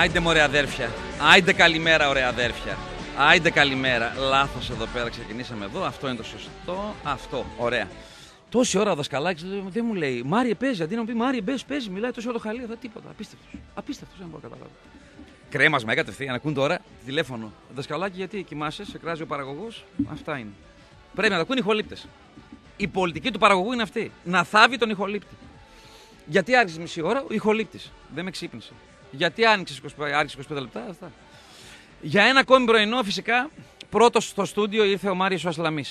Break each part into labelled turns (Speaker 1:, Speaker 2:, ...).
Speaker 1: Άιντε μωρέ αδέρφια. Άιντε καλημέρα ωραία αδέρφια. Άιντε καλημέρα. Λάθος εδώ πέρα ξεκινήσαμε εδώ. Αυτό είναι το σωστό. Αυτό. Ωραία. Τόση ώρα ο δασκαλάκης δεν μου λέει Μάριε παίζει. Αντί να μου πει Μάριε παίζει, παίζει. Μιλάει τόση ώρα το χαλί. Δεν τίποτα. Απίστευτος. Απίστευτος. Δεν μπορώ να καταλάβω. Κρέμασμα έκατευθείαν. Ακούν τώρα τηλέφωνο. Δασκαλάκι, γιατί κοιμάσαι, σε κράζει ο παραγωγός. Αυτά είναι. Πρέπει να τα ακούν οι ηχολήπτες. Η πολιτική του παραγωγού είναι αυτή. Να θάβει τον ηχολήπτη. Γιατί άρχισε μισή ώρα, ο ηχολήπτης. Δεν με ξύπνησε. Γιατί άνοιξες 25, άρχισε 25 λεπτά, αυτά. Για ένα ακόμη πρωινό, φυσικά, πρώτος στο στούντιο ήρθε ο Μάριος Ασλαμή.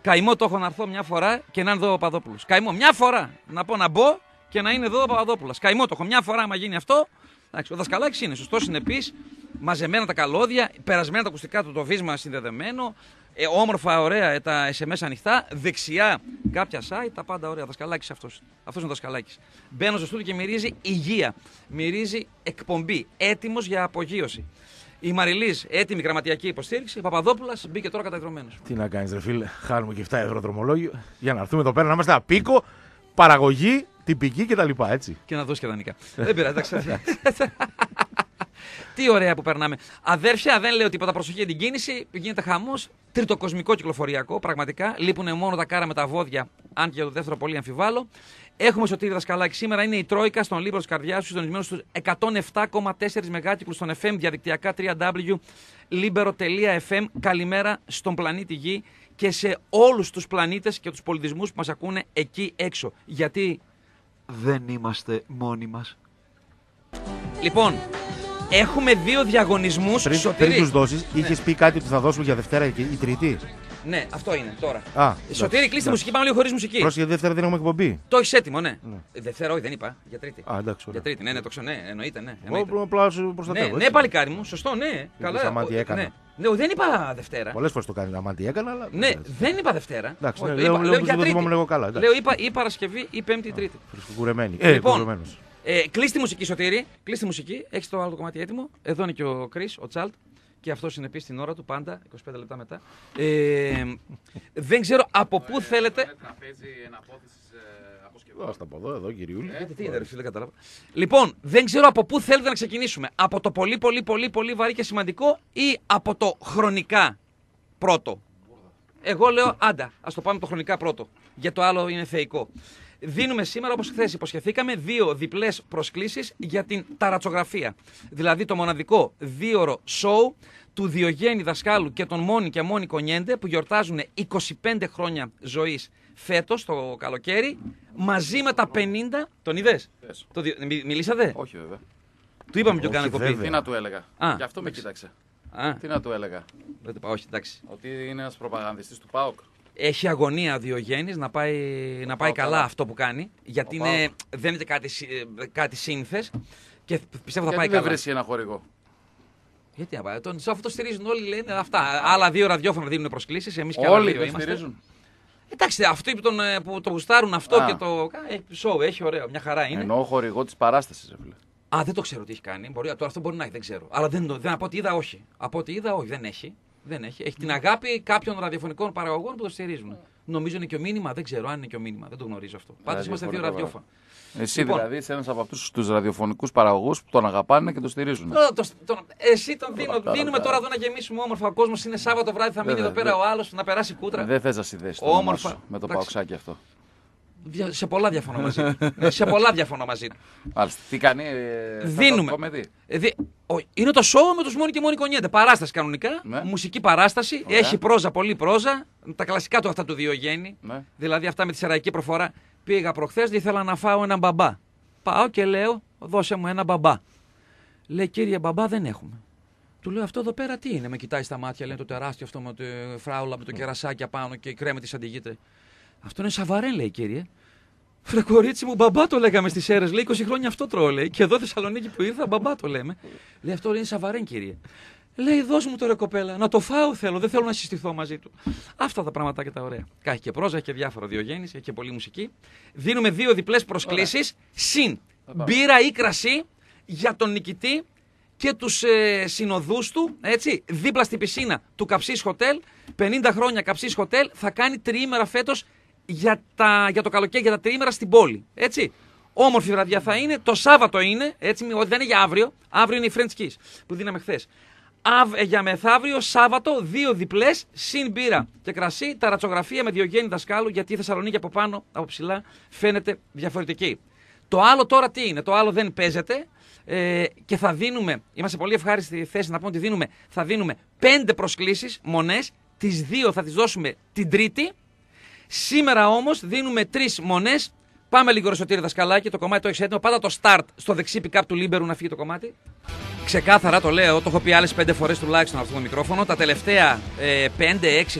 Speaker 1: Καημό το έχω να έρθω μια φορά και να είναι εδώ ο Παπαδόπουλο. Καημό, μια φορά να πω να μπω και να είναι εδώ ο Παπαδόπουλο. Καημό το έχω μια φορά, άμα γίνει αυτό. Εντάξει, ο Δασκαλάκης είναι σωστός, συνεπή, μαζεμένα τα καλώδια, περασμένα τα ακουστικά του, το βίσμα συνδεδεμένο, ε, όμορφα, ωραία, ε, τα SMS ανοιχτά, δεξιά κάποια site, τα πάντα ωραία. Δασκαλάκης αυτός. Αυτός είναι ο Δασκαλάκης. Μπαίνω στο στούντιο και μυρίζει υγεία. Μυρίζει εκπομπή. Έτοιμος για απογείωση. Η Μαριλής, έτοιμη γραμματιακή υποστήριξη. Παπαδόπουλας μπήκε τώρα καταδρομένο.
Speaker 2: Τι να κάνεις, ρε φίλε, χάρουμε και 7 ευρώ δρομολόγιο για να έρθουμε εδώ πέρα να είμαστε απίκο, παραγωγή, τυπική κτλ. Έτσι.
Speaker 1: Και να δώσεις και δανεικά. δεν πειράζει, εντάξει. Τι ωραία που περνάμε. Αδέρφια, δεν λέω τίποτα. Προσοχή για την κίνηση. Γίνεται χαμός. Τρίτο κοσμικό κυκλοφοριακό, πραγματικά. Λείπουν μόνο τα κάρα με τα βόδια, αν και για το δεύτερο πολύ αμφιβάλλω. Έχουμε Σωτήρη Δασκαλάκη. Σήμερα είναι η Τρόικα στον Libero της καρδιάς σου, συντονισμένος στους 107,4 μεγάκυκλους των FM διαδικτυακά www.libero.fm. Καλημέρα στον πλανήτη Γη και σε όλους τους πλανήτες και τους πολιτισμούς που μας ακούνε εκεί έξω. Γιατί δεν είμαστε μόνοι μας. Λοιπόν, έχουμε δύο διαγωνισμούς.
Speaker 2: Πριν, πριν τους δώσεις, είχες πει κάτι ότι θα δώσουμε για Δευτέρα και η Τρίτη;
Speaker 1: Ναι, αυτό είναι τώρα.
Speaker 2: Α,
Speaker 1: Σωτήρι, κλείστε μουσική, πάμε λίγο χωρίς μουσική.
Speaker 2: Πρόσεχε, Δευτέρα δεν έχουμε εκπομπή.
Speaker 1: Το έχεις έτοιμο, ναι.
Speaker 2: Ναι.
Speaker 1: Ε, Δευτέρα, όχι, δεν είπα. Για Τρίτη.
Speaker 2: Α, εντάξει,
Speaker 1: Για
Speaker 2: ωραία.
Speaker 1: Τρίτη, ναι, ναι, το ξέρω, ναι, εννοείται, ναι.
Speaker 2: Εγώ
Speaker 1: εννοείται.
Speaker 2: απλά σου προστατεύω.
Speaker 1: Ναι,
Speaker 2: έτσι.
Speaker 1: ναι, παλικάρι μου, σωστό, ναι. Καλά.
Speaker 2: στα μάτια
Speaker 1: ο-
Speaker 2: έκανα.
Speaker 1: Ναι, ναι, δεν είπα Δευτέρα.
Speaker 2: Πολλές φορές το κάνει αμάντι έκανα, αλλά.
Speaker 1: Ναι, δεν είπα Δευτέρα.
Speaker 2: Εντάξει,
Speaker 1: Όχι,
Speaker 2: ναι,
Speaker 1: το
Speaker 2: λέω-
Speaker 1: είπα-
Speaker 2: λέω
Speaker 1: λέω
Speaker 2: που
Speaker 1: για
Speaker 2: το
Speaker 1: Τρίτη.
Speaker 2: θυμάμαι λίγο καλά, εντάξει.
Speaker 1: Λέω είπα ή Παρασκευή ή Πέμπτη ή Τρίτη.
Speaker 2: Φρεσκοκουρεμένη. Ε,
Speaker 1: Λοιπόν,
Speaker 2: κουρεμένος.
Speaker 1: Ε, κλείσει τη μουσική, Σωτήρη. Κλείσει τη μουσική. Έχεις το άλλο το κομμάτι έτοιμο. Εδώ είναι και ο Κρι, ο Τσάλτ. Και αυτός είναι επίσης την ώρα του πάντα, 25 λεπτά μετά. Ε, δεν ξέρω από πού θέλετε.
Speaker 3: Να παίζει εναπόθεση αποσκευή.
Speaker 2: Δώστε από εδώ, εδώ, κυριούλη.
Speaker 1: Γιατί τι είναι, ρε φίλε, δεν κατάλαβα. Λοιπόν, δεν ξέρω από πού θέλετε να ξεκινήσουμε. Από το πολύ, πολύ, πολύ, πολύ βαρύ και σημαντικό ή από το χρονικά πρώτο; Εγώ λέω, άντα, ας το πάμε το χρονικά πρώτο. Για το άλλο είναι θεϊκό. Δίνουμε σήμερα, όπως χθες υποσχεθήκαμε, δύο διπλές προσκλήσεις για την ταρατσογραφία. Δηλαδή το μοναδικό δίωρο σοου του Διογέννη Δασκάλου και των Μόνη και Μόνη Κονιέντε που γιορτάζουν 25 χρόνια ζωής φέτος το καλοκαίρι μαζί με τα 50. Τον είδες;
Speaker 3: Πες.
Speaker 1: Το δι... Μι- Μιλήσατε;
Speaker 3: Όχι βέβαια.
Speaker 1: Του είπαμε ποιο
Speaker 2: Όχι,
Speaker 1: κάνει κοπή.
Speaker 2: βέβαια.
Speaker 3: Τι να του έλεγα;
Speaker 1: Α,
Speaker 3: Γι' αυτό με
Speaker 1: εντάξει.
Speaker 3: κοίταξε.
Speaker 1: Α,
Speaker 3: Τι να του έλεγα;
Speaker 1: δεν το πάω, όχι, εντάξει.
Speaker 3: Ότι είναι ένας προπαγανδιστής του ΠΑΟΚ.
Speaker 1: Έχει αγωνία ο Διογέννης να πάει, να πάει
Speaker 3: πάω
Speaker 1: καλά,
Speaker 3: καλά.
Speaker 1: αυτό που κάνει. Γιατί
Speaker 3: Το
Speaker 1: είναι, δεν είναι κάτι, συ- ε, κάτι σύνθες και πιστεύω θα
Speaker 3: Γιατί
Speaker 1: πάει
Speaker 3: δεν
Speaker 1: καλά.
Speaker 3: βρίσκει ένα χορηγό;
Speaker 1: Γιατί να πάει, τον, αυτό το στηρίζουν όλοι, λένε αυτά. Άλλα δύο ραδιόφωνα δίνουν προσκλήσεις, εμείς και άλλα
Speaker 3: Όλοι
Speaker 1: δύο
Speaker 3: δεν
Speaker 1: είμαστε.
Speaker 3: στηρίζουν.
Speaker 1: Εντάξει, αυτοί που, τον, ε, που το γουστάρουν αυτό
Speaker 3: Α.
Speaker 1: και το. Ε, show, έχει ωραίο, μια χαρά είναι.
Speaker 3: Εννοώ χορηγό της παράστασης.
Speaker 1: Α, δεν το ξέρω τι έχει κάνει. Μπορεί, τώρα αυτό μπορεί να έχει, δεν ξέρω. Αλλά δεν, το- δεν, από ό,τι είδα, όχι. Από ό,τι είδα, όχι, δεν έχει. Δεν έχει. Έχει την αγάπη κάποιων ραδιοφωνικών παραγωγών που το στηρίζουν. Νομίζω είναι και ο μήνυμα, δεν ξέρω αν είναι και ο μήνυμα. Δεν το γνωρίζω αυτό. Πάντως είμαστε δύο
Speaker 3: Ραδιοφωνικό,
Speaker 1: ραδιόφωνα.
Speaker 3: Εσύ
Speaker 1: Λοιπόν.
Speaker 3: δηλαδή είσαι ένας από αυτούς τους ραδιοφωνικούς παραγωγούς που τον αγαπάνε και τον στηρίζουν.
Speaker 1: Τώρα, το- τον- εσύ τον δίνω.
Speaker 3: Τώρα,
Speaker 1: Δίνουμε
Speaker 3: τώρα.
Speaker 1: τώρα εδώ να γεμίσουμε όμορφα. Ο κόσμος είναι Σάββατο βράδυ, θα μείνει
Speaker 3: Βέβαια,
Speaker 1: εδώ πέρα
Speaker 3: βέβαια.
Speaker 1: ο άλλος να περάσει κούτρα.
Speaker 3: Δεν θες να συνδέσεις το
Speaker 1: Όμορφα.
Speaker 3: όνομα σου με το
Speaker 1: Εντάξει.
Speaker 3: παοξάκι αυτό.
Speaker 1: Δια- Σε πολλά διαφωνώ μαζί του. Ναι, σε πολλά διαφωνώ μαζί του.
Speaker 3: Μάλιστα. Τι κάνει. ε,
Speaker 1: Δίνουμε.
Speaker 3: stand-up comedy?
Speaker 1: Ε, δι- ο- Είναι το show με τους μόνοι και μόνοι κονιέντε. Παράσταση κανονικά.
Speaker 3: Ναι.
Speaker 1: Μουσική παράσταση.
Speaker 3: Ωραία.
Speaker 1: Έχει πρόζα, πολύ πρόζα. Τα κλασικά του αυτά του Διογέννη.
Speaker 3: Ναι.
Speaker 1: Δηλαδή αυτά με τη σεραϊκή προφορά. Πήγα προχθές, ήθελα να φάω έναν μπαμπά. Πάω και λέω, δώσε μου ένα μπαμπά. Λέει, κύριε μπαμπά, δεν έχουμε. Του λέω, αυτό εδώ πέρα τι είναι; Με κοιτάει στα μάτια, λέει το τεράστιο αυτό με τη φράουλα, με το κερασάκι απάνω και η κρέμα της αντιγείται. Αυτό είναι σαβαρέν, λέει κύριε. Φρε κορίτσι μου, μπαμπά το λέγαμε στις αίρε. Λέει 20 χρόνια αυτό τρώω, λέει. Και εδώ Θεσσαλονίκη που ήρθα, μπαμπά το λέμε. Λέει αυτό είναι σαβαρέν, κύριε. Λέει, δώσ' μου τώρα κοπέλα. Να το φάω θέλω, δεν θέλω να συστηθώ μαζί του. Αυτά τα πραγματάκια τα ωραία. Έχει και πρόζα, έχει και διάφορα διογέννη, έχει και πολλή μουσική. Δίνουμε δύο διπλές προσκλήσεις συν μπύρα ή κρασί για τον νικητή και τους ε, συνοδούς του, έτσι, δίπλα στη πισίνα του Καψής Hotel. 50 χρόνια Καψής Hotel θα κάνει τριήμερα φέτος για, τα, για το καλοκαίρι, για τα τριήμερα στην πόλη. Έτσι. Όμορφη βραδιά θα είναι. Το Σάββατο είναι, έτσι, μη- ότι δεν είναι για αύριο. Αύριο είναι η French Kiss που δίναμε χθες. Για μεθαύριο, Σάββατο, δύο διπλές, συν μπύρα και κρασί, ταρατσογραφία με Διογένη Δασκάλου, γιατί η Θεσσαλονίκη από πάνω, από ψηλά, φαίνεται διαφορετική. Το άλλο τώρα τι είναι, το άλλο δεν παίζεται ε, και θα δίνουμε, είμαστε πολύ ευχάριστη θέση να πούμε ότι δίνουμε, θα δίνουμε πέντε προσκλήσεις, μονές, τις δύο θα τις δώσουμε την Τρίτη, Σήμερα όμως δίνουμε τρεις μονές. Πάμε λίγο ρε Σωτήρη Δασκαλάκη, το κομμάτι το έχεις έτοιμο. Πάντα το start στο δεξί pick-up του Libero να φύγει το κομμάτι. Ξεκάθαρα το λέω, το έχω πει άλλες πέντε φορές τουλάχιστον αυτό το μικρόφωνο. Τα τελευταία ε, 5-6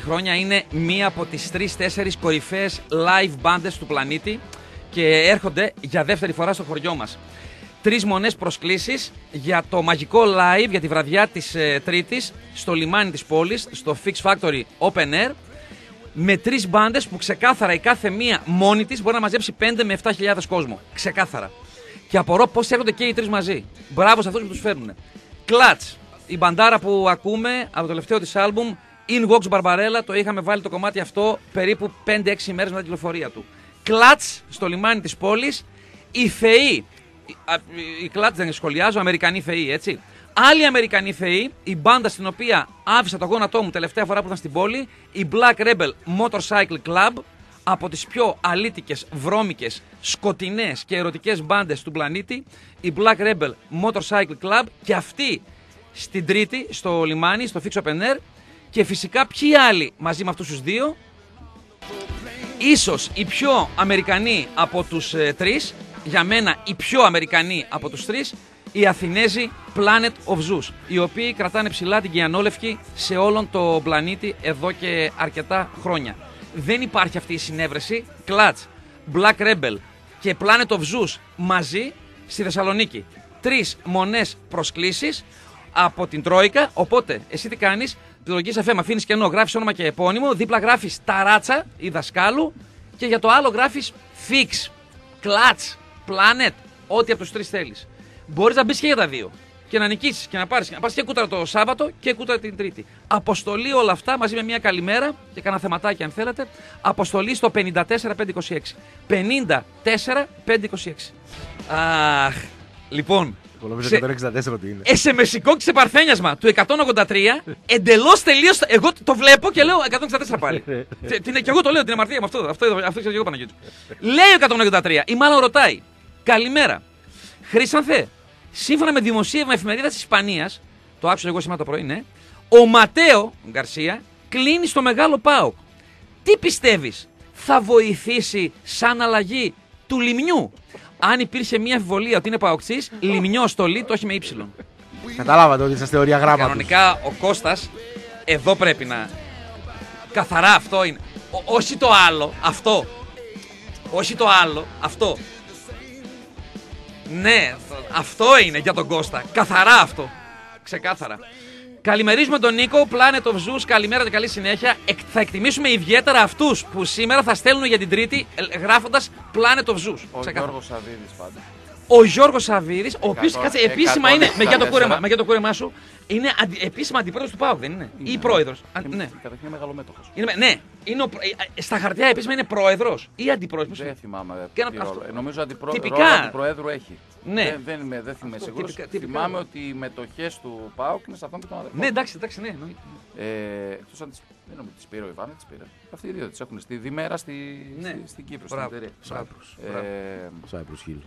Speaker 1: χρόνια είναι μία από τις 3-4 κορυφαίες live bandes του πλανήτη και έρχονται για δεύτερη φορά στο χωριό μας. Τρεις μονές προσκλήσεις για το μαγικό live για τη βραδιά της ε, Τρίτης στο λιμάνι της πόλης, στο Fix Factory Open Air με τρεις μπάντες που ξεκάθαρα η κάθε μία μόνη της μπορεί να μαζέψει 5 με 7.000 κόσμο. Ξεκάθαρα. Και απορώ πώς έρχονται και οι τρεις μαζί. Μπράβο σε αυτούς που τους φέρνουν. Κλατς, η μπαντάρα που ακούμε από το τελευταίο της άλμπουμ, In Vox Barbarella, το είχαμε βάλει το κομμάτι αυτό περίπου 5-6 ημέρες μετά την κυκλοφορία του. Κλατς στο λιμάνι της πόλης, οι θεοί. η- α, Οι Κλατς δεν σχολιάζω, Αμερικανοί θεοί, έτσι. Άλλοι Αμερικανοί θεοί, η μπάντα στην οποία άφησα το γόνατό μου τελευταία φορά που ήταν στην πόλη, η Black Rebel Motorcycle Club, από τις πιο αλήτικες, βρώμικες, σκοτεινές και ερωτικές μπάντες του πλανήτη, η Black Rebel Motorcycle Club και αυτή στην Τρίτη, στο λιμάνι, στο Fix Open Air. Και φυσικά ποιοι άλλοι μαζί με αυτούς τους δύο, ίσως οι πιο Αμερικανοί από τους ε, τρεις, για μένα οι πιο Αμερικανοί από τους τρεις, οι Αθηνέζοι Planet of Zeus, οι οποίοι κρατάνε ψηλά την κιανόλευκη σε όλον το πλανήτη εδώ και αρκετά χρόνια. Δεν υπάρχει αυτή η συνέβρεση. Clutch, Black Rebel και Planet of Zeus μαζί στη Θεσσαλονίκη. Τρεις μονές προσκλήσεις από την Τρόικα. Οπότε, εσύ τι κάνεις, πληρωγή σε φέμα, αφήνεις κενό, γράφεις όνομα και επώνυμο, δίπλα γράφεις ταράτσα ή δασκάλου και για το άλλο γράφεις fix, clutch, planet, ό,τι από τους τρεις θέλεις. Μπορείς να μπεις και για τα δύο και να νικήσεις και να πάρεις να πας και κούτρα το Σάββατο και κούτρα την Τρίτη. Αποστολή όλα αυτά μαζί με μια καλημέρα και κάνα θεματάκι αν θέλετε. Αποστολή στο 54526. 54526. Αχ, λοιπόν,
Speaker 2: Εγώ νομίζω
Speaker 1: Σε-
Speaker 2: 164 ότι είναι.
Speaker 1: SMS και σε παρθένιασμα του 183, εντελώς τελείω. Εγώ το βλέπω και λέω 164 πάλι. Τι- την- και εγώ το λέω την αμαρτία με αυτό. Αυτό, αυτό ξέρω και εγώ Παναγιώτη. Λέει 183, ή μάλλον ρωτάει. Καλημέρα. Χρήσανθε, σύμφωνα με δημοσίευμα εφημερίδας της Ισπανίας, το άκουσα εγώ σήμερα το πρωί, ναι, ο Ματέο Γκαρσία κλείνει στο μεγάλο ΠΑΟΚ. Τι πιστεύεις, θα βοηθήσει σαν αλλαγή του λιμνιού; Αν υπήρχε μια αμφιβολία ότι είναι παοξή, λιμνιό στο λί το έχει με ύψιλον.
Speaker 2: Καταλάβατε ότι είσαστε ωρία γράμματος.
Speaker 1: Κανονικά ο Κώστας εδώ πρέπει να. Καθαρά αυτό είναι. Ο- όχι το άλλο, αυτό. Όχι το άλλο, αυτό. Ναι, αυτό είναι για τον Κώστα. Καθαρά αυτό. Ξεκάθαρα. Καλημερίζουμε τον Νίκο, Planet of Zeus. Καλημέρα και καλή συνέχεια. Εκ- θα εκτιμήσουμε ιδιαίτερα αυτούς που σήμερα θα στέλνουν για την Τρίτη γράφοντας Planet of Zeus.
Speaker 3: Ο
Speaker 1: Ξεκάθαρα.
Speaker 3: Γιώργος Σαββίδης πάντα.
Speaker 1: Ο Γιώργος Σαββίδης, ο οποίος
Speaker 3: Εκατό-
Speaker 1: κάτσε επίσημα είναι. Με για το
Speaker 3: 164.
Speaker 1: κούρεμα, με για το κούρεμά σου, είναι αντι, επίσημα αντιπρόεδρος του ΠΑΟΚ, δεν είναι; Ή πρόεδρος. Ναι.
Speaker 3: Καταρχήν είναι μεγαλομέτωχος.
Speaker 1: Είναι, ναι, είναι ο, προ- ε, στα χαρτιά επίσημα είναι πρόεδρος ή αντιπρόεδρο.
Speaker 3: Δεν θυμάμαι
Speaker 1: Και ένα-
Speaker 3: τι
Speaker 1: αυτό-
Speaker 3: ρόλο. Ε, Νομίζω αντιπρό...
Speaker 1: Τυπικά.
Speaker 3: ρόλο αντιπροέδρου έχει.
Speaker 1: Ναι.
Speaker 3: Δεν, δεν είμαι, δεν είμαι
Speaker 1: Αυτό,
Speaker 3: σίγουρος.
Speaker 1: τυπικά- τυπικά
Speaker 3: Θυμάμαι
Speaker 1: ρόλο.
Speaker 3: ότι οι μετοχές του ΠΑΟΚ είναι σε αυτόν και τον αδερφό.
Speaker 1: Ναι, εντάξει, εντάξει, ναι. εννοείται.
Speaker 3: Ε, εκτός αν τις, δεν νομίζω ότι τις πήρε ο Ιβάν, δεν τις πήρε. Αυτοί οι δύο τις έχουν στη Διμέρα στη,
Speaker 1: Ναι.
Speaker 3: στη, στην Κύπρο, στην
Speaker 1: Μπράβο,
Speaker 3: εταιρεία.
Speaker 1: μπράβο,
Speaker 3: Ε,
Speaker 2: Cyprus Hill.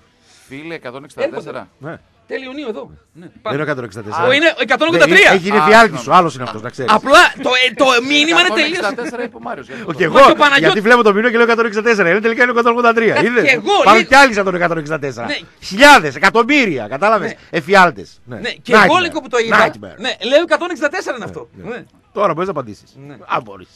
Speaker 3: φίλε, 164.
Speaker 1: Έρχονται.
Speaker 2: Ναι.
Speaker 1: Τέλειο Ιουνίου εδώ. Ναι.
Speaker 2: Δεν
Speaker 1: Πάμε.
Speaker 2: είναι 164.
Speaker 1: Ο είναι
Speaker 2: Δεν,
Speaker 1: 183.
Speaker 2: Έχει είναι
Speaker 3: Α,
Speaker 2: φιάλτη
Speaker 3: συγγνώμη.
Speaker 2: σου, άλλος είναι αυτός, να ξέρεις.
Speaker 1: Απλά το, ε, το μήνυμα είναι τελείω.
Speaker 3: 164 είπε ο Μάριος. γιατί
Speaker 2: Όχι
Speaker 3: το-
Speaker 2: εγώ,
Speaker 1: Μα και ο Παναγιώτης-
Speaker 2: γιατί βλέπω το μήνυμα και λέω 164. Είναι τελικά είναι 183.
Speaker 1: Κα-
Speaker 2: Είδες.
Speaker 1: και εγώ,
Speaker 2: Πάμε
Speaker 1: λέει-
Speaker 2: κι άλλοι σαν τον 164.
Speaker 1: Ναι.
Speaker 2: Χιλιάδες, εκατομμύρια, κατάλαβες;
Speaker 1: Ναι.
Speaker 2: Εφιάλτες.
Speaker 1: Ναι, και εγώ λίγο που το είδα.
Speaker 2: Nightmare.
Speaker 1: Ναι, λέω 164 είναι αυτό.
Speaker 2: ναι.
Speaker 1: Ναι.
Speaker 2: Τώρα μπορείς να απαντήσεις.
Speaker 1: Ναι.
Speaker 2: Αν μπορείς.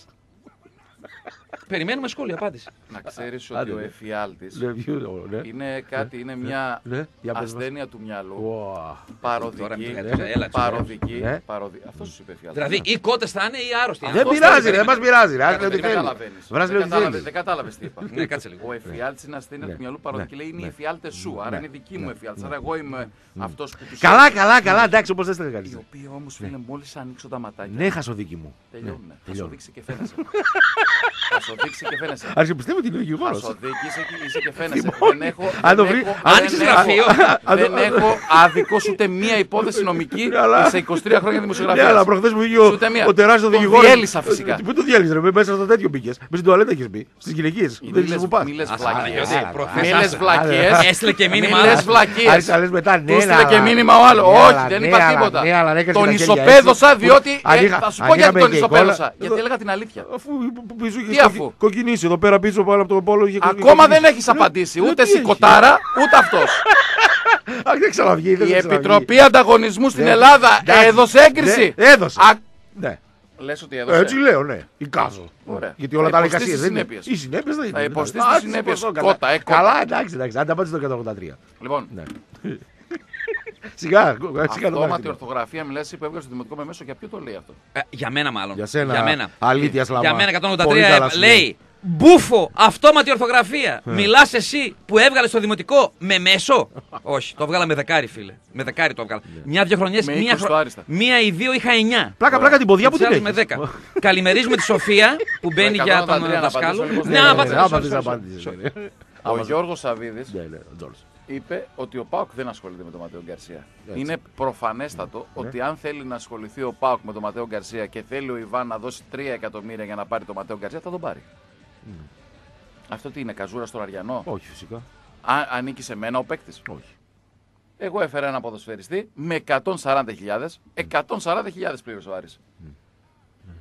Speaker 1: Περιμένουμε σχόλια, απάντηση.
Speaker 3: Να ξέρεις
Speaker 2: Άντε,
Speaker 3: ότι ο
Speaker 2: ναι.
Speaker 3: εφιάλτης
Speaker 2: Ναι.
Speaker 3: είναι κάτι, είναι μια
Speaker 2: Ναι, για πες μας.
Speaker 3: ασθένεια του μυαλού.
Speaker 2: Ουα.
Speaker 3: Παροδική.
Speaker 1: Τώρα μην
Speaker 2: Ναι.
Speaker 1: το λέτε, έλα, τσιγάρο.
Speaker 3: Παροδική.
Speaker 2: Ναι.
Speaker 3: παροδι- Αυτός σου είπε εφιάλτης.
Speaker 1: Δηλαδή, ή κότες θα είναι ή άρρωστοι.
Speaker 2: Δεν
Speaker 1: Αυτό
Speaker 2: πειράζει,
Speaker 1: το
Speaker 2: ρε, δεν μας πειράζει. ρε, Ας λέει
Speaker 3: Δεν
Speaker 2: ό,τι θέλεις.
Speaker 3: καταλαβαίνεις.
Speaker 2: Βράζει λέει
Speaker 3: Δεν
Speaker 2: ό,τι
Speaker 3: κατάλαβες-
Speaker 2: θέλεις.
Speaker 3: Δεν κατάλαβες τι είπα.
Speaker 1: Ναι, κάτσε λίγο.
Speaker 3: Ο εφιάλτης είναι ασθένεια
Speaker 2: Ναι.
Speaker 3: του μυαλού παροδική.
Speaker 2: Ναι.
Speaker 3: Λέει είναι οι
Speaker 2: Ναι.
Speaker 3: εφιάλτες σου. Άρα
Speaker 2: Ναι.
Speaker 3: είναι δική μου
Speaker 2: Ναι.
Speaker 3: εφιάλτης. Άρα εγώ είμαι αυτός που τους
Speaker 2: Καλά,
Speaker 3: έχει.
Speaker 2: καλά, καλά, εντάξει, όπως δεν θέλει κανεί.
Speaker 3: Οι οποίοι όμως φίλε μόλις ανοίξω τα ματάκια.
Speaker 2: Ναι, χασοδίκη μου.
Speaker 3: Τελειώνουν. Θα σου
Speaker 2: τελειώνουν.
Speaker 3: δείξει και φαίνεσαι. Θα σου δείξει και φαίνεσαι.
Speaker 2: Άρχισε πιστεύω ότι είναι
Speaker 3: Θα
Speaker 2: δικηγόρο.
Speaker 3: σου δείξει είσαι, είσαι και φαίνεσαι.
Speaker 2: Λοιπόν,
Speaker 3: δεν έχω,
Speaker 2: αν το
Speaker 3: δεν
Speaker 2: βρει-
Speaker 3: έχω-
Speaker 2: αν-
Speaker 3: δεν
Speaker 1: Άνοιξες
Speaker 3: έχω-
Speaker 1: γραφείο.
Speaker 2: Αν το-
Speaker 3: Δεν έχω άδικο ούτε μία υπόθεση νομική
Speaker 2: Αλλά-
Speaker 3: σε 23 χρόνια
Speaker 2: Ναι,
Speaker 3: δημοσιογραφία.
Speaker 2: αλλά προχθές μου βγήκε ο,
Speaker 3: Ούτε μία.
Speaker 2: ο τεράστιος
Speaker 3: Τον
Speaker 2: δικηγόρος.
Speaker 3: διέλυσα φυσικά.
Speaker 2: Πού το διέλυσε, ρε, μέσα στο τέτοιο μπήκες. Μέσα στην τουαλέτα έχεις μπει. Στις γυναικείες. Δεν ξέρει που πας.
Speaker 3: Μη λες
Speaker 1: Ας
Speaker 3: βλακίες.
Speaker 1: Παναγιώτη, προχθές
Speaker 3: Μη λες
Speaker 1: άσε.
Speaker 3: βλακίες.
Speaker 1: Έστειλε και μήνυμα.
Speaker 3: Μη
Speaker 1: άλλα.
Speaker 3: λες βλακίες.
Speaker 2: Άρχισε να λες μετά. Ναι,
Speaker 3: Του στείλε
Speaker 2: αλλά-
Speaker 3: και μήνυμα ο άλλος.
Speaker 2: Ναι,
Speaker 3: Όχι,
Speaker 2: αλλά-
Speaker 3: δεν
Speaker 2: ναι,
Speaker 3: είπα
Speaker 2: αλλά-
Speaker 3: τίποτα.
Speaker 2: ναι, αλλά έκανες
Speaker 3: Τον
Speaker 2: τα χέρια
Speaker 3: ισοπαίδωσα
Speaker 2: έτσι.
Speaker 3: διότι. ε,
Speaker 2: Ανοίγα-
Speaker 3: Θα σου πω
Speaker 2: ανοίγαμε
Speaker 3: γιατί τον
Speaker 2: και η
Speaker 3: ισοπαίδωσα.
Speaker 2: κόλλα.
Speaker 3: Γιατί έλεγα την αλήθεια.
Speaker 2: Αφού πίσω
Speaker 3: Τι
Speaker 2: είχε
Speaker 3: αφού;
Speaker 2: κοκκινήσει εδώ πέρα πίσω πάνω από το πόλο. είχε
Speaker 3: Ακόμα
Speaker 2: κοκκινήσει.
Speaker 3: δεν έχεις
Speaker 2: Ναι,
Speaker 3: απαντήσει
Speaker 2: ναι,
Speaker 3: ούτε
Speaker 2: τι
Speaker 3: εσύ
Speaker 2: έχεις;
Speaker 3: κοτάρα ούτε αυτός.
Speaker 2: Αχ, δεν ξαναβγεί. δεν
Speaker 3: Η
Speaker 2: ξαναβγεί.
Speaker 3: Επιτροπή Ανταγωνισμού στην
Speaker 2: Ναι.
Speaker 3: Ελλάδα
Speaker 2: Εντάξει.
Speaker 3: έδωσε έγκριση.
Speaker 2: Ναι, έδωσε.
Speaker 3: Α,
Speaker 2: Ναι.
Speaker 3: Λες ότι έδωσε.
Speaker 2: Έτσι λέω, ναι. Εικάζω.
Speaker 3: Ωραία.
Speaker 2: Γιατί όλα
Speaker 3: Θα
Speaker 2: τα άλλα
Speaker 3: υποστείς
Speaker 2: εικασίες
Speaker 3: τις
Speaker 2: δεν είναι.
Speaker 3: συνέπειες.
Speaker 2: Οι συνέπειες δεν είναι.
Speaker 3: Θα υποστείς
Speaker 2: Α,
Speaker 3: τις
Speaker 2: τις
Speaker 3: συνέπειες.
Speaker 2: υποστώ,
Speaker 3: Κότα,
Speaker 2: καλά.
Speaker 3: ε, κότα.
Speaker 2: Καλά, εντάξει, εντάξει. Αν τα πάτε στο 183.
Speaker 3: Λοιπόν,
Speaker 2: Ναι. Σιγά, σιγά το
Speaker 3: αυτόματη
Speaker 2: μάθημα.
Speaker 3: ορθογραφία μιλάει εσύ που έβγαλες στο δημοτικό με μέσο. Για ποιο το λέει αυτό;
Speaker 1: Ε, για μένα μάλλον.
Speaker 2: Για σένα,
Speaker 1: Για μένα.
Speaker 2: αλήθεια σλαμά.
Speaker 1: Για μένα 183
Speaker 2: Πολύ καλά
Speaker 1: ε,
Speaker 2: σου
Speaker 1: λέει Μπούφο, αυτόματη ορθογραφία. Μιλάς εσύ που έβγαλες στο δημοτικό με μέσο; Όχι, το έβγαλα με δεκάρι, φίλε. Με δεκάρι το έβγαλα. Μια-δυο χρονιές.
Speaker 3: Με
Speaker 1: Μία,
Speaker 3: 20 το άριστα.
Speaker 1: μία ή δύο είχα 9.
Speaker 2: Πλάκα, πλάκα την ποδιά που την
Speaker 1: Τις άλλες
Speaker 2: έχεις.
Speaker 1: με 10. Καλημερίζουμε τη Σοφία που μπαίνει
Speaker 3: Το
Speaker 1: για
Speaker 3: 183
Speaker 1: τον
Speaker 3: να
Speaker 1: δασκάλο.
Speaker 3: απαντήσω, λοιπόν,
Speaker 1: Ναι,
Speaker 3: ναι,
Speaker 1: απάντησε.
Speaker 2: ναι,
Speaker 1: sorry,
Speaker 2: απάντησε,
Speaker 1: sorry,
Speaker 2: απάντησε,
Speaker 1: sorry.
Speaker 2: ναι.
Speaker 3: Ο
Speaker 2: Άμα-
Speaker 3: Γιώργο Σαββίδη
Speaker 2: Ναι, ναι, ο Τζόρς.
Speaker 3: είπε ότι ο Πάουκ δεν ασχολείται με τον Ματέο Γκαρσία.
Speaker 2: Έτσι.
Speaker 3: Είναι προφανέστατο ότι αν θέλει να ασχοληθεί ο Πάουκ με τον Ματέο Γκαρσία και θέλει ο Ιβάν να δώσει 3 εκατομμύρια για να πάρει τον Ματέο Γκαρσία, θα τον πάρει. Αυτό τι είναι, καζούρα στον Αριανό;
Speaker 2: Όχι, φυσικά.
Speaker 3: Α, ανήκει σε μένα ο παίκτης;
Speaker 2: Όχι.
Speaker 3: Εγώ έφερα ένα ποδοσφαιριστή με 140.000. 140.000 πλήρωσε ο Άρης.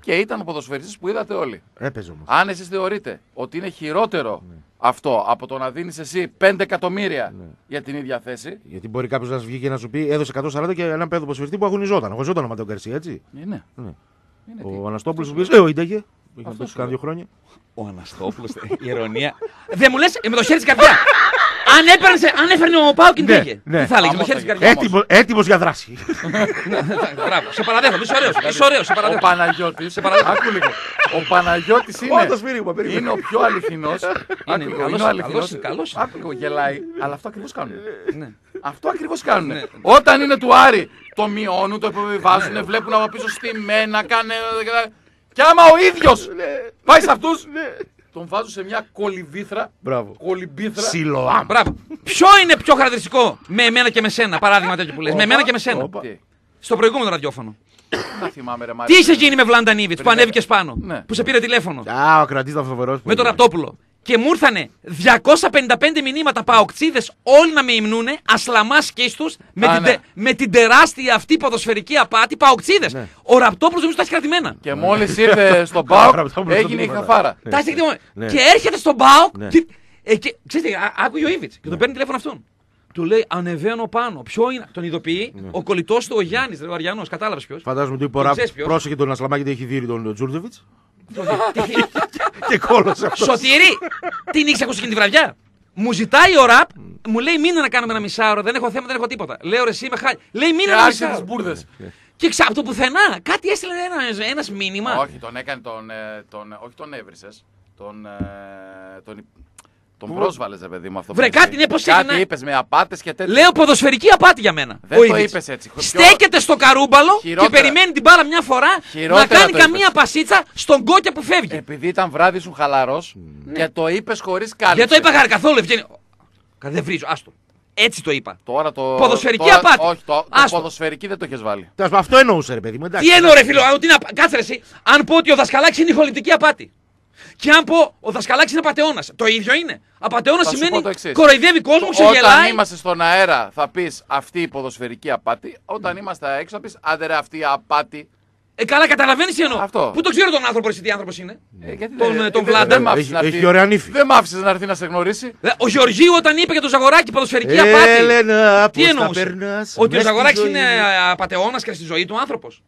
Speaker 3: Και ήταν ο ποδοσφαιριστής που είδατε όλοι.
Speaker 2: Έπαιζε όμως.
Speaker 3: Αν εσείς θεωρείτε ότι είναι χειρότερο
Speaker 2: Ναι.
Speaker 3: Αυτό από το να δίνεις εσύ 5 εκατομμύρια για την ίδια θέση.
Speaker 2: Γιατί μπορεί κάποιος να σου βγει και να σου πει έδωσε 140 και έναν παιδό ποσφαιριστή που αγωνιζόταν. Αγωνιζόταν ο Ματέο Γκαρσία, έτσι.
Speaker 3: Ναι, ναι.
Speaker 2: Ναι.
Speaker 3: Είναι τι.
Speaker 2: Ο Αναστόπουλος που πει Ε, ο Ιντέγε. Είχε να
Speaker 3: Αυτό
Speaker 2: παίξει
Speaker 3: σου
Speaker 2: κάνα
Speaker 3: λέω.
Speaker 2: δύο χρόνια.
Speaker 1: Ο Αναστόπουλος, η ηρωνία. Δεν μου λες με το χέρι της καρδιά. Αν, έπαιρνε, αν έφερνε ο Πάο
Speaker 2: Ναι,
Speaker 1: Κιντέγε.
Speaker 2: ναι.
Speaker 1: Τι θα έλεγε με το
Speaker 3: Χαμός
Speaker 1: χέρι τη
Speaker 3: θα
Speaker 1: καρδιά.
Speaker 3: γίνει.
Speaker 2: Έτοιμο, έτοιμος για δράση.
Speaker 1: Μπράβο, σε παραδέχομαι. Είσαι ωραίος. Είσαι ωραίος, σε
Speaker 3: Ο
Speaker 1: παραδέχομαι.
Speaker 3: Παναγιώτης, άκου λίγο. Ο Παναγιώτης
Speaker 2: Ω, το
Speaker 3: είναι,
Speaker 2: σφύριγμα, περίμενε.
Speaker 3: είναι ο πιο αληθινός. Άκου λίγο,
Speaker 1: καλός,
Speaker 3: είναι ο
Speaker 1: καλός,
Speaker 3: αληθινός.
Speaker 1: καλός.
Speaker 3: Άκου λίγο, γελάει. Αλλά αυτό ακριβώς κάνουν.
Speaker 1: Ναι.
Speaker 3: Αυτό ακριβώς κάνουν. Όταν είναι του Άρη, το μειώνουν, το υποβιβάζουν, βλέπουν από πίσω στημένα, κάνε... Και άμα ο ίδιος πάει σε αυτούς, τον βάζουν σε μια κολυμπήθρα.
Speaker 2: Μπράβο.
Speaker 3: Κολυμπήθρα.
Speaker 2: Σιλοάμ.
Speaker 1: Μπράβο. Ποιο είναι πιο χαρακτηριστικό; Με εμένα και με σένα, παράδειγμα τέτοιο που λες. Με εμένα και με σένα.
Speaker 2: Όπα.
Speaker 3: Τι,
Speaker 1: Στο προηγούμενο ραδιόφωνο.
Speaker 3: τα θυμάμαι ρε
Speaker 1: Τι
Speaker 3: Μάρια.
Speaker 1: είσαι γίνει με Βλάντα Νίβιτς που ανέβηκες πάνω.
Speaker 3: Ναι.
Speaker 1: Που σε πήρε τηλέφωνο.
Speaker 2: Α, ο κρατής ήταν φοβερός.
Speaker 1: Με τον Ραπτόπουλο. Και μου ήρθανε 255 μηνύματα παοξίδε όλοι να με υμνούνε, ασλαμάς σκίστου, με,
Speaker 3: Α,
Speaker 1: την
Speaker 3: ναι.
Speaker 1: τε- με την τεράστια αυτή ποδοσφαιρική απάτη παοξίδε.
Speaker 2: Ναι.
Speaker 1: Ο Ραπτόπουλος νομίζω τα έχει κρατημένα.
Speaker 3: Και μόλις ήρθε στον ΠΑΟΚ,
Speaker 2: Ραπτόπουλος
Speaker 3: έγινε η
Speaker 2: το τίποτα.
Speaker 3: χαφάρα.
Speaker 2: Ναι.
Speaker 1: Τα έχει κρατημένα.
Speaker 2: Ναι.
Speaker 1: Και έρχεται στον Πάοκ.
Speaker 2: Ναι.
Speaker 1: Και, ε, και, ξέρετε, α- άκουγε ο Ήβιτ και τον παίρνει τηλέφωνο αυτόν. Του λέει Ανεβαίνω πάνω. Ποιο είναι. Τον ειδοποιεί
Speaker 2: Ναι.
Speaker 1: ο κολλητός του ο Γιάννης, ο Αριανός. Κατάλαβες ποιος.
Speaker 2: Φαντάζομαι ότι είπε ο
Speaker 1: Τον
Speaker 2: Ραπ,
Speaker 1: ξέρεις ποιος.
Speaker 2: πρόσεχε τον Ασλαμάκη γιατί έχει δει τον Τζούρτζεβιτ. και κόλωσε αυτός.
Speaker 1: Σωτήρι, την ήξερα ακούσει εκείνη τη βραδιά. Μου ζητάει ο ραπ, μου λέει μήνα να κάνουμε ένα μισάωρο, δεν έχω θέμα, δεν έχω τίποτα. Λέω ρε εσύ είμαι χάλια. Λέει
Speaker 3: Και
Speaker 1: μήνα ένα
Speaker 3: άρχισε τις
Speaker 1: μισάωρο.
Speaker 3: μπουρδες.
Speaker 1: Και ξα, από το πουθενά κάτι έστειλε ένα ένας μήνυμα.
Speaker 3: Όχι, τον έκανε τον. ε, τον όχι τον έβρισες. Τον. ε, τον τον πρόσβαλες, ρε παιδί μου αυτό.
Speaker 1: Βρε,
Speaker 3: που
Speaker 1: κάτι
Speaker 3: είπες.
Speaker 1: είναι, πώς
Speaker 3: Κάτι
Speaker 1: έγινε.
Speaker 3: είπες με απάτες και τέτοια.
Speaker 1: Λέω ποδοσφαιρική απάτη για μένα.
Speaker 3: Δεν
Speaker 1: ο
Speaker 3: το
Speaker 1: Ήβιτς.
Speaker 3: είπες έτσι. Πιο-
Speaker 1: Στέκεται στο καρούμπαλο
Speaker 3: Χειρότερα.
Speaker 1: και περιμένει την μπάλα μια φορά
Speaker 3: Χειρότερα
Speaker 1: να κάνει
Speaker 3: το
Speaker 1: καμία
Speaker 3: είπες.
Speaker 1: πασίτσα στον κόκκια που φεύγει.
Speaker 3: Επειδή ήταν βράδυ σου χαλαρός και το είπες χωρίς κάλυψη.
Speaker 1: Δεν το είπα γάρι καθόλου, Ευγένη. Καλά, δεν βρίζω, άστο. Έτσι το είπα.
Speaker 3: Τώρα το.
Speaker 1: Ποδοσφαιρική
Speaker 3: τώρα-
Speaker 1: απάτη.
Speaker 3: Όχι, το, το
Speaker 1: Άστο.
Speaker 3: ποδοσφαιρική δεν το έχεις βάλει.
Speaker 2: Τέλος πάντων, Αυτό εννοούσε ρε παιδί μου. εντάξει.
Speaker 1: Τι εννοώ, ρε φίλο, αν ότι είναι απα- Κάτσε ρε εσύ. Αν πω ότι ο Δασκαλάκης είναι ηχοληπτική απάτη. Και αν πω ο Δασκαλάκης είναι απαταιώνας. Το ίδιο είναι. Απαταιώνας
Speaker 3: Θα σου πω
Speaker 1: σημαίνει
Speaker 3: το εξής.
Speaker 1: κοροϊδεύει κόσμο,
Speaker 3: Όταν
Speaker 1: ξεγελάει.
Speaker 3: είμαστε στον αέρα θα πεις αυτή η ποδοσφαιρική απάτη. Όταν είμαστε έξω θα πεις άντε ρε αυτή η απάτη.
Speaker 1: Ε, καλά, καταλαβαίνεις τι εννοώ.
Speaker 3: Αυτό.
Speaker 1: Πού το ξέρω τον άνθρωπο, εσύ τι άνθρωπος είναι.
Speaker 3: Ε, γιατί
Speaker 1: Τον,
Speaker 3: δεν-
Speaker 1: ε, τον
Speaker 3: δεν-
Speaker 1: Βλάντα.
Speaker 3: δεν μ' άφησες
Speaker 2: Έχει-
Speaker 3: να
Speaker 2: έχει
Speaker 3: έρθει-
Speaker 2: ωραία νύφη.
Speaker 3: Δεν μ' άφησες να έρθει να σε γνωρίσει.
Speaker 1: Ε, Ο Γεωργίου όταν είπε για το Ζαγοράκι ποδοσφαιρική απάτη.
Speaker 2: Έλενα,
Speaker 1: Τι
Speaker 2: πώς τα
Speaker 1: εννοούσες;
Speaker 2: περνάς
Speaker 1: Ότι ο
Speaker 2: μες στη
Speaker 1: Ζαγοράκης
Speaker 2: ζωή
Speaker 1: είναι
Speaker 2: μου.
Speaker 1: απαταιώνας και στη ζωή του άνθρωπος.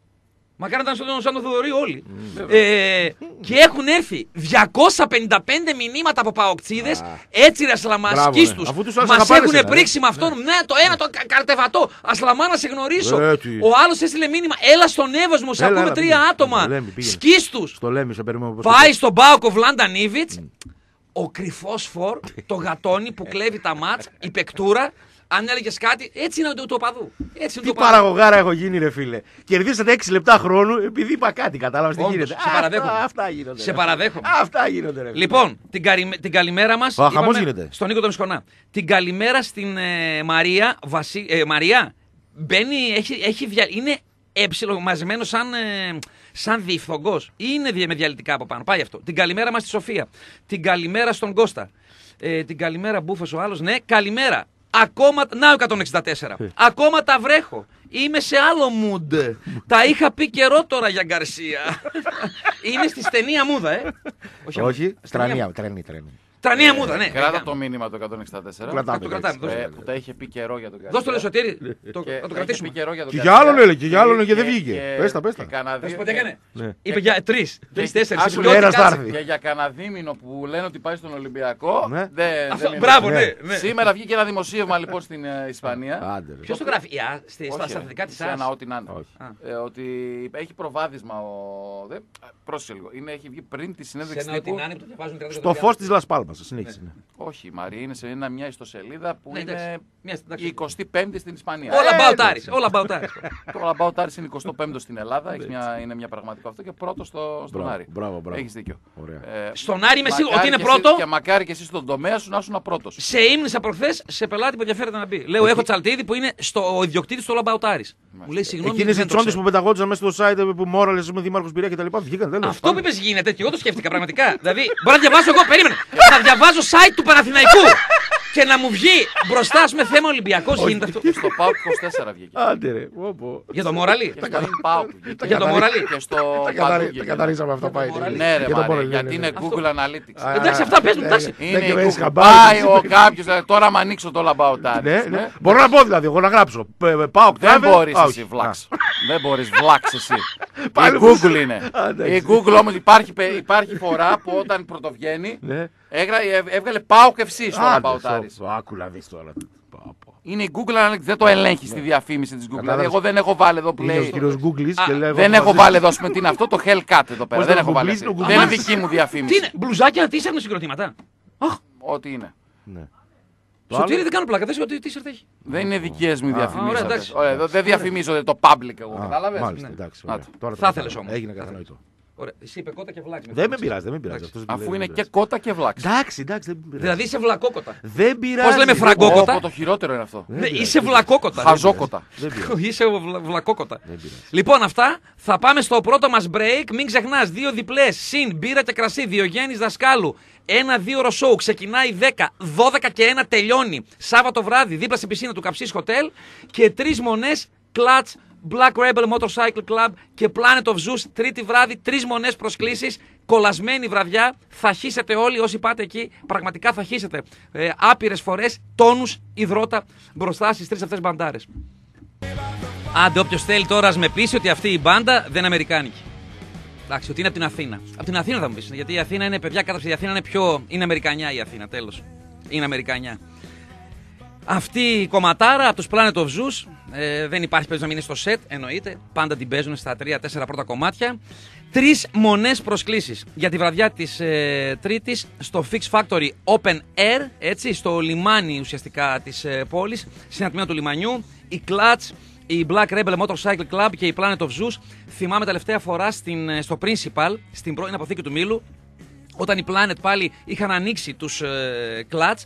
Speaker 1: Μακάρι να ήταν στον σαν τον Θοδωρή όλοι. Ε, και έχουν έρθει 255 μηνύματα από παοξίδε, έτσι ρε
Speaker 2: Μπράβο,
Speaker 1: ασλαμασκεί
Speaker 2: ναι.
Speaker 1: του.
Speaker 2: Αφού τους άλλους
Speaker 1: Μας
Speaker 2: αγαπάνε
Speaker 1: έχουν
Speaker 2: εσένα,
Speaker 1: πρίξει με αυτόν. Ναι, το ένα το κα- καρτεβατό. Ασλαμά να σε γνωρίσω.
Speaker 2: Ε, τι.
Speaker 1: Ο άλλος έστειλε μήνυμα. Έλα στον Εύωσμο, σε
Speaker 2: Έλα,
Speaker 1: ακούμε
Speaker 2: έλα,
Speaker 1: τρία
Speaker 2: πήγαινε.
Speaker 1: άτομα.
Speaker 2: Λέμε, πήγαινε.
Speaker 1: Σκεί τους.
Speaker 2: Στο λέμε, σε περιμένω. πώς
Speaker 1: Πάει
Speaker 2: το-
Speaker 1: στον Πάοκο Βλάντα Νίβιτ. Ο κρυφός φορ, το γατόνι που κλέβει τα μάτς, η πεκτούρα. Αν έλεγες κάτι, έτσι είναι το, το παδού. Έτσι είναι
Speaker 2: Τι
Speaker 1: το παδού.
Speaker 2: παραγωγάρα έχω γίνει, ρε φίλε. Κερδίσατε 6 λεπτά χρόνου επειδή είπα κάτι. Κατάλαβες τι
Speaker 1: Όντως,
Speaker 2: γίνεται.
Speaker 1: σε παραδέχομαι.
Speaker 2: Αυτά, αυτά γίνονται.
Speaker 1: Σε
Speaker 2: ρε.
Speaker 1: παραδέχομαι.
Speaker 2: Αυτά γίνονται, ρε. φίλε.
Speaker 1: Λοιπόν, την, καλη- την καλημέρα μας.
Speaker 2: χαμός γίνεται.
Speaker 1: Στον Νίκο τον Μισκονά. Την καλημέρα στην ε, Μαρία. Βασί, ε, Μαρία, μπαίνει, έχει, έχει δια, είναι εψιλομαζεμένο σαν, ε, σαν διφθογκό. Είναι δια- με διαλυτικά από πάνω. Πάει αυτό. Την καλημέρα μας στη Σοφία. Την καλημέρα στον Κώστα. Ε, την καλημέρα Μπούφο ο άλλος. Ναι, καλημέρα. Ακόμα. Να ο 164. Ακόμα τα βρέχω. Είμαι σε άλλο mood. τα είχα πει καιρό τώρα για Γκαρσία. Είναι στη στενή αμμούδα, ε. αμμούδα.
Speaker 2: Όχι,
Speaker 1: Στενή
Speaker 2: τρανία, τρανή, τρανή.
Speaker 1: Τρανία μούδα, ναι.
Speaker 3: Κράτα το μήνυμα το 164.
Speaker 2: Κρατάμε,
Speaker 1: το κρατάμε,
Speaker 2: εντάξει.
Speaker 1: δώστε.
Speaker 3: Ε, που τα είχε πει καιρό για τον Γκαρσία.
Speaker 1: Δώσ' το λεσοτήρι. Το,
Speaker 3: Και
Speaker 1: να το
Speaker 3: τα
Speaker 1: κρατήσουμε.
Speaker 3: είχε πει καιρό για τον
Speaker 2: Και
Speaker 3: Γκαρσία.
Speaker 2: για άλλον έλεγε, και για άλλον, και δεν βγήκε. Πες τα, πες τα.
Speaker 3: και κανένα
Speaker 1: Θα σου πω
Speaker 3: δί-
Speaker 1: τι έκανε.
Speaker 2: Ναι.
Speaker 1: Είπε για τρεις, τρεις, τέσσερις.
Speaker 3: Άκου,
Speaker 2: λέει, ένας θα έρθει.
Speaker 3: Και για κανένα δίμηνο που λένε ότι πάει στον Ολυμπιακό.
Speaker 2: Ναι.
Speaker 3: δεν-
Speaker 1: Αυτό,
Speaker 3: δεν είναι.
Speaker 1: μπράβο, ναι.
Speaker 2: Ναι.
Speaker 1: ναι.
Speaker 3: Σήμερα βγήκε ένα δημοσίευμα λοιπόν στην ε, Ισπανία.
Speaker 2: Άντε, ρε.
Speaker 1: Ποιος το γράφει, η Α, στη- στα
Speaker 3: Όχι,
Speaker 1: στατιστικά της
Speaker 3: σε ένα
Speaker 1: ΑΣ.
Speaker 3: ό,τι να είναι.
Speaker 2: Όχι.
Speaker 3: Ε, ότι έχει προβάδισμα ο. Δε... Πρόσεχε λίγο. Είναι, έχει βγει πριν τη
Speaker 1: Σε
Speaker 3: συνέντευξη
Speaker 1: ένα ότι
Speaker 3: τύπου.
Speaker 1: να είναι που το διαβάζουν 30
Speaker 2: Στο φως της Λασπάλμα, συνέχισε. ναι.
Speaker 3: Όχι, Μαρία, είναι σε ένα, μια ιστοσελίδα που
Speaker 1: Ναι, εντάξει.
Speaker 3: είναι
Speaker 1: Μια- εντάξει.
Speaker 3: η 25η στην Ισπανία.
Speaker 1: Όλα
Speaker 2: Ε,
Speaker 1: about
Speaker 2: εντάξει.
Speaker 1: Aris, Όλα about Aris.
Speaker 3: Το All About Aris είναι 25ο στην Ελλάδα. Έχεις μια, είναι μια πραγματικό αυτό και πρώτο στο, στον
Speaker 2: Μπράβο,
Speaker 3: Άρη.
Speaker 2: μπράβο, μπράβο.
Speaker 3: Έχεις δίκιο.
Speaker 2: Ωραία.
Speaker 3: Ε,
Speaker 1: Στον Άρη είμαι σίγουρο ότι
Speaker 3: μακάρι
Speaker 1: είναι
Speaker 3: και εσύ-
Speaker 1: πρώτο.
Speaker 3: Και μακάρι και εσύ στον τομέα σου να ήσουν πρώτος.
Speaker 1: Σε ύμνησα προχθές σε πελάτη που ενδιαφέρεται να μπει. Λέω: Έχω τσαλτίδι που είναι στο ο ιδιοκτήτης του All About Aris. Μου λέει: Συγγνώμη.
Speaker 2: Εκείνες οι
Speaker 1: δεν το
Speaker 2: τσόντες
Speaker 1: ξέρω».
Speaker 2: που πεταγόντουσαν μέσα στο site που μόραλες με δήμαρχο Πυρία και τα λοιπά βγήκαν τέλος.
Speaker 1: Αυτό που είπες γίνεται και εγώ το σκέφτηκα πραγματικά. δηλαδή, μπορώ να διαβάσω εγώ, περίμενε. να διαβάζω site του Παναθηναϊκού και να μου βγει μπροστά με θέμα Ολυμπιακός. Γίνεται αυτό.
Speaker 3: στο ΠΑΟΚ 24 βγήκε.
Speaker 2: Άντε ρε. πω, πω.
Speaker 1: Για το Μόραλι.
Speaker 3: Και στο ΠΑΟΚ βγήκε.
Speaker 1: Για το Μόραλι.
Speaker 3: Και στο
Speaker 2: Τα
Speaker 3: Παντού
Speaker 2: καθαρι-
Speaker 3: βγήκε.
Speaker 2: Τα καθαρίσαμε αυτά πάει.
Speaker 3: Ναι, ρε,
Speaker 2: Για το
Speaker 3: Μάρε,
Speaker 2: Moral, ναι,
Speaker 3: γιατί
Speaker 2: ναι,
Speaker 3: είναι
Speaker 2: ναι.
Speaker 3: Google Analytics.
Speaker 2: Α,
Speaker 1: Εντάξει, αυτά πες μου,
Speaker 2: ναι,
Speaker 1: εντάξει.
Speaker 2: ναι.
Speaker 3: Είναι
Speaker 2: Δεν
Speaker 3: η
Speaker 2: έχεις
Speaker 3: Google.
Speaker 2: χαμπάρι.
Speaker 3: Πάει ο κάποιος, τώρα μου ανοίξω το All About Aris.
Speaker 2: Ναι,
Speaker 3: ναι.
Speaker 2: ναι. Μπορώ να πω δηλαδή, εγώ να γράψω. Π- π- Πάω
Speaker 3: Δεν
Speaker 2: driver.
Speaker 3: μπορείς
Speaker 2: Α,
Speaker 3: εσύ,
Speaker 2: όχι.
Speaker 3: βλάξ. Δεν μπορείς, βλάξ εσύ. Η
Speaker 2: Πάλι
Speaker 3: Google είναι.
Speaker 2: Α, εντάξει.
Speaker 3: Η Google όμως υπάρχει, πε- υπάρχει φορά που όταν πρωτοβγαίνει
Speaker 2: Ναι.
Speaker 3: έγρα- ε, έβγαλε Πάοκ FC στο
Speaker 2: Άντε,
Speaker 3: About
Speaker 2: στο-
Speaker 3: Aris.
Speaker 2: Άκουλα δεις τώρα. Πα, πα.
Speaker 3: Είναι η Google Analytics, δεν το ελέγχεις στη διαφήμιση της Google. Δηλαδή,
Speaker 2: Κατάλαβες;
Speaker 3: εγώ δεν έχω βάλει εδώ που
Speaker 2: Είναι ο
Speaker 3: λέει.
Speaker 2: κύριος Google
Speaker 1: Α,
Speaker 2: και λέει.
Speaker 3: Δεν έχω βάλει εδώ, πούμε, τι είναι αυτό, το Hellcat εδώ πέρα.
Speaker 2: Πώς
Speaker 3: Δεν
Speaker 2: το
Speaker 3: έχω βάλει.
Speaker 2: Google's,
Speaker 3: αυτή.
Speaker 2: το
Speaker 3: Δεν είναι
Speaker 2: Google's.
Speaker 3: δική μου
Speaker 1: Τι
Speaker 3: διαφήμιση.
Speaker 1: είναι, μπλουζάκια τι έχουν συγκροτήματα; Αχ,
Speaker 3: Ό,τι είναι.
Speaker 2: Ναι. Το
Speaker 1: Σωτήρι
Speaker 2: άλλο-
Speaker 1: δεν κάνω πλάκα. Δεν ότι τι σερτ έχει.
Speaker 3: Δεν είναι δικές μου
Speaker 1: ωραία,
Speaker 3: διαφημίσεις.
Speaker 1: εντάξει.
Speaker 3: Ωραία, εδώ Δεν διαφημίζω το public εγώ.
Speaker 2: Α,
Speaker 3: Κατάλαβες;
Speaker 2: Μάλιστα,
Speaker 1: Ναι.
Speaker 2: εντάξει.
Speaker 3: Να
Speaker 2: ωραία.
Speaker 3: το.
Speaker 2: Τώρα το
Speaker 1: Θα
Speaker 2: κατάλαβα.
Speaker 1: ήθελες όμως.
Speaker 2: Έγινε
Speaker 1: Θα
Speaker 2: κατανοητό.
Speaker 1: Ωραία, εσύ είπε κότα και βλάξ.
Speaker 2: Δεν με πειράζει, δεν με πειράζει. αυτός
Speaker 3: Αφού
Speaker 2: δεν
Speaker 3: είναι
Speaker 2: πειράζει.
Speaker 3: και κότα και βλάξ.
Speaker 2: Εντάξει, εντάξει. δεν πειράζει.
Speaker 1: Δηλαδή είσαι βλακόκοτα.
Speaker 2: Δεν πειράζει.
Speaker 1: Πώς λέμε
Speaker 2: δεν-
Speaker 1: φραγκό- Κόκοτα.
Speaker 3: Όπο, το χειρότερο είναι αυτό.
Speaker 2: Δεν
Speaker 1: Ναι,
Speaker 2: πειράζει.
Speaker 1: είσαι βλακόκοτα.
Speaker 3: Χαζόκοτα.
Speaker 2: Δεν πειράζει.
Speaker 1: Είσαι βλα- βλακόκοτα.
Speaker 2: Δεν πειράζει.
Speaker 1: Λοιπόν, αυτά θα πάμε στο πρώτο μας break. Μην ξεχνάς, δύο διπλές, συν μπύρα και κρασί, Διογέννη δασκάλου. Ένα δύο ώρο σοου ξεκινάει 10, 12 και 1 τελειώνει. Σάββατο βράδυ δίπλα στην πισίνα του Καψής Hotel. Και τρεις μονές Clutch, Black Rebel Motorcycle Club και Planet of Zeus. Τρίτη βράδυ, τρεις μονές προσκλήσεις. Κολλασμένη βραδιά. Θα χύσετε όλοι όσοι πάτε εκεί. Πραγματικά θα χύσετε ε, άπειρες φορές τόνους υδρότα μπροστά στις τρεις αυτές μπαντάρες. Άντε, όποιος θέλει τώρα ας με πείσει ότι αυτή η μπάντα δεν είναι Αμερικάνικη. Εντάξει, ότι είναι από την Αθήνα. Από την Αθήνα θα μου πεις. Γιατί η Αθήνα είναι παιδιά κάτω. Η Αθήνα είναι πιο. είναι Αμερικανιά η Αθήνα, τέλος. Είναι Αμερικανιά. Αυτή η κομματάρα από τους Planet of Zeus ε, δεν υπάρχει περίπτωση να μείνει στο σετ, εννοείται. Πάντα την παίζουν στα 3-4 πρώτα κομμάτια. Τρεις μονές προσκλήσεις για τη βραδιά της ε, Τρίτης στο Fix Factory Open Air, έτσι, στο λιμάνι ουσιαστικά της ε, πόλης, στην ατμήνα του λιμανιού. Η Clutch, η Black Rebel Motorcycle Club και η Planet of Zeus. Θυμάμαι τελευταία φορά στην, ε, στο Principal, στην πρώην αποθήκη του Μήλου, όταν οι Planet πάλι είχαν ανοίξει τους ε, Clutch.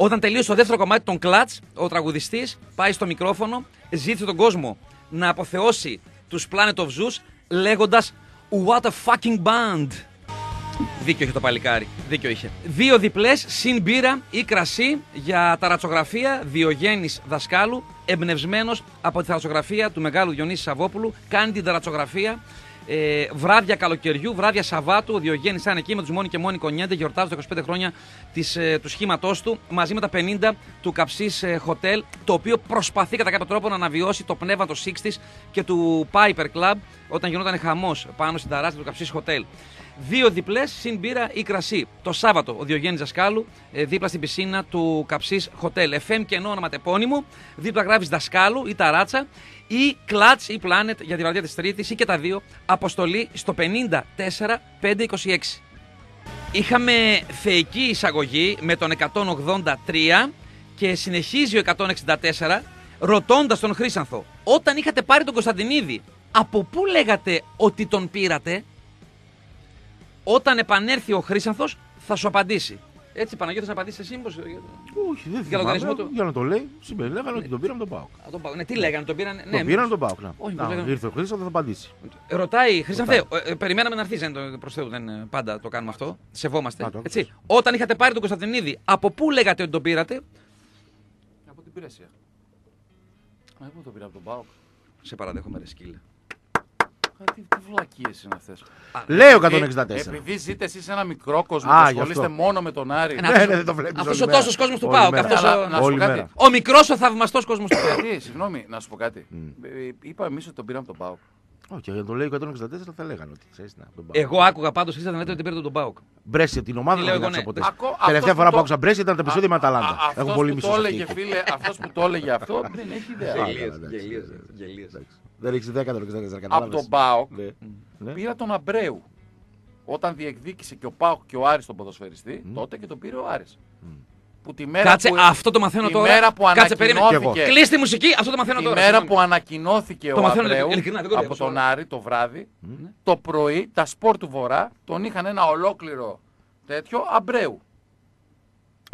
Speaker 1: Όταν τελείωσε το δεύτερο κομμάτι των Clutch, ο τραγουδιστής πάει στο μικρόφωνο, ζήτησε τον κόσμο να αποθεώσει τους Planet of Zeus λέγοντας What a fucking band! Δίκιο είχε το παλικάρι. Δίκιο είχε. Δύο διπλές συν μπύρα ή κρασί για ταρατσογραφία Διογέννης Δασκάλου, εμπνευσμένος από τη ταρατσογραφία του μεγάλου Διονύσης Σαββόπουλου. Κάνει την ταρατσογραφία ε, βράδια καλοκαιριού, βράδια Σαββάτου. Ο Διογέννης ήταν εκεί με τους Μόνοι και Μόνοι Κονιέντε, γιορτάζοντα 25 χρόνια της, ε, του σχήματός του, μαζί με τα 50 του Καψής ε, Hotel, το οποίο προσπαθεί κατά κάποιο τρόπο να αναβιώσει το πνεύμα των 60s και του Piper Club όταν γινόταν χαμός πάνω στην ταράτσα του Καψής Hotel. Δύο διπλές συν μπύρα ή κρασί. Το Σάββατο ο Διογέννης Δασκάλου ε, δίπλα στην πισίνα του Καψής Hotel. FM και ενώ ονοματεπώνυμο, δίπλα γράφεις Δασκάλου ή Ταράτσα ή Clutch ή Planet για τη βραδιά της Τρίτης ή και τα δύο. Αποστολή στο 54526. Είχαμε θεϊκή εισαγωγή με τον 183 Και συνεχίζει ο 164 ρωτώντας τον Χρήσανθο, όταν είχατε πάρει τον Κωνσταντινίδη, από πού λέγατε ότι τον πήρατε, όταν επανέλθει ο Χρήσανθος θα σου απαντήσει. Έτσι, Παναγιώτη, να απαντήσει εσύ, μήπως...
Speaker 2: Όχι, δεν
Speaker 1: Για λογαριασμό
Speaker 2: θυμάμαι.
Speaker 1: του.
Speaker 2: Για να το λέει, συμπεριλέγανε ότι τον πήραμε τον Πάοκ.
Speaker 1: Α, τον πάω. Ναι, τι λέγανε, τον πήραν. Ναι,
Speaker 2: Τον πήραμε τον Πάοκ. να.
Speaker 1: Όχι,
Speaker 2: Να,
Speaker 1: τον λέγανε.
Speaker 2: Ήρθε ο Χρήστο, θα απαντήσει.
Speaker 1: Ρωτάει, Χρυσανθέ, ε, ε, περιμέναμε να έρθεις, δεν το προς Θεού, δεν ε, πάντα το κάνουμε αυτό. Σεβόμαστε.
Speaker 2: Α, το
Speaker 1: έτσι.
Speaker 2: άκουσες.
Speaker 1: Όταν είχατε πάρει τον Κωνσταντινίδη, από πού λέγατε ότι τον πήρατε,
Speaker 3: Από την υπηρεσία. Μα πού το πήρα από τον Πάοκ.
Speaker 1: σε παραδέχομαι, ρε σκύλε.
Speaker 3: Α, Τι, τι βλακίες είναι αυτές.
Speaker 2: Λέει ο
Speaker 3: Επειδή-
Speaker 2: 164.
Speaker 3: Επειδή ζείτε εσείς σε ένα μικρό κόσμο
Speaker 2: Α,
Speaker 3: και
Speaker 2: γι'
Speaker 3: ασχολείστε
Speaker 2: αυτό.
Speaker 3: μόνο με τον Άρη.
Speaker 1: Ε,
Speaker 2: Ναι,
Speaker 1: αυτός-
Speaker 2: ναι, δεν το βλέπεις
Speaker 1: αυτός
Speaker 2: όλη
Speaker 1: ο
Speaker 2: μέρα.
Speaker 1: τόσος κόσμος του
Speaker 2: Όλη
Speaker 1: ΠΑΟΚ,
Speaker 2: μέρα.
Speaker 1: αυτός
Speaker 3: Αλλά
Speaker 1: ο-
Speaker 3: να σου
Speaker 2: Όλη
Speaker 3: πω κάτι.
Speaker 2: μέρα.
Speaker 1: Ο μικρός, ο θαυμαστός κόσμος του Θεού.
Speaker 3: Γιατί, συγγνώμη, να σου πω κάτι. Ε, Είπαμε εμείς ότι τον πήραμε τον Πάοκ.
Speaker 2: Όχι, για να το λέει ο 164 θα λέγανε ότι ξέρεις να τον Πάοκ.
Speaker 1: Εγώ άκουγα πάντως εσεί να λέτε ότι πήρατε τον Πάοκ.
Speaker 2: Μπρέσια την ομάδα
Speaker 1: Τι
Speaker 2: δεν
Speaker 1: λέω
Speaker 2: θα
Speaker 1: εγώ, ναι.
Speaker 2: ποτέ.
Speaker 3: Ακό-
Speaker 2: Τελευταία
Speaker 3: αυτός
Speaker 2: φορά
Speaker 3: που
Speaker 2: που
Speaker 3: το-
Speaker 2: άκουσα Μπρέσια ήταν τα επεισόδια με Αταλάντα.
Speaker 3: Α-
Speaker 2: Έχω
Speaker 3: αυτός
Speaker 2: πολύ
Speaker 3: που
Speaker 2: μισό
Speaker 3: το
Speaker 2: σε
Speaker 3: έλεγε,
Speaker 2: αυτή.
Speaker 3: φίλε, αυτός που το έλεγε αυτό δεν έχει ιδέα.
Speaker 2: Α,
Speaker 1: Γελίες,
Speaker 2: καλά, εντάξει,
Speaker 1: γελίες,
Speaker 2: εντάξει,
Speaker 1: γελίες.
Speaker 2: εντάξει. Δεν έχει 10 το 64,
Speaker 3: Από
Speaker 2: κατάλαβες.
Speaker 3: τον Πάοκ
Speaker 2: Ναι. Ναι.
Speaker 3: πήρα τον Αμπρέου. Όταν διεκδίκησε και ο Πάοκ και ο Άρης τον ποδοσφαιριστή, τότε και τον πήρε ο Άρης. Που τη μέρα
Speaker 1: Κάτσε,
Speaker 3: που,
Speaker 1: αυτό το μαθαίνω
Speaker 3: τη
Speaker 1: τώρα.
Speaker 3: μέρα που
Speaker 1: Κάτσε, περίμενε.
Speaker 3: ανακοινώθηκε,
Speaker 1: Κλείστε τη μουσική, αυτό το μαθαίνω
Speaker 3: τη
Speaker 1: τώρα.
Speaker 3: μέρα
Speaker 1: συγγνώμη.
Speaker 3: που ανακοινώθηκε
Speaker 1: Το
Speaker 3: ο
Speaker 1: μαθαίνω,
Speaker 3: Αμπρέου
Speaker 1: ειλικρινά, δεν
Speaker 3: από
Speaker 1: κοροϊδεύω,
Speaker 3: τον
Speaker 1: sorry.
Speaker 3: Άρη το βράδυ, το πρωί τα σπορ του Βορρά τον είχαν ένα ολόκληρο τέτοιο Αμπρέου.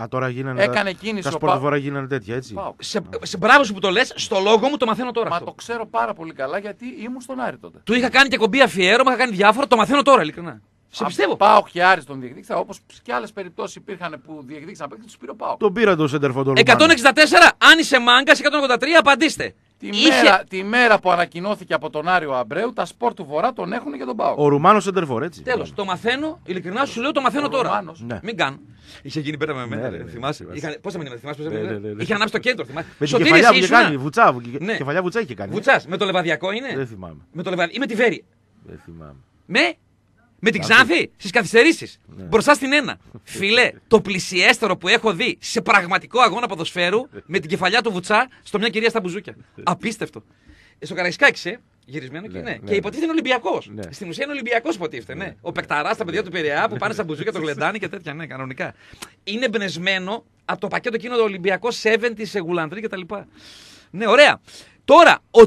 Speaker 2: Α, τώρα γίνανε.
Speaker 3: Έκανε
Speaker 2: τα-
Speaker 3: κίνηση
Speaker 2: Τα
Speaker 3: ο
Speaker 2: σπορ του
Speaker 3: Πάοκ.
Speaker 2: Βορρά γίνανε τέτοια, έτσι.
Speaker 3: Πάοκ.
Speaker 1: Σε, σε μπράβο σου που το λες, στο λόγο μου το μαθαίνω τώρα.
Speaker 3: Μα
Speaker 1: αυτό.
Speaker 3: το ξέρω πάρα πολύ καλά γιατί ήμουν στον Άρη τότε.
Speaker 1: Του είχα κάνει και κομπή αφιέρωμα, είχα κάνει διάφορα, το μαθαίνω τώρα, ειλικρινά. Σε πιστεύω.
Speaker 3: Πάω και Άρης τον διεκδίκησα όπως και άλλες περιπτώσεις υπήρχαν που διεκδίκησαν παίκτη, τους πήρε ο Πάοκ.
Speaker 2: Τον πήρα το σέντερ τον
Speaker 1: 164, αν είσαι μάγκας, 183, απαντήστε.
Speaker 3: Τη,
Speaker 1: Είχε-
Speaker 3: μέρα, τη μέρα που ανακοινώθηκε από τον Άριο Αμπρέου, τα σπορ του Βορρά τον έχουν και τον Πάοκ.
Speaker 2: Ο Ρουμάνος σέντερ έτσι.
Speaker 1: Τέλος, το μαθαίνω, ειλικρινά σου λέω το μαθαίνω
Speaker 3: Ο
Speaker 1: τώρα.
Speaker 3: Ρουμάνος.
Speaker 2: Ναι.
Speaker 1: Μην κάνω. Είχε γίνει πέρα με μένα,
Speaker 2: Ναι,
Speaker 1: ρε,
Speaker 2: ναι, ναι,
Speaker 1: θυμάσαι.
Speaker 2: θυμάσαι.
Speaker 1: Είχαν- Πώς θα μείνει, θυμάσαι πώς
Speaker 2: Ναι,
Speaker 1: έμεινε,
Speaker 2: ναι, ναι, ναι.
Speaker 1: Είχε ανάψει το κέντρο, θυμάσαι.
Speaker 2: Με την
Speaker 1: Σωτήρη,
Speaker 2: κεφαλιά
Speaker 1: εσύ
Speaker 2: που είχε
Speaker 1: ήσουνα.
Speaker 2: κάνει. Βουτσά, που-
Speaker 1: Ναι.
Speaker 2: κεφαλιά βουτσά είχε κάνει.
Speaker 1: Βουτσάς, με το λεβαδιακό είναι;
Speaker 2: Δεν θυμάμαι.
Speaker 1: Με το λεβαδιακό. Ή με τη Βέρη.
Speaker 2: Δεν θυμάμαι.
Speaker 1: Με. Με την Ξάνθη στις καθυστερήσεις.
Speaker 2: Ναι.
Speaker 1: Μπροστά στην ένα. Φιλέ, το πλησιέστερο που έχω δει σε πραγματικό αγώνα ποδοσφαίρου με την κεφαλιά του Βουτσά στο μια κυρία στα μπουζούκια. Απίστευτο. Ε, Στο Καραϊσκάκη, ε, γυρισμένο και
Speaker 2: Ναι,
Speaker 1: ναι.
Speaker 2: ναι,
Speaker 1: Και
Speaker 2: ναι.
Speaker 1: υποτίθεται είναι Ολυμπιακός.
Speaker 2: Ναι.
Speaker 1: Στην ουσία είναι Ολυμπιακός υποτίθεται. Ναι. Ο Πεκταράς, τα παιδιά του Περιά που πάνε στα μπουζούκια, το γλεντάνε και τέτοια. Ναι, κανονικά. Είναι εμπνεσμένο από το πακέτο εκείνο το Ολυμπιακό 70 σε γουλαντρί κτλ. Ναι, ωραία. Τώρα, ο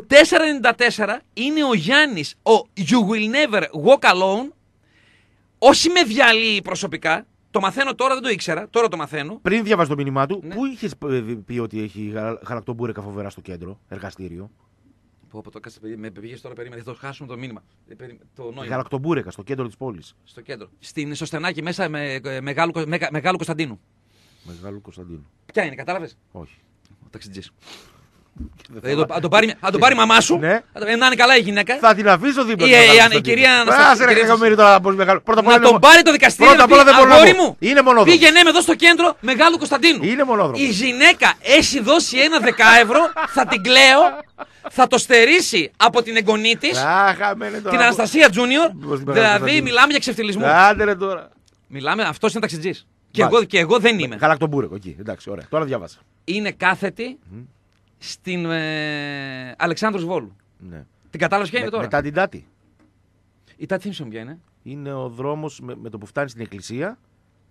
Speaker 1: 494 είναι ο Γιάννης, ο You will never walk alone. Όχι με διαλύει προσωπικά. Το μαθαίνω τώρα, δεν το ήξερα. Τώρα το μαθαίνω.
Speaker 2: Πριν διαβάσει το μήνυμά του,
Speaker 1: Ναι.
Speaker 2: πού είχες πει ότι έχει γα- γαλακτομπούρεκα φοβερά στο κέντρο, εργαστήριο;
Speaker 1: Πω, πω, το κάτσε, παιδί, με πήγες τώρα, περίμενε, θα το χάσουμε το μήνυμα. Ε, περί- Το νόημα.
Speaker 2: Γαλακτομπούρεκα στο κέντρο της πόλης.
Speaker 1: Στο κέντρο. Στην, στο στενάκι μέσα με, ε, μεγάλου, μεγα- μεγάλου Κωνσταντίνου.
Speaker 2: Μεγάλου Κωνσταντίνου.
Speaker 1: Ποια είναι, κατάλαβες;
Speaker 2: Όχι.
Speaker 1: Ο ταξιτζής. Αν τον πάρει, αν τον πάρει η μαμά σου,
Speaker 2: Ναι.
Speaker 1: θα το- ε, να είναι καλά η γυναίκα,
Speaker 2: Θα την αφήσω δίπλα.
Speaker 1: Η-
Speaker 2: του
Speaker 1: η-
Speaker 2: Μεγάλου
Speaker 1: η- η
Speaker 2: Κωνσταντίνου.
Speaker 1: κυρία Αναστασία-
Speaker 2: Άσε ρε
Speaker 1: κυρία-
Speaker 2: κακομοίρη τώρα να πω μεγάλο. Πρώτα απ' όλα
Speaker 1: να
Speaker 2: είναι
Speaker 1: τον
Speaker 2: μο-
Speaker 1: πάρει το δικαστήριο
Speaker 2: Πρώτα
Speaker 1: να
Speaker 2: απ' όλα
Speaker 1: πει,
Speaker 2: δεν μπορεί να
Speaker 1: αγόρι
Speaker 2: πω.
Speaker 1: μου,
Speaker 2: Είναι μονόδρομος.
Speaker 1: πήγαινε με εδώ στο κέντρο Μεγάλου Κωνσταντίνου.
Speaker 2: Είναι μονόδρομος.
Speaker 1: Η γυναίκα έχει δώσει ένα δεκάευρο, θα την κλαίω, θα το στερήσει από την εγγονή της,
Speaker 2: Α, χαμένε τώρα.
Speaker 1: την Αναστασία Τζούνιορ.
Speaker 2: Μήπως την Μεγάλου
Speaker 1: Δηλαδή
Speaker 2: Κωνσταντίνου.
Speaker 1: μιλάμε για ξεφτυλισμό.
Speaker 2: Άντε ρε τώρα.
Speaker 1: Μιλάμε, αυτός είναι ταξιτζής. Και
Speaker 2: Μάλιστα.
Speaker 1: εγώ, και εγώ δεν είμαι.
Speaker 2: Γαλακτομπούρεκο εκεί. Εντάξει, ωραία. Τώρα διάβασα.
Speaker 1: Είναι κάθετη στην ε, Αλεξάνδρους Βόλου.
Speaker 2: Ναι.
Speaker 1: Την κατάλαβες ποια είναι
Speaker 2: Με-
Speaker 1: τώρα;
Speaker 2: Μετά την Τάτη.
Speaker 1: Η Τάτι Θήμψον ποια είναι;
Speaker 2: Είναι ο δρόμος με, με το που φτάνει στην εκκλησία.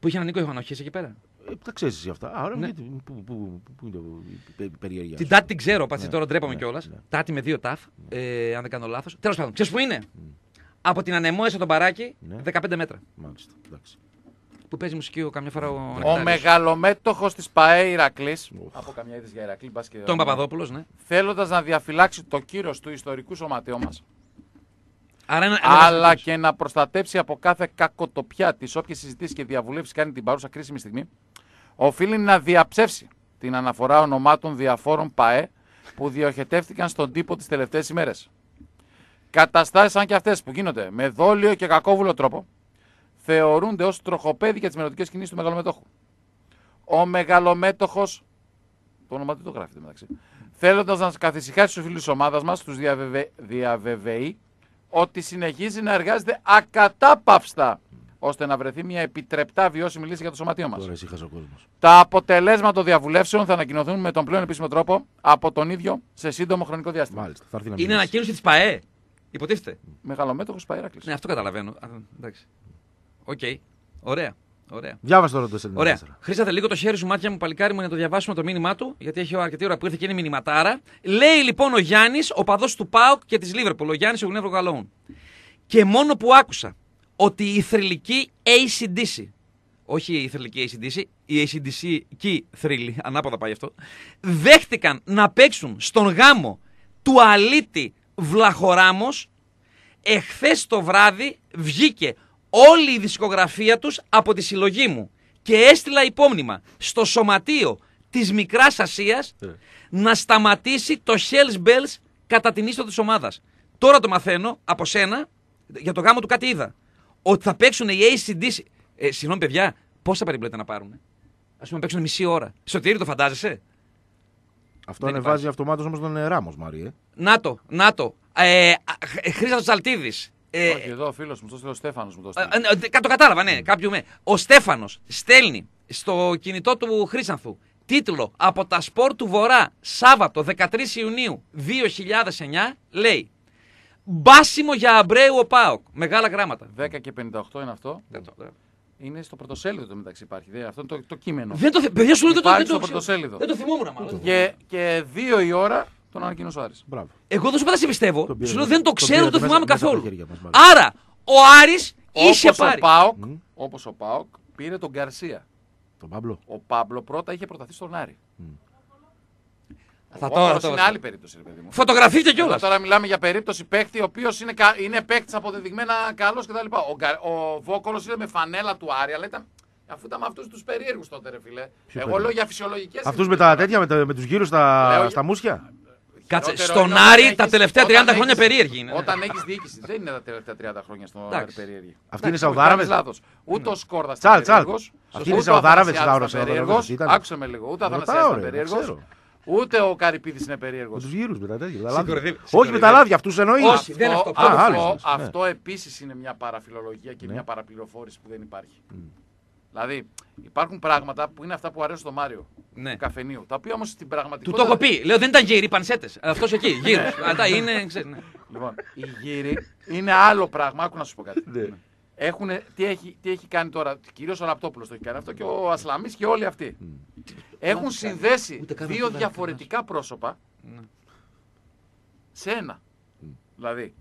Speaker 1: Που είχε έναν Νίκο Ιωαννοχή εκεί πέρα.
Speaker 2: Ε, τα ξέρεις εσύ αυτά. Α, ωραία,
Speaker 1: Ναι.
Speaker 2: γιατί- πού, πού, πού, πού είναι το, η πε- η περιέργεια.
Speaker 1: Την
Speaker 2: σου.
Speaker 1: Τάτι την ξέρω, πάτσε
Speaker 2: Ναι,
Speaker 1: τώρα ντρέπαμε
Speaker 2: ναι,
Speaker 1: κιόλας.
Speaker 2: ναι.
Speaker 1: Τάτι με δύο ταφ, ε, αν δεν κάνω λάθος. Τέλος πάντων, ξέρεις που είναι; Από την ανεμόεσα τον παράκι,
Speaker 2: Ναι.
Speaker 1: 15 μέτρα.
Speaker 2: Μάλιστα. Εντάξει.
Speaker 1: Που παίζει μουσική ο, καμιά φορά ο,
Speaker 3: Ο
Speaker 1: Νεκτάριος.
Speaker 3: μεγαλομέτωχος της ΠαΕ Ηρακλής. Από καμιά είδη για Ηρακλή, μπας και.
Speaker 1: Τον Παπαδόπουλος, ναι.
Speaker 3: Θέλοντας να διαφυλάξει το κύρος του ιστορικού σωματείου μας,
Speaker 1: Άρα ένα,
Speaker 3: αλλά και να προστατέψει από κάθε κακοτοπιά τις όποιες συζητήσεις και διαβουλεύσεις κάνει την παρούσα κρίσιμη στιγμή, οφείλει να διαψεύσει την αναφορά ονομάτων διαφόρων ΠαΕ που διοχετεύτηκαν στον τύπο τις τελευταίες ημέρες. Καταστάσεις σαν και αυτές που γίνονται με δόλιο και κακόβουλο τρόπο θεωρούνται ως τροχοπέδι για τι μελλοντικέ κινήσει του μεγαλομετόχου. Ο μεγαλομέτωχο. Το όνομα του το γράφεται μεταξύ. Θέλοντας να καθησυχάσει τους φίλους της ομάδας μας, τους διαβεβαι... διαβεβαιεί ότι συνεχίζει να εργάζεται ακατάπαυστα ώστε να βρεθεί μια επιτρεπτά βιώσιμη λύση για το σωματείο μας.
Speaker 2: Τώρα εσύ χάσε ο κόσμος.
Speaker 3: Τα αποτελέσματα των διαβουλεύσεων θα ανακοινωθούν με τον πλέον επίσημο τρόπο από τον ίδιο σε σύντομο χρονικό διάστημα.
Speaker 2: Μάλιστα. Θα έρθει να
Speaker 1: Είναι
Speaker 2: μιλήσει.
Speaker 1: ανακοίνωση της ΠαΕ. Υποτίθεται.
Speaker 3: Μεγαλομέτωχο Παϊράκλη.
Speaker 1: Ναι, αυτό καταλαβαίνω. Α, εντάξει. Οκ. Ωραία. Ωραία.
Speaker 2: Διάβασε τώρα το Σελήνη.
Speaker 1: Ωραία. Χρήσατε λίγο το χέρι σου, μάτια μου, παλικάρι μου, για να το διαβάσουμε το μήνυμά του, γιατί έχει αρκετή ώρα που ήρθε και είναι μηνυματάρα. Λέει λοιπόν ο Γιάννης, ο παδός του Πάουκ και της Λίβερπουλ, ο Γιάννης ο Γνεύρο Γαλόουν. Και μόνο που άκουσα ότι η θρηλυκή ACDC, όχι η θρηλυκή ACDC, η ACDC και θρύλη, ανάποδα πάει αυτό, δέχτηκαν να παίξουν στον γάμο του αλήτη Βλαχοράμος, εχθές το βράδυ βγήκε όλη η δισκογραφία τους από τη συλλογή μου και έστειλα υπόμνημα στο σωματείο της Μικράς Ασίας να σταματήσει το Hells Bells κατά την είσοδο της ομάδας. Τώρα το μαθαίνω από σένα, για το γάμο του κάτι είδα, ότι θα παίξουν οι ACDC. Ε, συγγνώμη παιδιά, πόσα περιπλέτε να πάρουν. Ας πούμε παίξουν μισή ώρα. Σωτήρι το φαντάζεσαι;
Speaker 2: Αυτό
Speaker 1: Δεν
Speaker 2: ανεβάζει αυτομάτως όμως τον ε, Ράμος, Μάριε.
Speaker 1: Νάτο, Νάτο. Ε, Χρήστος Τσαλτίδη. Ε,
Speaker 3: Όχι, εδώ ο φίλος μου, το στείλε ο Στέφανος μου το
Speaker 1: ε,
Speaker 3: στείλε.
Speaker 1: ε, ε, το κατάλαβα, ναι, κάποιου με. Ο Στέφανος στέλνει στο κινητό του Χρήσανθου τίτλο από τα σπορ του Βορρά Σάββατο 13 Ιουνίου 2009 λέει Μπάσιμο για Αμπρέου ο Πάοκ. Μεγάλα γράμματα.
Speaker 3: 10 και 58 είναι αυτό.
Speaker 1: Δεν το, δεν-
Speaker 3: Είναι στο πρωτοσέλιδο το μεταξύ υπάρχει. Δεν- Αυτό είναι το, το κείμενο.
Speaker 1: δεν το, θυ- παιδιά σου λέω, δεν το,
Speaker 3: Υπάρχει
Speaker 1: δεν το,
Speaker 3: στο πρωτοσέλιδο.
Speaker 1: δεν το θυμόμουν μάλλον.
Speaker 3: Και, και δύο η ώρα τον ανακοίνωσε ο Άρης.
Speaker 2: Μπράβο.
Speaker 1: Εγώ δεν σου είπα να σε πιστεύω.
Speaker 2: Τον πήρε
Speaker 1: Σου λέω
Speaker 2: μέσα-
Speaker 1: δεν το
Speaker 2: τον
Speaker 1: ξέρω, δεν το
Speaker 2: πήρε
Speaker 1: θυμάμαι
Speaker 2: μέσα- μέσα από
Speaker 1: καθόλου.
Speaker 2: τα χέρια μας, μάλιστα.
Speaker 1: Άρα, ο Άρης είχε
Speaker 3: Όπως ο
Speaker 1: πάρει.
Speaker 3: Πάοκ,
Speaker 2: Μμ.
Speaker 3: όπως ο Πάοκ πήρε τον Γκαρσία.
Speaker 2: Τον Παμπλό.
Speaker 3: Ο Πάμπλο πρώτα είχε προταθεί στον Άρη.
Speaker 1: Θα
Speaker 3: ο
Speaker 1: το-
Speaker 3: Βόκολος
Speaker 1: θα το-
Speaker 3: είναι άλλη περίπτωση, ρε παιδί μου.
Speaker 1: Φωτογραφείτε
Speaker 3: Εδώ
Speaker 1: κιόλας.
Speaker 3: τώρα μιλάμε για περίπτωση παίκτη ο οποίος είναι, κα- είναι παίκτης αποδεδειγμένα καλός κτλ. Ο, Γκα- ο Βόκολος είναι με φανέλα του Άρη, αλλά ήταν. Αφού ήταν με αυτούς τους περίεργους τότε, ρε φιλέ. Εγώ
Speaker 2: περίεργο;
Speaker 3: λέω για φυσιολογικές.
Speaker 2: Αυτούς με τα τέτοια, με, τα- με τους γύρους στα,
Speaker 3: Λέω-
Speaker 2: στα μουσια;
Speaker 1: Κάτσε,
Speaker 3: Χειρότερο
Speaker 1: στον
Speaker 3: είναι όταν
Speaker 1: Άρη
Speaker 3: έχεις-
Speaker 1: τα τελευταία
Speaker 3: όταν
Speaker 1: 30 χρόνια
Speaker 3: έχεις-
Speaker 1: περίεργη είναι.
Speaker 3: Όταν έχεις διοίκηση. Δεν είναι τα τελευταία 30 χρόνια στον Άρη
Speaker 1: Εντάξει.
Speaker 3: περίεργη.
Speaker 2: Αυτοί είναι
Speaker 3: Εντάξει,
Speaker 2: Σαουδάραβες;
Speaker 3: κάνεις λάθος. Ούτε ο Σκόρδα
Speaker 2: Τσάλ,
Speaker 3: ήταν
Speaker 2: τσάλ.
Speaker 3: περίεργος,
Speaker 2: Αυτοί είναι
Speaker 3: ούτε ο
Speaker 2: Σαουδάραβες,
Speaker 3: Αθανασιάδης
Speaker 2: Λάουρος,
Speaker 3: ήταν
Speaker 2: Σαουδάραβες,
Speaker 3: περίεργος.
Speaker 2: ήταν.
Speaker 3: Άκουσε με λίγο. Ούτε ο
Speaker 2: Ρωτάω,
Speaker 3: Αθανασιάδης ήταν
Speaker 2: ρε,
Speaker 3: περίεργος.
Speaker 2: ξέρω.
Speaker 3: Ούτε ο Καρυπίδης είναι περίεργος.
Speaker 2: Με τους γύρους, με τα τέτοια. τα
Speaker 1: Συγχωρεί-
Speaker 2: λάδια.
Speaker 1: συγχωρεί-
Speaker 2: Όχι με τα λάδια, αυτούς εννοείς.
Speaker 1: Όχι. δεν είναι αυτό.
Speaker 3: Αυτό,
Speaker 2: Α, άλλες
Speaker 3: αυτό,
Speaker 2: είναι, ναι.
Speaker 3: αυτό επίσης είναι μια παραφιλολογία και
Speaker 2: Ναι.
Speaker 3: μια παραπληροφόρηση που δεν υπάρχει. Δηλαδή, υπάρχουν πράγματα που είναι αυτά που αρέσουν στο Μάριο
Speaker 1: Ναι.
Speaker 3: του καφενείου. Τα οποία όμως στην
Speaker 1: Του
Speaker 3: πραγματικότητα.
Speaker 1: το έχω πει. Λέω δεν ήταν γύρι, πανσέτες. Αυτός εκεί, γύρω. Αυτά είναι. ξέρεις, ναι.
Speaker 3: Λοιπόν, οι γύροι είναι άλλο πράγμα. Άκου να σου πω κάτι.
Speaker 2: Ναι.
Speaker 3: Έχουν, τι, έχει, τι έχει κάνει τώρα, κυρίως ο Ραπτόπουλος το έχει κάνει αυτό και ο Ασλαμί και όλοι αυτοί. Έχουν συνδέσει
Speaker 1: Ούτε καν
Speaker 3: δύο
Speaker 1: αυτό δεν
Speaker 3: διαφορετικά πρόσωπα
Speaker 1: Ναι.
Speaker 3: σε ένα. Δηλαδή,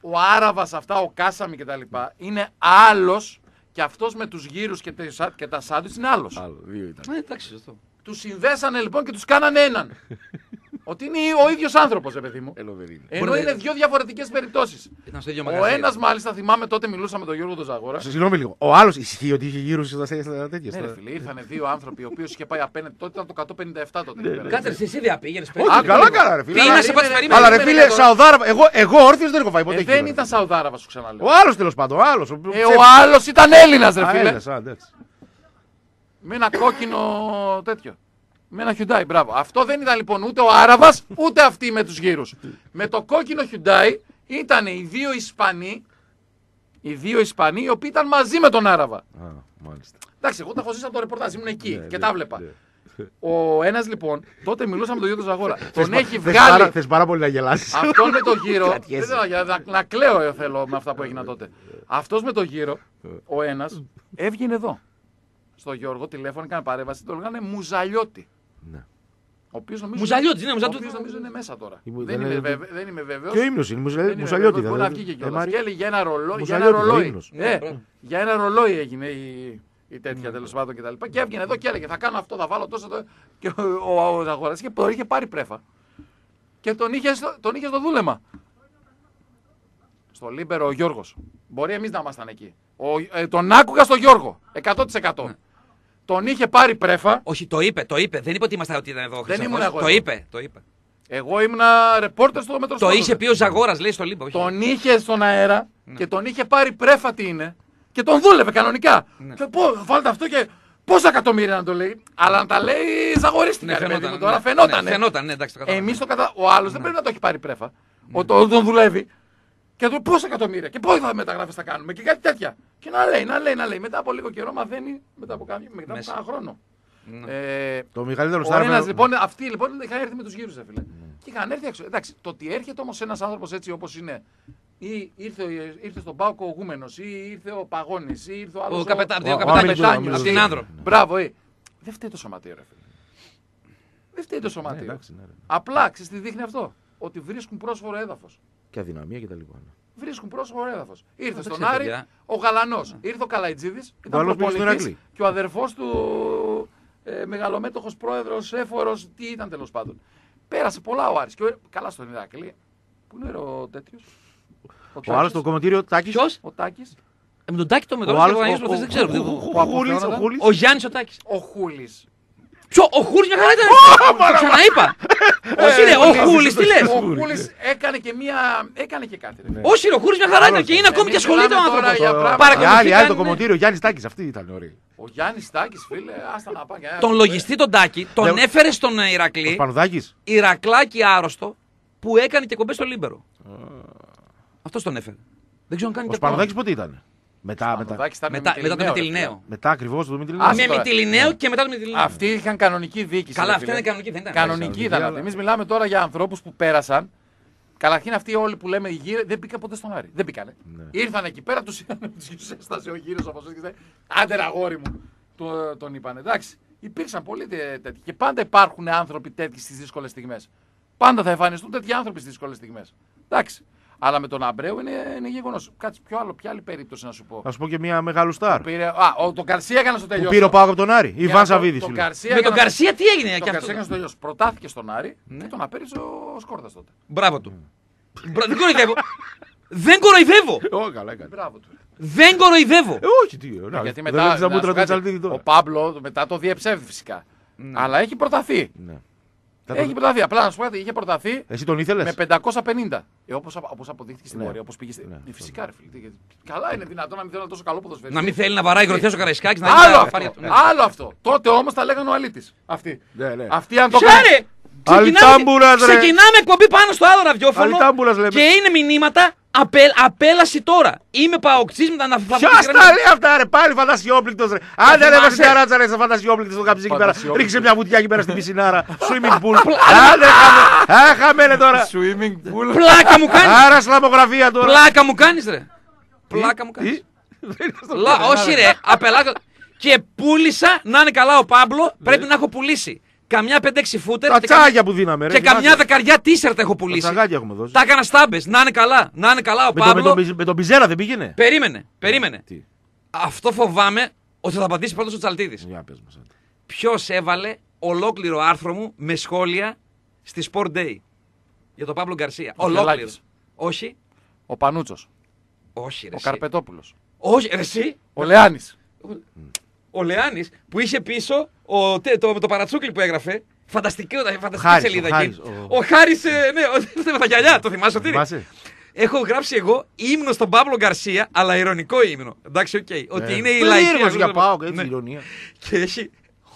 Speaker 3: ο Άραβας αυτά, ο Κάσαμι κτλ. είναι άλλος και αυτός με τους γύρους και, τα σα- και τα σάντουιτς είναι άλλος.
Speaker 2: Άλλο, δύο ήταν.
Speaker 1: Ε, Εντάξει, σωστό.
Speaker 3: Τους συνδέσανε λοιπόν και τους κάνανε έναν. Ότι είναι ο ίδιος άνθρωπος, ρε παιδί μου.
Speaker 2: Ελοβερίνη.
Speaker 3: Ενώ
Speaker 1: Μπορεί-
Speaker 3: είναι δύο διαφορετικές περιπτώσεις.
Speaker 1: Ήταν στο ίδιο
Speaker 3: Ο
Speaker 1: μαγαζί.
Speaker 3: ένας, μάλιστα, θυμάμαι τότε μιλούσα με τον Γιώργο τον Ζαγόρα.
Speaker 2: Συγγνώμη λίγο. Ο άλλος ισχύει ότι είχε γύρου στα στα τέτοια.
Speaker 3: Ναι, ρε
Speaker 2: στα-
Speaker 3: φίλε, ήρθαν δύο άνθρωποι, ο οποίος είχε πάει απέναντι. Τότε ήταν το 157 τότε. εκεί πέρα.
Speaker 1: Κάτσε, εσύ δεν πήγαινες πριν.
Speaker 2: Όχι,
Speaker 3: Άκου
Speaker 2: καλά,
Speaker 3: λίγο.
Speaker 2: καλά, ρε φίλε.
Speaker 1: Τι
Speaker 2: Αλλά-
Speaker 1: είναι σε πάση περίμενε.
Speaker 2: Αλλά ρε
Speaker 3: περίμενε
Speaker 2: φίλε,
Speaker 3: τώρα.
Speaker 2: Σαουδάραβα. Εγώ, εγώ όρθιος δεν έχω φάει ποτέ.
Speaker 3: Ε,
Speaker 2: εκεί
Speaker 3: δεν
Speaker 2: πέρα.
Speaker 3: ήταν Σαουδάραβα, σου ξαναλέω.
Speaker 2: Ο άλλος τέλος πάντων. Ο άλλος.
Speaker 3: Ε, ο άλλος ήταν Έλληνας, ρε φίλε. Με ένα κόκκινο τέτοιο. Με ένα χιουντάι, μπράβο. Αυτό δεν ήταν λοιπόν ούτε ο Άραβας, ούτε αυτοί με τους γύρους. με το κόκκινο χιουντάι ήταν οι δύο Ισπανοί. Οι δύο Ισπανοί οι οποίοι ήταν μαζί με τον Άραβα.
Speaker 2: Μάλιστα.
Speaker 3: Εντάξει, εγώ τα έχω ζήσει από το ρεπορτάζ, ήμουν εκεί
Speaker 2: Ναι,
Speaker 3: και
Speaker 2: ναι,
Speaker 3: τα βλέπα.
Speaker 2: ναι.
Speaker 3: Ο ένας λοιπόν, τότε μιλούσα με τον Γιώργο Ζαγόρα.
Speaker 2: Θες
Speaker 3: τον
Speaker 2: πα-
Speaker 3: έχει
Speaker 2: θες
Speaker 3: βγάλει.
Speaker 2: πάρα- Θες πάρα πολύ να γελάσεις.
Speaker 3: Αυτόν με το γύρο.
Speaker 2: Κρατιέσαι.
Speaker 3: δεν θέλω για να, να κλαίω ε, θέλω με αυτά που έγιναν τότε. Αυτός με το γύρο, ο ένας, έβγαινε εδώ. Στο Γιώργο τηλέφωνο, έκανε παρέμβαση, το λέγανε Μουζαλιώτη.
Speaker 2: Ναι.
Speaker 3: Ο οποίος νομίζω,
Speaker 1: Μουζαλιώτης, είναι,
Speaker 3: ο
Speaker 1: Μουζαλιώτης.
Speaker 3: οποίος νομίζω είναι μέσα τώρα.
Speaker 2: Η Μου-
Speaker 3: δεν,
Speaker 2: δεν
Speaker 3: είμαι
Speaker 2: είναι-
Speaker 3: βέβαι- δεν είμαι βέβαιος.
Speaker 2: Και ο ύμνος είναι.
Speaker 3: Δεν είμαι
Speaker 2: Μουσαλιώτη.
Speaker 3: βέβαιος, Μπορεί να βγει και κιόλας. Και έλεγε για ένα ρολόι. Για ένα
Speaker 2: Μουζαλιώτης, ο
Speaker 3: ρολόι.
Speaker 2: ύμνος.
Speaker 3: Ε,
Speaker 1: Ναι, μπράβο.
Speaker 3: για ένα ρολόι έγινε η, η τέτοια τέλος πάντων και τα λοιπά. Και έβγαινε εδώ και έλεγε θα κάνω αυτό, θα βάλω τόσο. Το... Και ο, ο, ο Ζαγοράς είχε, είχε πάρει πρέφα. Και τον είχε, στο, τον είχε στο δούλεμα. Στο Λίμπερο ο Γιώργος. Μπορεί εμείς να ήμασταν εκεί. Ο, ε, τον άκουγα στο Γιώργο. 100%. Τον είχε πάρει πρέφα.
Speaker 1: Όχι, το είπε, το είπε. Δεν είπε ότι ήμασταν ότι ήταν εδώ. ο Χρυσαφός.
Speaker 3: ήμουν εγώ
Speaker 1: Το
Speaker 3: εδώ.
Speaker 1: είπε, το είπε.
Speaker 3: Εγώ ήμουνα ρεπόρτερ στο μέτρο
Speaker 1: Το είχε πει ο Ζαγόρας, λέει στο Λίμπο. όχι.
Speaker 3: Τον είχε στον αέρα
Speaker 1: Ναι.
Speaker 3: και τον είχε πάρει πρέφα τι είναι και τον δούλευε κανονικά.
Speaker 1: Ναι.
Speaker 3: Και πω, βάλτε αυτό και πόσα εκατομμύρια να το λέει. Αλλά να τα λέει ζαγορίστηκα.
Speaker 1: Ναι,
Speaker 3: ρε παιδί μου,
Speaker 1: φαινόταν.
Speaker 3: τώρα
Speaker 1: ναι.
Speaker 3: φαινόταν.
Speaker 1: Ναι, φαινόταν, ναι, εντάξει, το κατάλαβα.
Speaker 3: Εμείς το κατα... Ο άλλος δεν πρέπει να το έχει πάρει πρέφα. Ο το, τον δουλεύει. Και του πόσα εκατομμύρια και πόσα μεταγράφε θα κάνουμε και κάτι τέτοια. Και να λέει, να λέει, να λέει. Μετά από λίγο καιρό μαθαίνει μετά από κάποιο μετά από
Speaker 1: Μέσα.
Speaker 3: κάνα χρόνο.
Speaker 1: Ναι.
Speaker 3: Ε,
Speaker 2: Το μεγαλύτερο
Speaker 3: ο
Speaker 2: στάρ.
Speaker 3: ένας λοιπόν, αυτοί λοιπόν είχαν έρθει με τους γύρους, φίλε. Και είχαν έρθει έξω. Εντάξει, το ότι έρχεται όμως ένας άνθρωπος έτσι όπως είναι Ή ήρθε, ο- ήρθε στον Πάοκο ο Γούμενος, ή ήρθε ο Παγόνη, ή ήρθε ο άλλος.
Speaker 1: Ο καπετά-
Speaker 2: ο-
Speaker 1: ο
Speaker 2: ο
Speaker 1: καπετάνιος
Speaker 2: Αμιλτζούνας,
Speaker 1: από την
Speaker 2: Αμιλτζούνας.
Speaker 1: Άνδρο.
Speaker 3: Μπράβο, ε. Δεν φταίει το σωματείο, ρε φίλε. Δεν φταίει το
Speaker 2: Ναι,
Speaker 3: σωματείο.
Speaker 2: εντάξει, ναι, ρε.
Speaker 3: Απλά ξέρεις τι δείχνει αυτό; Ότι βρίσκουν πρόσφορο έδαφος.
Speaker 2: Και αδυναμία και τα λοιπά. ναι.
Speaker 3: Βρίσκουν πρόσφορο έδαφο. Ήρθε
Speaker 1: Εντάξει,
Speaker 3: στον Άρη
Speaker 1: παιδιά.
Speaker 3: ο Γαλανό. Ήρθε ο Καλαϊτζίδη. Ήταν
Speaker 2: Γαλλός πήγε στον
Speaker 3: προπονητής
Speaker 2: Ηρακλή.
Speaker 3: και ο αδερφό του ε, μεγαλομέτωχο πρόεδρο, έφορο, τι ήταν τέλο πάντων. Πέρασε πολλά ο Άρης. Και ο- καλά στον Ηρακλή. Πού είναι ο τέτοιο.
Speaker 2: Ο άλλο στο κομμωτήριο Τάκη.
Speaker 1: Ποιο?
Speaker 3: Ο Τάκη.
Speaker 1: Με τον Τάκη το
Speaker 2: Ο
Speaker 1: μεγάλο
Speaker 2: άλλος,
Speaker 1: και ο
Speaker 2: ο-
Speaker 1: Αγίου
Speaker 2: ο-
Speaker 1: δεν ξέρω.
Speaker 2: ο-
Speaker 1: δεν-
Speaker 2: ο-
Speaker 3: που
Speaker 2: ο Χούλης, ο
Speaker 3: αποφαίνονταν.
Speaker 2: Χούλης.
Speaker 1: Ο Γιάννη ο Τάκη.
Speaker 3: Ο Χούλη.
Speaker 1: Ποιο, ο Χούλη μια χαρά ήταν. Το ξαναείπα. Όχι, ρε, ο Χούλη, τι λε.
Speaker 3: Ο Χούλη έκανε και μία. έκανε και κάτι. ρε.
Speaker 1: Όχι, ρε, ο Χούλη μια χαρά ήταν και είναι ακόμη και
Speaker 3: Εμείς
Speaker 1: ασχολείται ο
Speaker 3: μιλάμε τώρα
Speaker 1: άνθρωπο.
Speaker 3: για πράγματα.
Speaker 2: Οι
Speaker 1: Παρακολουθεί
Speaker 2: άλλοι, άλλοι το
Speaker 1: κάνει-
Speaker 2: κομμωτήριο Γιάννη Τάκη. Αυτή ήταν ωραία.
Speaker 3: Ο Γιάννη Τάκη, φίλε, άστα να πάει.
Speaker 1: Τον λογιστή τον Τάκη τον
Speaker 2: Δεν-
Speaker 1: έφερε στον
Speaker 2: Ο
Speaker 1: Ηρακλή.
Speaker 2: Σπανουδάκη.
Speaker 1: Ηρακλάκι άρρωστο που έκανε και κομπέ στο Λίμπερο. Αυτό τον έφερε. Δεν ξέρω αν κάνει
Speaker 2: Ο
Speaker 1: και
Speaker 2: Σπανουδάκη πότε ήταν. Μετά, μετά.
Speaker 1: Μετά, μετά το Μητυλινέο.
Speaker 2: Μετά ακριβώς το Δημήτρη
Speaker 3: Άσε
Speaker 1: Με
Speaker 3: τώρα.
Speaker 1: Μητυλινέο και μετά το Μητυλινέο.
Speaker 3: Αυτοί είχαν κανονική διοίκηση.
Speaker 1: Καλά,
Speaker 3: ρε
Speaker 1: αυτή
Speaker 3: φίλε.
Speaker 1: είναι κανονική, δεν ήταν.
Speaker 3: Κανονική
Speaker 2: κανονική,
Speaker 3: ήταν
Speaker 2: αλλά-
Speaker 3: αυτή. Εμείς μιλάμε τώρα για ανθρώπους που πέρασαν. Καταρχήν αυτοί όλοι που λέμε οι γύρε δεν μπήκαν ποτέ στον Άρη. Δεν μπήκανε.
Speaker 2: Ναι.
Speaker 3: Ήρθαν εκεί πέρα, του έστασε ο γύρος όπως έρχεται. Άντε ρε αγόρι μου. Το, τον είπαν. Εντάξει. Υπήρξαν πολλοί τε- τέτοιοι. Και πάντα υπάρχουν άνθρωποι τέτοιοι στις δύσκολες στιγμές. Πάντα θα εμφανιστούν τέτοιοι άνθρωποι στις δύσκολες στιγμές. Εντάξει. Αλλά με τον Αμπρέου είναι, είναι γεγονός. Κάτσε πιο άλλο, ποια άλλη περίπτωση να σου πω.
Speaker 2: Θα σου πω και μια μεγάλου στάρ.
Speaker 3: Πήρε, α, ο, τον Καρσία έκανε στο
Speaker 2: Που
Speaker 3: τελειώσιο.
Speaker 2: πήρε ο Πάο από τον Άρη.
Speaker 3: Για
Speaker 2: Ιβάν
Speaker 3: να το-
Speaker 2: Σαββίδης.
Speaker 3: τον
Speaker 2: φίλε.
Speaker 3: Καρσία
Speaker 1: Με τον
Speaker 3: έκανε στο-
Speaker 1: Καρσία τι έγινε
Speaker 3: τον
Speaker 1: και
Speaker 3: Καρσία
Speaker 1: αυτό;
Speaker 3: έκανε στο τελειώσιο. Προτάθηκε στον Άρη
Speaker 1: Ναι.
Speaker 3: και τον απέρριψε ο Σκόρδας τότε.
Speaker 1: Μπράβο του. Μπρα- Δεν κοροϊδεύω. Δεν κοροϊδεύω.
Speaker 2: Ω, καλά έκανε.
Speaker 3: Μπράβο του.
Speaker 1: Δεν κοροιδεύω.
Speaker 2: Ε, όχι, τι. ε, να,
Speaker 3: Γιατί
Speaker 2: δεν
Speaker 3: μετά.
Speaker 2: βλέπεις τα
Speaker 3: να
Speaker 2: μούτρα
Speaker 3: σου
Speaker 2: του
Speaker 3: κάτι,
Speaker 2: Τσαλτίδη
Speaker 3: ο
Speaker 2: τώρα.
Speaker 3: Πάμπλο μετά το διεψεύδει φυσικά. Αλλά έχει προταθεί.
Speaker 2: Ναι. Θα το-
Speaker 3: Έχει προταθεί. Απλά να σου πω κάτι, είχε προταθεί
Speaker 2: Εσύ τον ήθελες;
Speaker 3: με 550. Ε, όπως, απο- όπως αποδείχθηκε στην
Speaker 2: Ναι.
Speaker 3: πορεία, όπως πήγε στη...
Speaker 2: Ναι.
Speaker 3: Ε, φυσικά ρε φίλε. γιατί- Καλά είναι δυνατόν να μην θέλω ένα τόσο καλό ποδοσφαίριστα.
Speaker 1: Να μην θέλει να βαράει γροθιέ ο Καραϊσκάκης. Να
Speaker 3: Άλλο
Speaker 1: είναι τα
Speaker 3: αυτό.
Speaker 1: φάρια του. Ναι.
Speaker 3: Άλλο αυτό. Τότε όμως τα λέγανε ο Αλήτης. Αυτοί.
Speaker 2: Ναι, ναι.
Speaker 3: Αυτοί αν το
Speaker 1: Ποια
Speaker 3: κάνουν-
Speaker 1: ρε!
Speaker 2: Αλιτάμπουρας, ρε.
Speaker 1: Ξεκινάμε εκπομπή πάνω στο άλλο ραδιόφωνο
Speaker 2: Αλιτάμπουρας λέμε.
Speaker 1: και είναι μηνύματα απε, απέλαση τώρα. Είμαι παοξής μετά να θα
Speaker 2: Ποιος
Speaker 1: βγει γραμμή.
Speaker 2: τα λέει αυτά, ρε, πάλι φαντασιόπληκτος, ρε. Άντε, ρε,
Speaker 1: θυμάσαι.
Speaker 2: με μια ράτσα, ρε, σε φαντασιόπληκτος στο καψί εκεί πέρα.
Speaker 3: Φαντασιόπληκτος.
Speaker 2: Ρίξε μια βουτιά εκεί πέρα στην πισινάρα. Swimming pool. Άντε, χαμε. Α, χαμένε τώρα.
Speaker 3: Swimming pool.
Speaker 1: Πλάκα μου κάνεις.
Speaker 2: Άρα σλαμογραφία τώρα.
Speaker 1: Πλάκα μου κάνεις ρε. Πλάκα μου κάνεις.
Speaker 2: Τι;
Speaker 1: Λα, όχι ρε, απελάκο. Και πούλησα, να είναι καλά ο Πάμπλο, πρέπει να έχω πουλήσει. Καμιά 5-6 φούτερ
Speaker 2: Τα
Speaker 1: και, καμιά-
Speaker 2: τσάγια που δίναμε, ρε.
Speaker 1: και καμιά
Speaker 2: θυμάσαι.
Speaker 1: δεκαριά τίσερτ έχω
Speaker 2: Τα
Speaker 1: πουλήσει.
Speaker 2: τσαγάκια έχουμε δώσει.
Speaker 1: Τα έκανα στάμπες. Να είναι καλά. Να είναι καλά ο
Speaker 2: Με το- με
Speaker 1: Παύλο.
Speaker 2: τον Πιζ- Με τον Πιζέρα δεν πήγαινε;
Speaker 1: Περίμενε, περίμενε.
Speaker 2: Τι.
Speaker 1: Αυτό φοβάμαι ότι θα πατήσει πρώτος ο Τσαλτίδης.
Speaker 2: Για πες μας. άντε.
Speaker 1: Ποιος έβαλε ολόκληρο άρθρο μου με σχόλια στη Sport Day; Για τον Παύλο Γκαρσία.
Speaker 3: Ο
Speaker 1: Ολόκληρο.
Speaker 3: Φελάκης.
Speaker 1: Όχι,
Speaker 3: Ο Πανούτσος.
Speaker 1: όχι, ρε.
Speaker 3: Ο
Speaker 1: εσύ.
Speaker 3: Καρπετόπουλος.
Speaker 1: Όχι, ρε, εσύ.
Speaker 3: Ο Λεάνης.
Speaker 1: Ο Λεάνης που είχε πίσω ο, τε- το, το παρατσούκλι που έγραφε. Φανταστική, φανταστική
Speaker 2: Χάρης,
Speaker 1: σελίδα
Speaker 2: ο
Speaker 1: εκεί.
Speaker 2: Χάρης, ο-
Speaker 1: Ο Χάρης, ναι, ο- με τα γυαλιά, το θυμάσαι ότι είναι.
Speaker 2: Θυμάσαι.
Speaker 1: Έχω γράψει εγώ ύμνο στον Παύλο Γκαρσία, αλλά ειρωνικό ύμνο. Εντάξει, οκ. Ότι
Speaker 2: Ε,
Speaker 1: είναι η
Speaker 2: περίεργος
Speaker 1: λαϊκή.
Speaker 2: για
Speaker 1: αυτό-
Speaker 2: πάω και έτσι
Speaker 1: Ναι.
Speaker 2: ειρωνεία.
Speaker 1: Και έχει.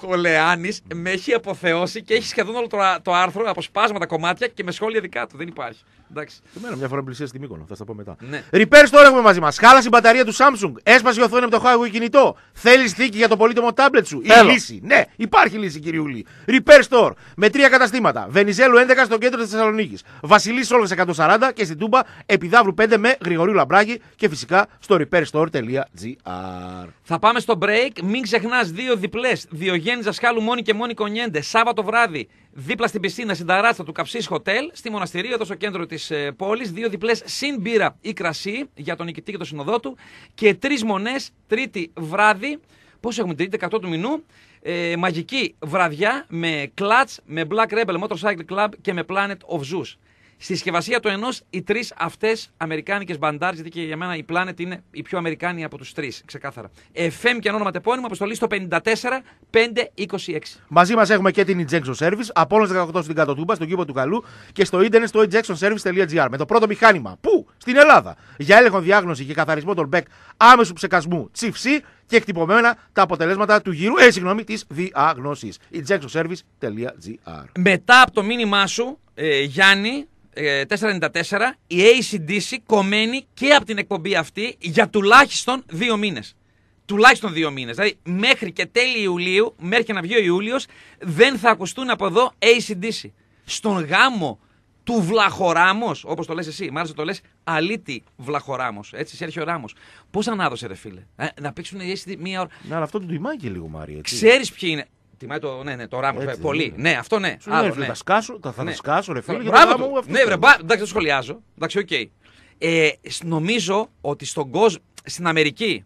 Speaker 1: Ο Λεάνης με έχει αποθεώσει και έχει σχεδόν όλο το, το άρθρο αποσπάσματα κομμάτια και με σχόλια δικά του. Δεν υπάρχει. Εντάξει.
Speaker 2: Και εμένα μια φορά πλησίασε στη Μύκονο, θα στα πω μετά.
Speaker 1: Ναι.
Speaker 2: Repairs τώρα έχουμε μαζί μας. Χάλασε η μπαταρία του Samsung. Έσπασε η οθόνη από το Huawei κινητό. Θέλει θήκη για το πολύτιμο τάμπλετ σου.
Speaker 3: Θέλω.
Speaker 2: Η λύση. Ναι, υπάρχει λύση, κυριούλη. Repair Store με τρία καταστήματα. Βενιζέλου 11 στο κέντρο της Θεσσαλονίκης. Βασιλής Όλο 140 και στην Τούμπα Επιδαύρου 5 με Γρηγορίου Λαμπράκη και φυσικά στο repairstore.gr.
Speaker 1: Θα πάμε στο break. Μην ξεχνάς δύο διπλές. Διογέννη Ζασκάλου μόνη και μόνη κονιέντε. Σάββατο βράδυ δίπλα στην πισίνα στην ταράτσα του Καψής Hotel στη Μοναστηρία, εδώ στο κέντρο της ε, πόλης. Δύο διπλές συν μπύρα ή κρασί για τον νικητή και τον συνοδό του. Και τρεις μονές τρίτη βράδυ. Πόσο έχουμε τρίτη, 100 του μηνού. Ε, μαγική βραδιά με Clutch, με Black Rebel Motorcycle Club και με Planet of Zeus. Στη συσκευασία του ενός, οι τρεις αυτές αμερικάνικες μπαντάρ, γιατί και για μένα η Planet είναι η πιο αμερικάνη από τους τρεις, ξεκάθαρα. FM και όνομα τεπώνυμο, αποστολή στο 54-526.
Speaker 2: Μαζί μας έχουμε και την Injection Service, από όλες 18 στην Κατοτούμπα, στον κήπο του Καλού και στο ίντερνετ στο injectionservice.gr. Με το πρώτο μηχάνημα. Πού; Στην Ελλάδα. Για έλεγχο διάγνωση και καθαρισμό των μπέκ άμεσου ψεκασμού Chief C και εκτυπωμένα τα αποτελέσματα του γύρου, ε, συγγνώμη, της διάγνωσης. Injectionservice.gr.
Speaker 1: Μετά από το μήνυμά σου, ε, Γιάννη, ε, 494, η ACDC κομμένη και από την εκπομπή αυτή για τουλάχιστον δύο μήνες. Τουλάχιστον δύο μήνες. Δηλαδή μέχρι και τέλη Ιουλίου, μέχρι και να βγει ο Ιούλιος, δεν θα ακουστούν από εδώ ACDC. Στον γάμο του Βλαχοράμος, όπως το λες εσύ. Μ' άρεσε το λες αλήτη Βλαχοράμος. Έτσι, Σέρχιο Ράμος. Πώς ανάδοσε, ρε φίλε. Ε, να παίξουν οι AC μία ώρα.
Speaker 2: Ναι, αλλά αυτό το τιμάει και λίγο Μάρι. έτσι.
Speaker 1: Ξέρεις ποιοι είναι; Τιμάει το, ναι, ναι, το Ράμο.
Speaker 2: Έτσι,
Speaker 1: Πολύ.
Speaker 2: ναι,
Speaker 1: Ναι, αυτό ναι.
Speaker 2: Σου λέει, ρε
Speaker 1: Άλλο,
Speaker 2: φίλε,
Speaker 1: ναι.
Speaker 2: θα σκάσω, θα, θα
Speaker 1: Ναι.
Speaker 2: σκάσω, ρε φίλε. για το
Speaker 1: Μπράβο
Speaker 2: γάμο
Speaker 1: του.
Speaker 2: μου, αυτό
Speaker 1: Ναι,
Speaker 2: το
Speaker 1: βρε,
Speaker 2: λέω.
Speaker 1: μπα- εντάξει, δεν το σχολιάζω. Εντάξει, οκ. Ε, σ- νομίζω ότι στον κόσμο, στην Αμερική,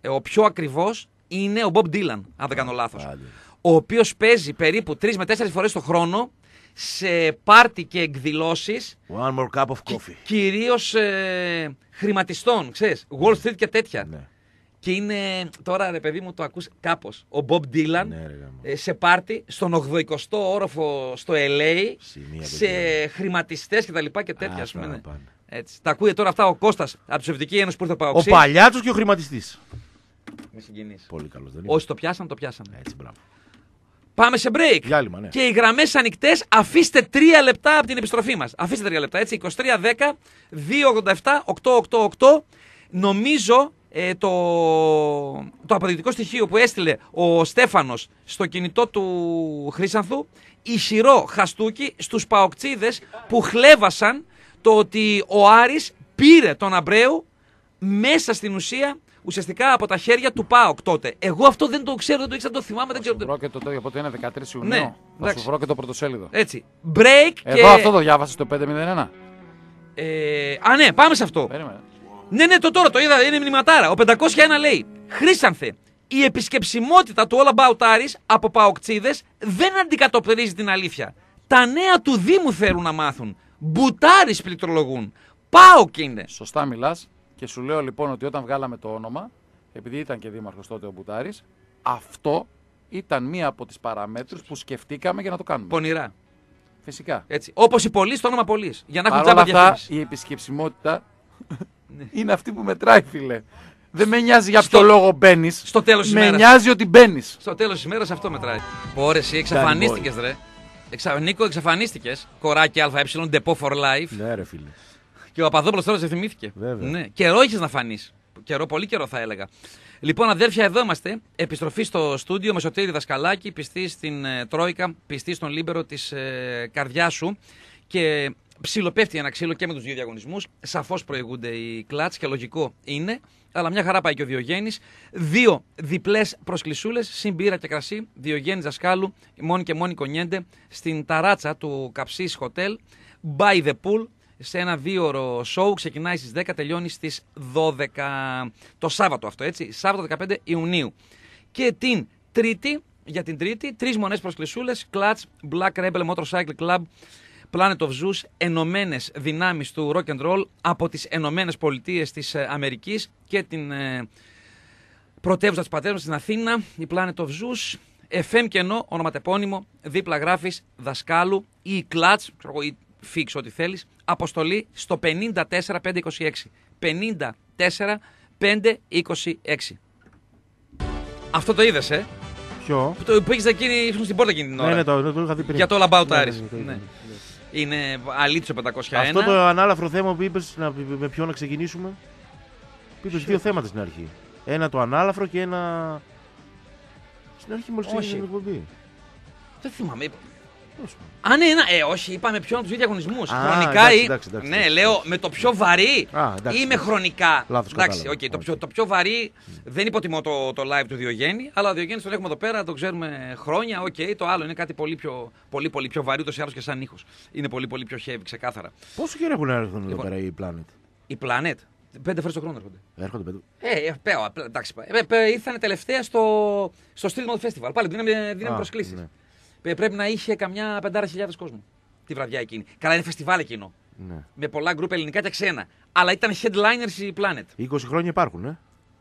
Speaker 1: ε, ο πιο ακριβώ είναι ο Bob Dylan, αν δεν κάνω λάθος.
Speaker 2: Άντε.
Speaker 1: Ο οποίος παίζει περίπου 3 με 4 φορές το χρόνο σε πάρτι και εκδηλώσεις
Speaker 2: One more cup of coffee.
Speaker 1: κυρίως ε, χρηματιστών, ξέρεις, Wall Street και τέτοια.
Speaker 2: Ναι.
Speaker 1: Και είναι, τώρα ρε παιδί μου το ακούς κάπως, ο Bob Dylan
Speaker 2: Ναι, ρε, γάμο.
Speaker 1: ε, σε πάρτι στον 80ο όροφο στο LA
Speaker 2: Σημεία,
Speaker 1: σε
Speaker 2: παιδιά.
Speaker 1: χρηματιστές και τα λοιπά και τέτοια. ας
Speaker 2: Άστα
Speaker 1: πούμε,
Speaker 2: να
Speaker 1: ναι.
Speaker 2: πάνε.
Speaker 1: Έτσι. Τα ακούει τώρα αυτά ο Κώστας από τη Σοβιετική Ένωση που ήρθε ο
Speaker 2: Ο
Speaker 1: Παοξή.
Speaker 2: παλιάτσος και ο χρηματιστής.
Speaker 1: Με συγκινείς.
Speaker 2: Πολύ καλός, δεν είναι.
Speaker 1: Όσοι το πιάσαν, το πιάσαν.
Speaker 2: Έτσι, μπράβο.
Speaker 1: Πάμε σε break.
Speaker 2: Διάλειμμα, ναι.
Speaker 1: Και οι γραμμές ανοιχτές, αφήστε τρία λεπτά από την επιστροφή μας. Αφήστε τρία λεπτά, έτσι. 2310 287 888. Νομίζω ε, το, το αποδεικτικό στοιχείο που έστειλε ο Στέφανος στο κινητό του Χρήσανθου ισχυρό χαστούκι στους παοκτσίδες που χλέβασαν το ότι ο Άρης πήρε τον Αμπρέου μέσα στην ουσία ουσιαστικά από τα χέρια του ΠΑΟΚ τότε. Εγώ αυτό δεν το ξέρω, δεν το ήξερα, δεν το θυμάμαι, δεν
Speaker 3: Θα σου
Speaker 1: ξέρω.
Speaker 3: βρω και το τέτοιο, πότε είναι 13 Ιουνίου.
Speaker 1: Ναι,
Speaker 3: θα
Speaker 1: εντάξει.
Speaker 3: σου βρω και το πρωτοσέλιδο.
Speaker 1: Έτσι. Break και.
Speaker 3: Εδώ αυτό το διάβασες το 501.
Speaker 1: Ε, α, ναι, πάμε σε αυτό.
Speaker 3: Περίμενε.
Speaker 1: Ναι, ναι, το τώρα το είδα, είναι μνηματάρα. Ο 501 λέει: Χρήσανθε, η επισκεψιμότητα του All About Aris από παοκτσίδες δεν αντικατοπτρίζει την αλήθεια. Τα νέα του Δήμου θέλουν να μάθουν. Μπουτάρις πληκτρολογούν. Πάοκ είναι.
Speaker 3: Σωστά μιλάς. Και σου λέω λοιπόν ότι όταν βγάλαμε το όνομα, επειδή ήταν και δήμαρχος τότε ο Μπουτάρη, αυτό ήταν μία από τις παραμέτρους που σκεφτήκαμε για να το κάνουμε.
Speaker 1: Πονηρά.
Speaker 3: Φυσικά.
Speaker 1: Έτσι. Όπως η Πολύ, το όνομα Πολύ. Για να έχουν
Speaker 3: Παρ' όλα
Speaker 1: τζάμπα
Speaker 3: αυτά,
Speaker 1: διαφήμιση.
Speaker 3: η επισκεψιμότητα είναι αυτή που μετράει, φίλε. Δεν με νοιάζει για
Speaker 1: Στο-
Speaker 3: ποιο λόγο μπαίνεις.
Speaker 1: στο τέλος της
Speaker 3: Με
Speaker 1: ημέρας.
Speaker 3: νοιάζει ότι μπαίνεις.
Speaker 1: Στο τέλος της ημέρας αυτό μετράει. Ωραία, εσύ εξαφανίστηκες, ρε. Εξα... Νίκο, εξαφανίστηκες. Κοράκι ΑΕ, Depot for Life.
Speaker 2: Ναι, ρε φίλε.
Speaker 1: Και ο Παπαδόπουλος τώρα σε θυμήθηκε.
Speaker 2: Βέβαια.
Speaker 1: Ναι. Καιρό είχε να φανείς. Καιρό, πολύ καιρό θα έλεγα. Λοιπόν, αδέρφια, εδώ είμαστε. Επιστροφή στο στούντιο με Σωτήρη Δασκαλάκη, πιστή στην ε, Τρόικα, πιστή στον Λίμπερο της ε, καρδιάς σου. Και ψιλοπέφτει ένα ξύλο και με τους δύο διαγωνισμούς. Σαφώς προηγούνται οι Clutch και λογικό είναι. Αλλά μια χαρά πάει και ο Διογένης. Δύο διπλές προσκλησούλες, συν μπύρα και κρασί. Διογένης Δασκάλου, Monie και Monie Conniente, στην ταράτσα του Capsis Hotel, by the pool, σε ένα δίωρο show. Ξεκινάει στις 10, τελειώνει στις 12. Το Σάββατο αυτό, έτσι. Σάββατο 15 Ιουνίου. Και την Τρίτη, για την Τρίτη, τρεις μονές προσκλησούλες. Clutch, Black Rebel Motorcycle Club, Planet of Zeus, ενωμένες δυνάμεις του rock and roll από τις Ενωμένες Πολιτείες της Αμερικής και την ε, πρωτεύουσα της πατέρας στην Αθήνα, η Planet of Zeus. FM κενό, ονοματεπώνυμο, δίπλα γράφεις δασκάλου ή κλατς, ξέρω εγώ, ή φίξ, ό,τι θέλεις. Αποστολή στο 54526. 54526. Αυτό το είδες, ε;
Speaker 2: Ποιο;
Speaker 1: Που, το, που είχε εκείνη, ήσουν στην πόρτα εκείνη την ώρα.
Speaker 2: Ναι, ναι, το, το, το είχα δει πριν.
Speaker 1: Για το All About
Speaker 2: Ναι, ναι,
Speaker 1: Aris.
Speaker 2: ναι, το είδα,
Speaker 1: Ναι.
Speaker 2: ναι.
Speaker 1: Είναι αλήθεια 501.
Speaker 2: Αυτό το ανάλαφρο θέμα που είπες, με ποιο να ξεκινήσουμε. Είπες δύο θέματα στην αρχή. Ένα το ανάλαφρο και ένα. Στην αρχή μόλις
Speaker 1: Όχι.
Speaker 2: ξεκίνησε την εκπομπή.
Speaker 1: Δεν θυμάμαι. Είπα-
Speaker 2: Τέλος πάντων.
Speaker 1: Α, ναι, ένα, ε, όχι, είπαμε ποιον τους δύο διαγωνισμούς.
Speaker 2: Α,
Speaker 1: Χρονικά
Speaker 2: εντάξει,
Speaker 1: ή.
Speaker 2: εντάξει, εντάξει,
Speaker 1: ναι,
Speaker 2: εντάξει,
Speaker 1: λέω
Speaker 2: εντάξει.
Speaker 1: με το πιο βαρύ
Speaker 2: Α, εντάξει,
Speaker 1: ή με
Speaker 2: εντάξει.
Speaker 1: χρονικά.
Speaker 2: Λάθος
Speaker 1: εντάξει,
Speaker 2: κατάλαβα.
Speaker 1: οκ, το,
Speaker 2: Οκ.
Speaker 1: πιο, το πιο βαρύ δεν υποτιμώ το, το live του Διογένη, αλλά ο Διογένης τον έχουμε εδώ πέρα, τον ξέρουμε χρόνια. Οκ, το άλλο είναι κάτι πολύ, πιο, πολύ, πολύ πιο βαρύ, ούτως ή άλλως και σαν ήχος. Είναι πολύ, πολύ πιο heavy, ξεκάθαρα.
Speaker 2: Πόσο καιρό έχουν έρθει εδώ
Speaker 1: Λοιπόν.
Speaker 2: πέρα οι Planet;
Speaker 1: Η Planet, πέντε φορές το χρόνο έρχονται.
Speaker 2: Έρχονται πέντε.
Speaker 1: Ε, ε, πέω, απλά, εντάξει. Ε, ε, ήρθαν τελευταία στο, στο Street Mode Festival. Πάλι δίναμε, δίναμε
Speaker 2: Α,
Speaker 1: προσκλήσεις.
Speaker 2: ναι.
Speaker 1: Πρέπει να είχε καμιά πεντάρα χιλιάδες κόσμο τη βραδιά εκείνη. Καλά, είναι φεστιβάλ εκείνο.
Speaker 2: Ναι.
Speaker 1: Με πολλά γκρουπ ελληνικά και ξένα. Αλλά ήταν headliners η Planet.
Speaker 2: 20 χρόνια υπάρχουν, ε.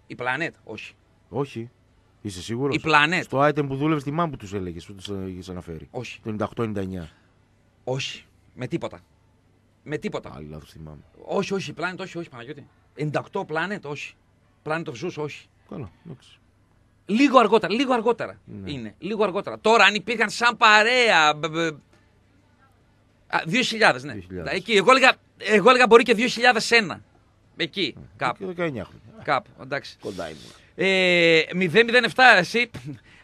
Speaker 1: Η Planet, όχι.
Speaker 2: Όχι. Είσαι σίγουρος;
Speaker 1: Η Planet,
Speaker 2: Στο item που δούλευε στη μάμπου τους έλεγες, που τους είχε αναφέρει.
Speaker 1: όχι.
Speaker 2: Το 98-99.
Speaker 1: Όχι. Με τίποτα. Με τίποτα.
Speaker 2: Πάλι λάθος θυμάμαι.
Speaker 1: Όχι, όχι. Planet, όχι, όχι, Παναγιώτη. 98 Planet, όχι. Planet of Zeus, όχι.
Speaker 2: Καλά, εντάξει.
Speaker 1: Λίγο αργότερα, λίγο αργότερα
Speaker 2: Ναι.
Speaker 1: είναι. Λίγο αργότερα. Τώρα, αν υπήρχαν σαν παρέα. μπ, μπ, Α, 2000, ναι.
Speaker 2: 2000.
Speaker 1: Εκεί, εγώ έλεγα, εγώ έλεγα μπορεί και 2001. Εκεί, κάπου.
Speaker 2: Και 19 χρόνια.
Speaker 1: Κάπου, εντάξει.
Speaker 2: Κοντά ήμουν.
Speaker 1: Ε, 007, εσύ,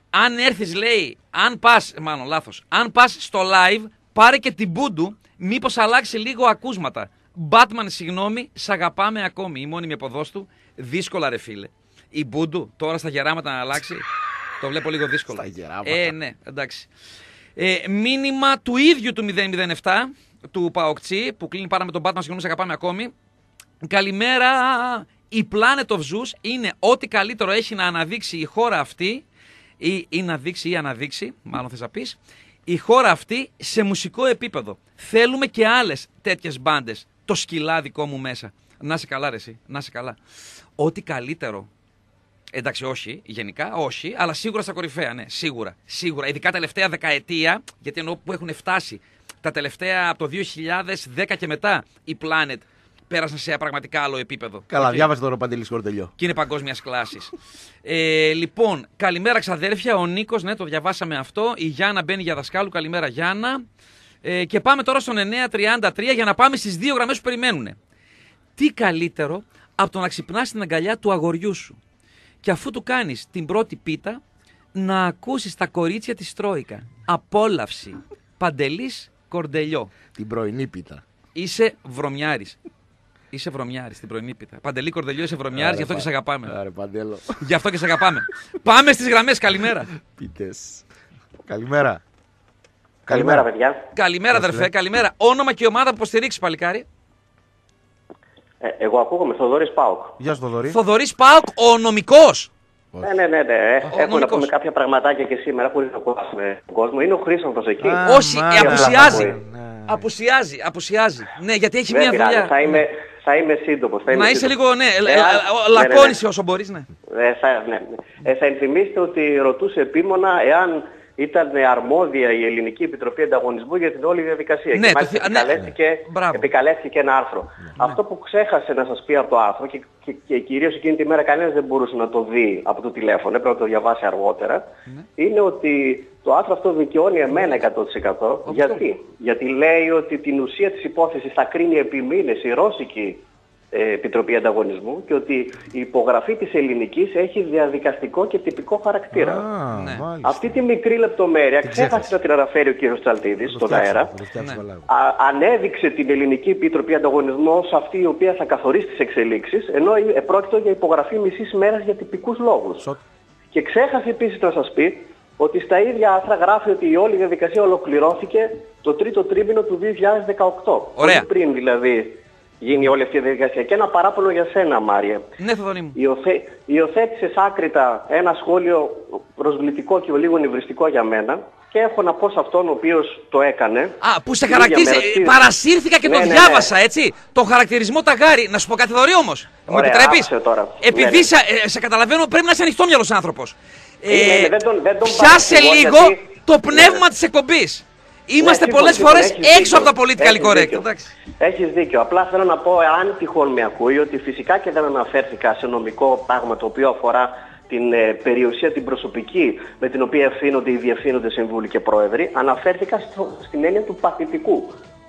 Speaker 1: αν έρθεις λέει, αν πας, μάλλον λάθος, αν πας στο live, πάρε και την Μπούντου Μήπως αλλάξει λίγο ακούσματα. Batman, συγγνώμη, σ' αγαπάμε ακόμη. Η μόνιμη εποδό του. Δύσκολα, ρε φίλε. Η Μπούντου τώρα στα γεράματα να αλλάξει. Το βλέπω λίγο δύσκολο.
Speaker 2: Στα γεράματα.
Speaker 1: Ε, ναι, εντάξει. Ε, μήνυμα του ίδιου του 007, του Παοκτσί, που κλείνει πάρα με τον Batman, συγγνώμη, σε αγαπάμε ακόμη. Καλημέρα. Η Planet of Zeus είναι ό,τι καλύτερο έχει να αναδείξει η χώρα αυτή, ή, ή να δείξει ή αναδείξει, μάλλον θες να πεις, η χώρα αυτή σε μουσικό επίπεδο. Θέλουμε και άλλες τέτοιες μπάντες. Το σκυλά δικό μου μέσα. Να σε καλά ρε εσύ, να σε καλά. Ό,τι καλύτερο Εντάξει, όχι, γενικά, όχι, αλλά σίγουρα στα κορυφαία, ναι, σίγουρα. Σίγουρα. Ειδικά τα τελευταία δεκαετία, γιατί εννοώ που έχουν φτάσει τα τελευταία από το 2010 και μετά η Planet πέρασαν σε πραγματικά άλλο επίπεδο.
Speaker 2: Καλά,
Speaker 1: Όχι.
Speaker 2: διάβασε τώρα ο Παντελής Κορτελιό.
Speaker 1: Και είναι παγκόσμιας κλάσης. ε, λοιπόν, καλημέρα ξαδέρφια. Ο Νίκος, ναι, το διαβάσαμε αυτό. Η Γιάννα μπαίνει για δασκάλου. Καλημέρα, Γιάννα. Ε, και πάμε τώρα στον 933 για να πάμε στις δύο γραμμές που περιμένουν. Τι καλύτερο από το να ξυπνάς στην αγκαλιά του αγοριού σου; Και αφού του κάνεις την πρώτη πίτα, να ακούσεις τα κορίτσια της Τρόικα. Απόλαυση. Παντελής Κορντελιό.
Speaker 2: Την πρωινή πίτα.
Speaker 1: Είσαι βρωμιάρης. Είσαι βρωμιάρης στην πρωινή πίτα. Παντελή Κορδελιό, είσαι βρωμιάρης, γι' αυτό και σε αγαπάμε.
Speaker 2: Άρε, Παντέλο.
Speaker 1: Γι' αυτό και σε αγαπάμε. Πάμε στις γραμμές. Καλημέρα.
Speaker 2: Πίτες. Καλημέρα.
Speaker 4: Καλημέρα, παιδιά.
Speaker 1: Καλημέρα,
Speaker 2: Πώς
Speaker 1: αδερφέ.
Speaker 2: λέει.
Speaker 1: Καλημέρα. Όνομα και ομάδα που υποστηρίξεις, παλικάρι.
Speaker 4: Ε, εγώ ακούγομαι Θοδωρής Πάοκ.
Speaker 2: Γεια σου, Θοδωρή.
Speaker 1: Θοδωρής Πάοκ, ο νομικός.
Speaker 4: Ναι, ναι, ναι. ναι. Ε, Έχουμε να
Speaker 1: νομικός.
Speaker 4: πούμε κάποια πραγματάκια και σήμερα χωρίς να κουράσουμε τον κόσμο. Είναι ο Χρήσανθος εκεί.
Speaker 2: Α,
Speaker 1: Όχι,
Speaker 2: μάλιστα.
Speaker 1: απουσιάζει.
Speaker 2: Ναι.
Speaker 1: Απουσιάζει, απουσιάζει. Ναι, γιατί έχει
Speaker 4: Δεν
Speaker 1: μία
Speaker 4: πειράζει,
Speaker 1: δουλειά.
Speaker 4: θα είμαι, θα είμαι σύντομος. Θα είμαι
Speaker 1: Να είσαι
Speaker 4: σύντομος.
Speaker 1: λίγο, ναι,
Speaker 4: Ε,
Speaker 1: ε, ε,
Speaker 4: α, ναι, ναι, ναι.
Speaker 1: λακώνησε όσο μπορείς, ναι.
Speaker 4: Ε, θα, ναι, ναι. Ε, θα ενθυμίσετε ότι ρωτούσε επίμονα εάν ήταν αρμόδια η Ελληνική Επιτροπή Ανταγωνισμού για την όλη διαδικασία.
Speaker 1: Ναι,
Speaker 4: και
Speaker 1: το
Speaker 4: μάλιστα
Speaker 1: θυ- ναι.
Speaker 4: επικαλέστηκε,
Speaker 1: Μπράβο.
Speaker 4: επικαλέστηκε και ένα άρθρο. Αυτό που ξέχασε να σας πει από το άρθρο και, και, και κυρίως εκείνη τη μέρα κανένας δεν μπορούσε να το δει από το τηλέφωνο, έπρεπε να το διαβάσει αργότερα, είναι ότι το άρθρο αυτό δικαιώνει εμένα 100%. Γιατί; Γιατί λέει ότι την ουσία της υπόθεσης θα κρίνει επί μήνες η Ρώσικη ε, Επιτροπή Ανταγωνισμού και ότι η υπογραφή της ελληνικής έχει διαδικαστικό και τυπικό χαρακτήρα.
Speaker 2: Α,
Speaker 1: Ναι.
Speaker 2: μάλιστα.
Speaker 4: Αυτή τη μικρή λεπτομέρεια
Speaker 2: Την
Speaker 4: ξέχασε
Speaker 2: ξέχασε.
Speaker 4: να την αναφέρει ο κύριος Τσαλτίδης
Speaker 2: Το
Speaker 4: στον
Speaker 2: φτιάξαμε,
Speaker 4: αέρα.
Speaker 2: το φτιάξαμε
Speaker 1: Ναι.
Speaker 2: καλά.
Speaker 4: Α, ανέδειξε την Ελληνική Επιτροπή Ανταγωνισμού ως αυτή η οποία θα καθορίσει τις εξελίξεις, ενώ ε, πρόκειται για υπογραφή μισής μέρας για τυπικούς λόγους.
Speaker 2: Σοκ.
Speaker 4: Και ξέχασε επίσης να σας πει ότι στα ίδια άρθρα γράφει ότι η όλη διαδικασία ολοκληρώθηκε το τρίτο τρίμηνο του 2018.
Speaker 1: Ωραία.
Speaker 4: Πολύ πριν δηλαδή γίνει όλη αυτή η διαδικασία. Και ένα παράπονο για σένα Μάριε.
Speaker 1: Ναι, Θοδωρή μου.
Speaker 4: Υιοθέ... Υιοθέτησες άκρητα ένα σχόλιο προσβλητικό και ο λίγο νευριστικό για μένα και έχω να πω σε αυτόν ο οποίος το έκανε.
Speaker 1: Α, που σε
Speaker 4: την ίδια
Speaker 1: χαρακτήρισε.
Speaker 4: μέρα, στη-
Speaker 1: Παρασύρθηκα και
Speaker 4: Ναι,
Speaker 1: το
Speaker 4: ναι, ναι.
Speaker 1: διάβασα, έτσι. Το χαρακτηρισμό ταγάρι. Να σου πω κάτι Θοδωρή όμως. Μου
Speaker 4: Ωραία,
Speaker 1: επιτρέπεις;
Speaker 4: άκουσε τώρα.
Speaker 1: Επειδή
Speaker 4: Ναι, ναι.
Speaker 1: Σε, ε, σε καταλαβαίνω, πρέπει να είσαι ανοιχτό μυαλός άνθρωπος.
Speaker 4: Είναι, είναι, δεν τον- δεν τον
Speaker 1: πιάσε
Speaker 4: παρεξηγώ,
Speaker 1: λίγο
Speaker 4: γιατί-
Speaker 1: το πνεύμα
Speaker 4: Ναι.
Speaker 1: της εκπομπής. Είμαστε
Speaker 4: Ναι,
Speaker 1: πολλές
Speaker 4: σύμφωνα,
Speaker 1: φορές
Speaker 4: σύμφωνα, έχεις
Speaker 1: έξω από
Speaker 4: δίκιο.
Speaker 1: τα politically
Speaker 4: Έχεις
Speaker 1: correct.
Speaker 4: δίκιο.
Speaker 1: Εντάξει.
Speaker 4: Έχεις δίκιο. Απλά θέλω να πω, αν τυχόν με ακούει, ότι φυσικά και δεν αναφέρθηκα σε νομικό πράγμα το οποίο αφορά την ε, περιουσία την προσωπική με την οποία ευθύνονται οι διευθύνοντες σύμβουλοι και πρόεδροι, αναφέρθηκα στο, στην έννοια του παθητικού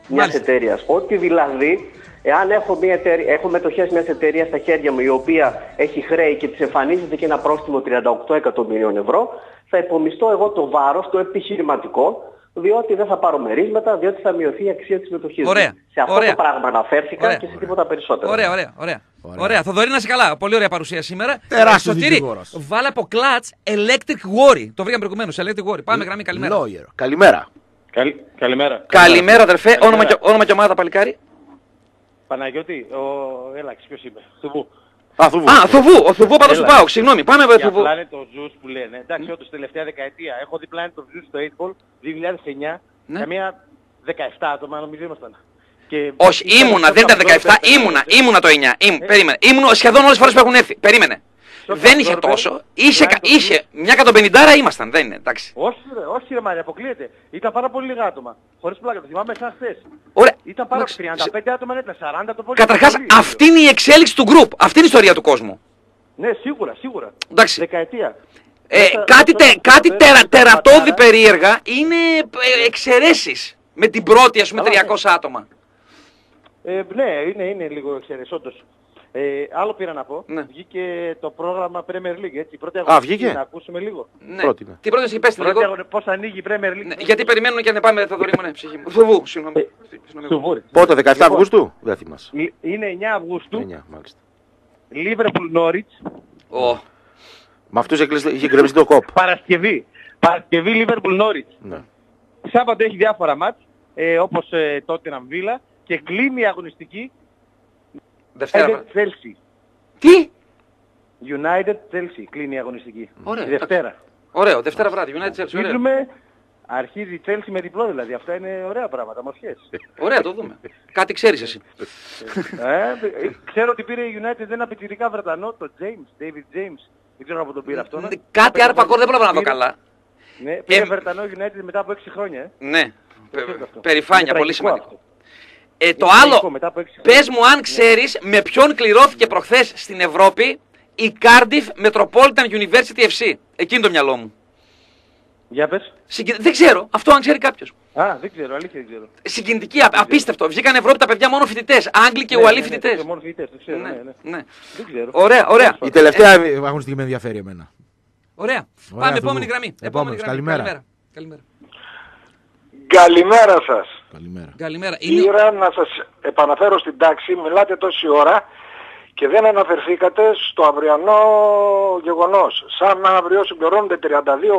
Speaker 4: μιας
Speaker 1: Μάλιστα.
Speaker 4: εταιρείας. Ότι δηλαδή, εάν έχω, μια εταιρεία, έχω μετοχές μιας εταιρείας στα χέρια μου η οποία έχει χρέη και της εμφανίζεται και ένα πρόστιμο 38 εκατομμυρίων ευρώ, θα υπομισθώ εγώ το βάρος, το επιχειρηματικό, διότι δεν θα πάρω μερίσματα, διότι θα μειωθεί η αξία της μετοχής μου.
Speaker 1: Ωραία.
Speaker 4: Σε αυτό
Speaker 1: Ωραία.
Speaker 4: το πράγμα αναφέρθηκα
Speaker 1: Ωραία.
Speaker 4: και σε τίποτα περισσότερο.
Speaker 1: Ωραία, ωραία, ωραία.
Speaker 2: Ωραία.
Speaker 1: Ωραία. Θοδωρή, να είσαι καλά. Πολύ ωραία παρουσία σήμερα.
Speaker 2: Τεράστιος
Speaker 1: Ε, Σωτήρη,
Speaker 2: δικηγόρος.
Speaker 1: Βάλε από κλατς electric worry. Το βρήκαμε προηγουμένως. Electric worry. Πάμε γραμμή, καλημέρα.
Speaker 2: Lawyer. Καλημέρα.
Speaker 5: Καλη- Καλημέρα.
Speaker 1: Καλημέρα, αδερφέ.
Speaker 5: Καλημέρα.
Speaker 1: Όνομα και, όνομα και ομάδα, παλικάρι.
Speaker 5: Παναγιώτη, ο... έλα, ποιος είμαι. Θουβού.
Speaker 2: Α, Θουβού.
Speaker 1: Α, Θουβού. Ο Θουβού πάντως του
Speaker 5: Έλα.
Speaker 1: πάω. Συγγνώμη, πάμε με
Speaker 5: Για
Speaker 1: Θουβού.
Speaker 5: Planet of Zeus που λένε. Εντάξει, όντως τελευταία δεκαετία. Έχω δει Planet of Zeus στο 8 Ball 2009.
Speaker 1: Ναι.
Speaker 5: Καμία 17 άτομα νομίζω ήμασταν. Και
Speaker 1: Όχι,
Speaker 5: ήταν
Speaker 1: ήμουνα,
Speaker 5: στο
Speaker 1: δεν ήταν
Speaker 5: Καπδόρ
Speaker 1: 17,
Speaker 5: Περπεράδες.
Speaker 1: ήμουνα, ήμουνα το 9. Ήμ,
Speaker 5: Ε.
Speaker 1: περίμενε. Ήμουν σχεδόν όλες τις φορές που έχουν έρθει. Περίμενε.
Speaker 5: Στο
Speaker 1: Δεν είχε
Speaker 5: Καπδόρ
Speaker 1: τόσο.
Speaker 5: Περπεράδες.
Speaker 1: Είχε, κα-
Speaker 5: Planet of
Speaker 1: είχε μια εκατοπενηντάρα ήμασταν. Δεν είναι, εντάξει.
Speaker 5: Όχι ρε, όχι ρε Μάρια, αποκλείεται. Ήταν πάρα πολύ λίγα άτομα. Χωρίς πλάκα, το θυμάμαι σαν χθες.
Speaker 1: Ωραία.
Speaker 5: Ήταν πάρα
Speaker 1: Εντάξει,
Speaker 5: 35 άτομα, ναι, ήταν 40 το πολύ.
Speaker 1: Καταρχάς,
Speaker 5: πολύ.
Speaker 1: αυτή είναι η εξέλιξη του group. Αυτή είναι η ιστορία του κόσμου.
Speaker 5: Ναι, σίγουρα, σίγουρα.
Speaker 1: Εντάξει.
Speaker 5: Δεκαετία.
Speaker 1: Ε,
Speaker 5: Μέσα-
Speaker 1: κάτι
Speaker 5: μέσα-
Speaker 1: τε- κάτι
Speaker 5: μέσα-
Speaker 1: τερα,
Speaker 5: μέσα-
Speaker 1: τερατώδη
Speaker 5: πατάρα.
Speaker 1: περίεργα είναι ε, εξαιρέσεις. Με την πρώτη, ας πούμε,
Speaker 5: Καλά,
Speaker 1: 300 άτομα.
Speaker 5: Ε, ναι, είναι, είναι λίγο εξαιρές, όντως. Ε, άλλο πήρα να πω.
Speaker 1: Ναι.
Speaker 5: Βγήκε το πρόγραμμα Premier League, έτσι. η Πρώτη
Speaker 2: Α,
Speaker 5: αγωνιστική,
Speaker 2: βγήκε;
Speaker 5: Να ακούσουμε λίγο.
Speaker 1: Ναι.
Speaker 2: Πρώτη, ναι.
Speaker 1: Τι πρόταση πες τη
Speaker 5: Πρώτη
Speaker 1: λίγο.
Speaker 5: αγωνι- Πώς ανοίγει η Premier League.
Speaker 1: Ναι, γιατί περιμένουμε και να πάμε Θοδωρή μου, ναι, ψυχή μου. Φοβού, συγγνώμη. Συγγνώμη.
Speaker 5: Στο Βούρι.
Speaker 2: Πότε, 17
Speaker 5: Λοιπόν,
Speaker 2: Αυγούστου; Δεν θυμάσαι.
Speaker 5: Είναι 9 Αυγούστου.
Speaker 2: 9, μάλιστα.
Speaker 5: Liverpool Norwich.
Speaker 1: Ω,
Speaker 2: Με αυτούς είχε γκρεμιστεί το κόπ.
Speaker 5: Παρασκευή. Παρασκευή Liverpool Norwich.
Speaker 2: Ναι.
Speaker 5: Σάββατο έχει διάφορα μάτς, ε, όπως ε, Tottenham Villa και κλείνει η αγωνιστική
Speaker 1: Δευτέρα.
Speaker 5: United Chelsea.
Speaker 1: Τι!
Speaker 5: United Chelsea κλείνει η αγωνιστική.
Speaker 1: Ωραία.
Speaker 5: Η Δευτέρα.
Speaker 1: Ωραίο, Δευτέρα βράδυ. United Chelsea, ωραίο.
Speaker 5: Κλείνουμε, αρχίζει η Chelsea με διπλό δηλαδή. Αυτά είναι ωραία πράγματα, μορφιές.
Speaker 1: Ωραία, το δούμε. Κάτι ξέρεις εσύ.
Speaker 5: ε, ε, ξέρω ότι πήρε η United ένα πιτσιρικά Βρετανό, το James, David James. Δεν ξέρω από τον πήρε αυτό.
Speaker 1: Κάτι άρπακο δεν πρόλαβα να δω
Speaker 5: Πήρε-
Speaker 1: καλά.
Speaker 5: Ναι, πήρε
Speaker 1: Ε,
Speaker 5: Βρετανό United μετά από 6 χρόνια. Ε.
Speaker 1: Ναι.
Speaker 5: ξέρω αυτό.
Speaker 1: Περηφάνεια,
Speaker 5: Είναι
Speaker 1: πολύ
Speaker 5: τραγικό
Speaker 1: σημαντικό.
Speaker 5: Αυτό.
Speaker 1: Ε, το
Speaker 5: Είναι τραγικό,
Speaker 1: άλλο,
Speaker 5: μετά από έξι χρόνια.
Speaker 1: πες μου αν ξέρεις με ποιον κληρώθηκε προχθές στην Ευρώπη η Cardiff Metropolitan University FC. Εκείνο το μυαλό μου.
Speaker 5: Για πες.
Speaker 1: Συγκι- Δεν ξέρω, αυτό αν ξέρει κάποιος.
Speaker 5: Α, δεν ξέρω, αλήθεια δεν ξέρω.
Speaker 1: Συγκινητική, α- απίστευτο. Βγήκαν Ευρώπη τα παιδιά μόνο φοιτητές. Άγγλοι και
Speaker 5: Ναι,
Speaker 1: Ουαλοί
Speaker 5: ναι, ναι,
Speaker 1: φοιτητές.
Speaker 5: το Μόνο φοιτητές, το ξέρω, ναι,
Speaker 1: Ναι,
Speaker 5: ναι.
Speaker 1: ναι.
Speaker 5: Δεν ξέρω.
Speaker 1: Ωραία, ωραία.
Speaker 2: Η τελευταία αγωνιστική με ενδιαφέρει εμένα.
Speaker 1: Ωραία.
Speaker 2: Ωραία,
Speaker 1: Πάμε,
Speaker 2: Θοδού.
Speaker 1: επόμενη γραμμή. Επόμενη
Speaker 2: Επόμενος,
Speaker 1: γραμμή.
Speaker 2: καλημέρα.
Speaker 1: Καλημέρα.
Speaker 6: Καλημέρα σας.
Speaker 2: Καλημέρα.
Speaker 1: Καλημέρα. Είναι...
Speaker 6: Πήρα να σας επαναφέρω στην τάξη, μιλάτε τόση ώρα και δεν αναφερθήκατε στο αυριανό γεγονός. Σαν αύριο συμπληρώνονται 32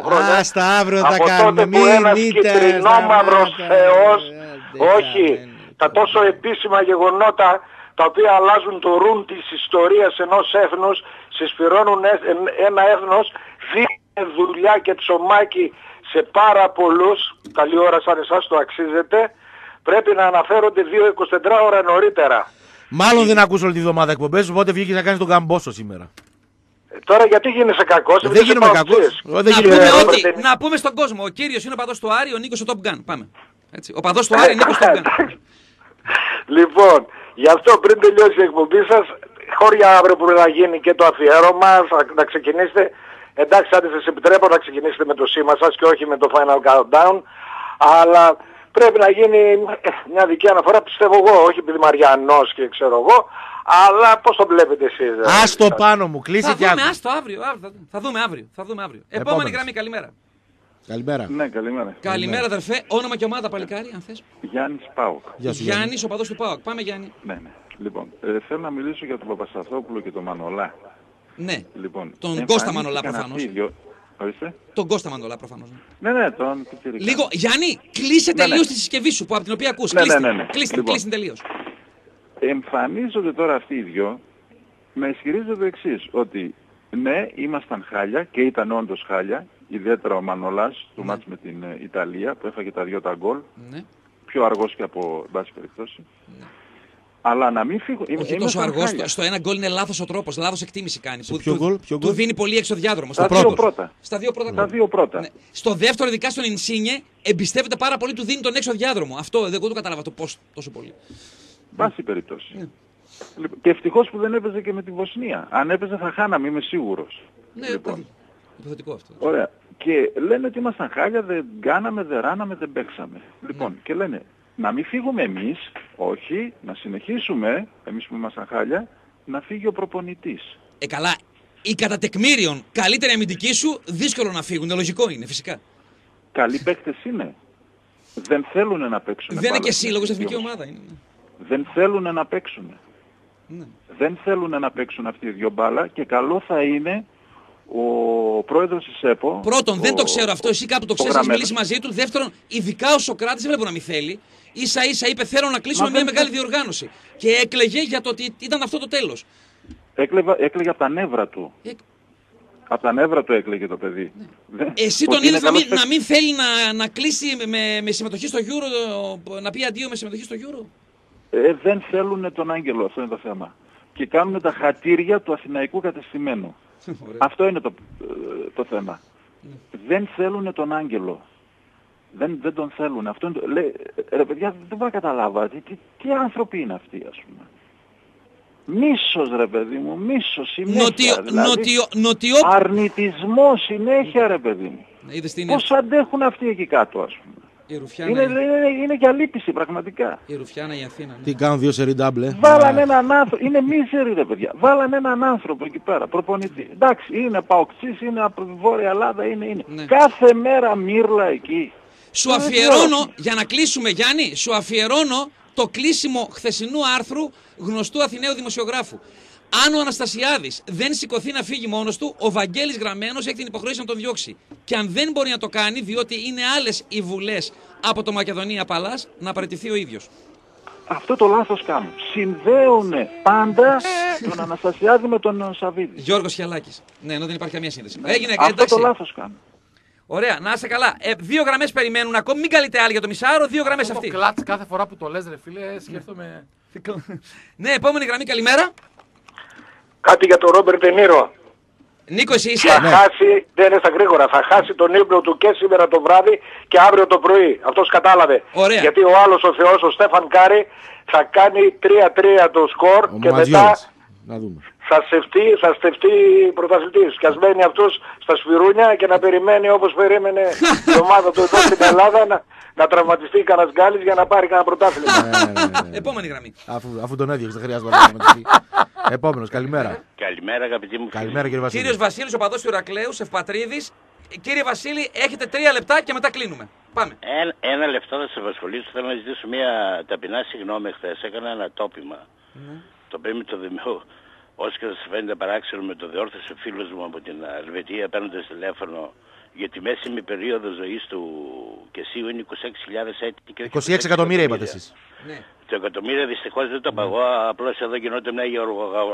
Speaker 6: χρόνια
Speaker 2: Α, στα αύριο τα
Speaker 6: από
Speaker 2: κάνουμε.
Speaker 6: τότε που
Speaker 2: Μην
Speaker 6: ένας
Speaker 2: είτε,
Speaker 6: κυτρινόμαυρος
Speaker 2: σταμάτα.
Speaker 6: θεός,
Speaker 2: Άντε,
Speaker 6: όχι,
Speaker 2: κάνε.
Speaker 6: τα τόσο επίσημα γεγονότα τα οποία αλλάζουν το ρουν της ιστορίας ενός έθνους, συσπηρώνουν ε- ε- ένα έθνος, δίνουν δουλειά και τσομάκι σε πάρα πολλούς, καλή ώρα σαν εσάς το αξίζετε, πρέπει να αναφέρονται 2-24 ώρα νωρίτερα.
Speaker 2: Μάλλον δεν ακούς όλη τη βδομάδα εκπομπές, οπότε βγήκες να κάνεις τον καμπόσο σήμερα.
Speaker 6: Ε, Τώρα γιατί γίνεσαι κακός,
Speaker 2: Ε,
Speaker 6: επειδή
Speaker 2: Δεν
Speaker 6: είσαι
Speaker 2: γίνομαι
Speaker 6: παοξής.
Speaker 2: κακός. Εγώ Δεν
Speaker 1: Να
Speaker 2: γίνομαι
Speaker 1: πούμε,
Speaker 6: Κύριε
Speaker 2: κακός.
Speaker 1: ότι,
Speaker 6: Ρόμπερτε.
Speaker 1: να πούμε στον κόσμο, ο κύριος είναι ο παδός του Άρη, ο Νίκος ο Top Gun. Πάμε. Έτσι. Ο παδός του Άρη, ο Νίκος Top Gun.
Speaker 6: Εντάξει. Λοιπόν, γι' αυτό πριν τελειώσει η εκπομπή σας, χώρια αύριο που να γίνει και το αφιέρωμα, θα, να ξεκινήσετε, εντάξει άντε σας επιτρέπω να ξεκινήσετε με το σήμα σας και όχι με το Final Countdown, αλλά πρέπει να γίνει ε, μια δική αναφορά, πιστεύω εγώ, όχι επειδή Μαριανός και ξέρω εγώ, αλλά πώς το βλέπετε εσείς. ε,
Speaker 2: Ας το πάνω μου, κλείσει
Speaker 1: Θα
Speaker 2: και
Speaker 1: δούμε,
Speaker 2: άκου.
Speaker 1: άστο αύριο. αύριο, θα δούμε. Θα δούμε αύριο. Θα δούμε αύριο. Επόμενη
Speaker 2: Επόμενος.
Speaker 1: γραμμή, καλημέρα.
Speaker 2: Καλημέρα.
Speaker 7: Ναι, καλημέρα.
Speaker 1: Καλημέρα, αδερφέ. Όνομα και ομάδα, παλικάρι, αν θες.
Speaker 7: Γιάννης Πάουκ.
Speaker 2: Γεια σου, Γιάννη.
Speaker 1: Γιάννης, ο παδός του ΠΑΟΚ. Πάμε, Γιάννη.
Speaker 7: Ναι, ναι. Λοιπόν, ε, θέλω να μιλήσω για τον Παπασταθόπουλο και τον Μανολά.
Speaker 1: Ναι.
Speaker 7: Λοιπόν,
Speaker 1: Τον
Speaker 7: εμφανίστηκαν
Speaker 1: Κώστα Μανολά,
Speaker 7: αυτοί
Speaker 1: προφανώς.
Speaker 7: οι δυο- Ορίστε.
Speaker 1: Τον Κώστα Μαντολά, προφανώς. ναι.
Speaker 7: Ναι, ναι, τον Πιτσιρικά.
Speaker 1: Λίγο, Γιάννη, κλείσε
Speaker 7: Ναι, ναι.
Speaker 1: τελείως τη συσκευή σου που, από την οποία ακούς.
Speaker 7: Ναι,
Speaker 1: κλείστε,
Speaker 7: ναι, ναι, ναι.
Speaker 1: κλείστε,
Speaker 7: Λοιπόν.
Speaker 1: κλείστε τελείως.
Speaker 7: Εμφανίζονται τώρα αυτοί οι δυο με ισχυρίζονται το εξής, ότι ναι, ήμασταν χάλια και ήταν όντως χάλια, ιδιαίτερα ο Μανολάς του
Speaker 1: Ναι.
Speaker 7: μάτς με την ε, Ιταλία που έφαγε τα δυο τα γκολ,
Speaker 1: Ναι.
Speaker 7: πιο αργός και από εν πάση περιπτώσει. Αλλά να μην φύγω. είμαι-
Speaker 1: Όχι τόσο
Speaker 7: ήμασταν
Speaker 1: αργός.
Speaker 7: χάλια.
Speaker 1: Στο, στο ένα γκολ είναι λάθος ο τρόπος, λάθος εκτίμηση κάνει.
Speaker 2: Στο
Speaker 1: που
Speaker 2: ποιο
Speaker 1: του,
Speaker 2: γκολ, ποιο
Speaker 1: του
Speaker 2: γκολ;
Speaker 1: δίνει πολύ έξω διάδρομο.
Speaker 7: Τα
Speaker 1: Στα,
Speaker 7: δύο
Speaker 2: πρώτος.
Speaker 7: πρώτα.
Speaker 1: στα δύο πρώτα
Speaker 7: Τα
Speaker 1: γκολ.
Speaker 7: δύο πρώτα.
Speaker 1: Ναι. Στο δεύτερο, ειδικά στον Ινσίνιε, εμπιστεύεται πάρα πολύ, του δίνει τον έξω διάδρομο. Αυτό δεν εγώ το κατάλαβα το πώς τόσο πολύ.
Speaker 7: Πάση περιπτώσει.
Speaker 1: Ναι.
Speaker 7: Λοιπόν, και ευτυχώς που δεν έπαιζε και με τη Βοσνία. Αν έπαιζε θα χάναμε, είμαι σίγουρος.
Speaker 1: Ναι,
Speaker 7: Λοιπόν,
Speaker 1: υποθετικό αυτό.
Speaker 7: ωραία. Και λένε ότι ήμασταν χάλια, δεν κάναμε, δεν ράναμε, δεν παίξαμε. Λοιπόν,
Speaker 1: Ναι.
Speaker 7: και λένε να μην φύγουμε εμείς, όχι, να συνεχίσουμε, εμείς που ήμασταν χάλια, να φύγει ο προπονητής.
Speaker 1: Ε, καλά. Η κατά τεκμήριον καλύτερη αμυντική σου δύσκολο να φύγουν. Ε, Λογικό είναι, φυσικά.
Speaker 7: Καλοί παίκτες είναι. Δεν θέλουν να παίξουν.
Speaker 1: Δεν είναι
Speaker 7: μπάλα
Speaker 1: και
Speaker 7: στην
Speaker 1: σύλλογος
Speaker 7: εθνική
Speaker 1: εθνική
Speaker 7: όμως.
Speaker 1: ομάδα. Είναι. ναι.
Speaker 7: Δεν θέλουν να παίξουν.
Speaker 1: Ναι.
Speaker 7: δεν θέλουν να παίξουν αυτοί οι δυο μπάλα και καλό θα είναι ο πρόεδρος της ΕΠΟ...
Speaker 1: Πρώτον, δεν
Speaker 7: ο-
Speaker 1: το ξέρω αυτό. Εσύ κάπου το
Speaker 7: ο
Speaker 1: ξέρεις, έχεις
Speaker 7: Γραμμένος.
Speaker 1: μιλήσει μαζί του. Δεύτερον, ειδικά ο Σοκράτης δεν βλέπω να μην θέλει. Σα ίσα είπε: Θέλω να κλείσουμε
Speaker 7: Μα
Speaker 1: μια
Speaker 7: δεν
Speaker 1: μεγάλη
Speaker 7: θα-
Speaker 1: διοργάνωση. Και έκλαιγε για το ότι ήταν αυτό το τέλος.
Speaker 7: Έκλαιγα, έκλαιγε από τα νεύρα του.
Speaker 1: Ε,
Speaker 7: Από τα νεύρα του έκλαιγε το παιδί. Δεν-
Speaker 1: Εσύ
Speaker 7: ότι
Speaker 1: τον
Speaker 7: είναι
Speaker 1: είδες να,
Speaker 7: καλός
Speaker 1: μην, να
Speaker 7: παίκτης.
Speaker 1: μην θέλει να, να κλείσει με, με συμμετοχή στο Euro, να πει αντίο με συμμετοχή στο Euro;
Speaker 7: Ε, δεν θέλουν τον άγγελο, αυτό είναι το θέμα. Και κάνουν τα χατήρια του αθηναϊκού κατεστημένου. αυτό είναι το, ε, το θέμα. Δεν θέλουν τον άγγελο. Δεν, δεν τον θέλουν. Αυτό είναι το, λέει, ε, ρε παιδιά, δεν μπορώ να καταλάβω. Τι, τι, τι άνθρωποι είναι αυτοί, ας πούμε. Μίσος ρε παιδί μου, μίσος συνέχεια.
Speaker 1: Νοτιο,
Speaker 7: δηλαδή.
Speaker 1: νοτιο, νοτιό...
Speaker 7: Αρνητισμός συνέχεια ρε παιδί μου.
Speaker 1: Είδες τι είναι.
Speaker 7: Πώς αντέχουν αυτοί εκεί κάτω ας πούμε.
Speaker 1: Η Ρουφιάνα,
Speaker 7: Είναι,
Speaker 1: η...
Speaker 7: είναι, είναι για λύπηση πραγματικά.
Speaker 1: η Ρουφιάνα η Αθήνα. ναι.
Speaker 2: Τι κάνουν δύο σερί ντάμπλε.
Speaker 7: Βάλανε έναν άνθρωπο, είναι μίσεροι ρε παιδιά. Βάλανε έναν άνθρωπο εκεί πέρα, προπονητή. Εντάξει, είναι παοξής, είναι από τη Βόρεια Ελλάδα, είναι, είναι.
Speaker 1: Ναι.
Speaker 7: Κάθε μέρα μύρλα εκεί.
Speaker 1: Σου
Speaker 7: Δεν
Speaker 1: αφιερώνω,
Speaker 7: ξέρω.
Speaker 1: για να κλείσουμε Γιάννη, σου αφιερώνω το κλείσιμο χθεσινού άρθρου γνωστού Αθηναίου δημοσιογράφου. Αν ο Αναστασιάδης δεν σηκωθεί να φύγει μόνος του, ο Βαγγέλης Γραμμένος έχει την υποχρέωση να τον διώξει. Και αν δεν μπορεί να το κάνει, διότι είναι άλλες οι βουλές από το Μακεδονία Παλάς, να παραιτηθεί ο ίδιος.
Speaker 7: Αυτό το λάθος κάνουν. Συνδέουνε πάντα τον Αναστασιάδη με τον Σαββίδη.
Speaker 1: Γιώργος Χιαλάκης. Ναι, ενώ δεν υπάρχει καμία σύνδεση. Έγινε,
Speaker 7: Αυτό
Speaker 1: εντάξει.
Speaker 7: το λάθος κάνουν.
Speaker 1: Ωραία, να είστε καλά. Ε, δύο γραμμές περιμένουν ακόμη. Μην καλείτε άλλοι για το μισάωρο, δύο γραμμές
Speaker 3: Αυτό το
Speaker 1: αυτοί.
Speaker 3: κλατ κάθε φορά που το λες ρε φίλε, σκέφτομαι...
Speaker 1: ναι, επόμενη γραμμή, καλημέρα.
Speaker 6: Κάτι για τον Ρόμπερτ Ενίρο.
Speaker 1: Νίκος, εσύ είσαι.
Speaker 6: Θα χάσει, δεν είναι στα γρήγορα, θα χάσει τον ύπνο του και σήμερα το βράδυ και αύριο το πρωί. Αυτός κατάλαβε.
Speaker 1: Ωραία.
Speaker 6: Γιατί ο άλλος ο Θεός, ο Στέφαν Κάρη, θα κάνει 3-3 το σκορ
Speaker 2: Ο
Speaker 6: και μετά
Speaker 2: Ματζιώρης. Να δούμε.
Speaker 6: Θα στεφτεί, θα στεφτεί πρωταθλητής. Και ας μένει αυτός στα σφυρούνια και να περιμένει όπως περίμενε η ομάδα του εδώ στην Ελλάδα να, να τραυματιστεί κανένας Γκάλης για να πάρει κανένα πρωτάθλημα.
Speaker 2: Ναι, ναι, ναι, ναι.
Speaker 1: Επόμενη γραμμή.
Speaker 2: Αφού, αφού τον έδιωξε, δεν χρειάζεται να μεταξύ. Επόμενος, καλημέρα.
Speaker 8: Καλημέρα αγαπητοί μου φίλοι.
Speaker 2: Καλημέρα κύριε Βασίλη.
Speaker 1: Κύριος Βασίλης, ο παδός του Ηρακλέους, Ευπατρίδης. Κύριε Βασίλη, έχετε τρία λεπτά και μετά κλείνουμε. Πάμε.
Speaker 8: Ένα, ένα λεπτό θα σε απασχολήσω. Θέλω να ζητήσω μια ταπεινά συγγνώμη χθες. Έκανα ένα τόπιμα. Το οποίο με το δημιουργό. Όσο και θα σε φαίνεται παράξενο με το διόρθωσε φίλος μου από την Ελβετία παίρνοντας τηλέφωνο για τη μέσιμη περίοδο ζωής του Κεσίου είναι 26.000 έτη. και όχι
Speaker 2: 26 εκατομμύρια είπατε εσείς.
Speaker 1: Ναι.
Speaker 8: Το εκατομμύριο δυστυχώς δεν το παγώ, απλώς εδώ γινόταν μια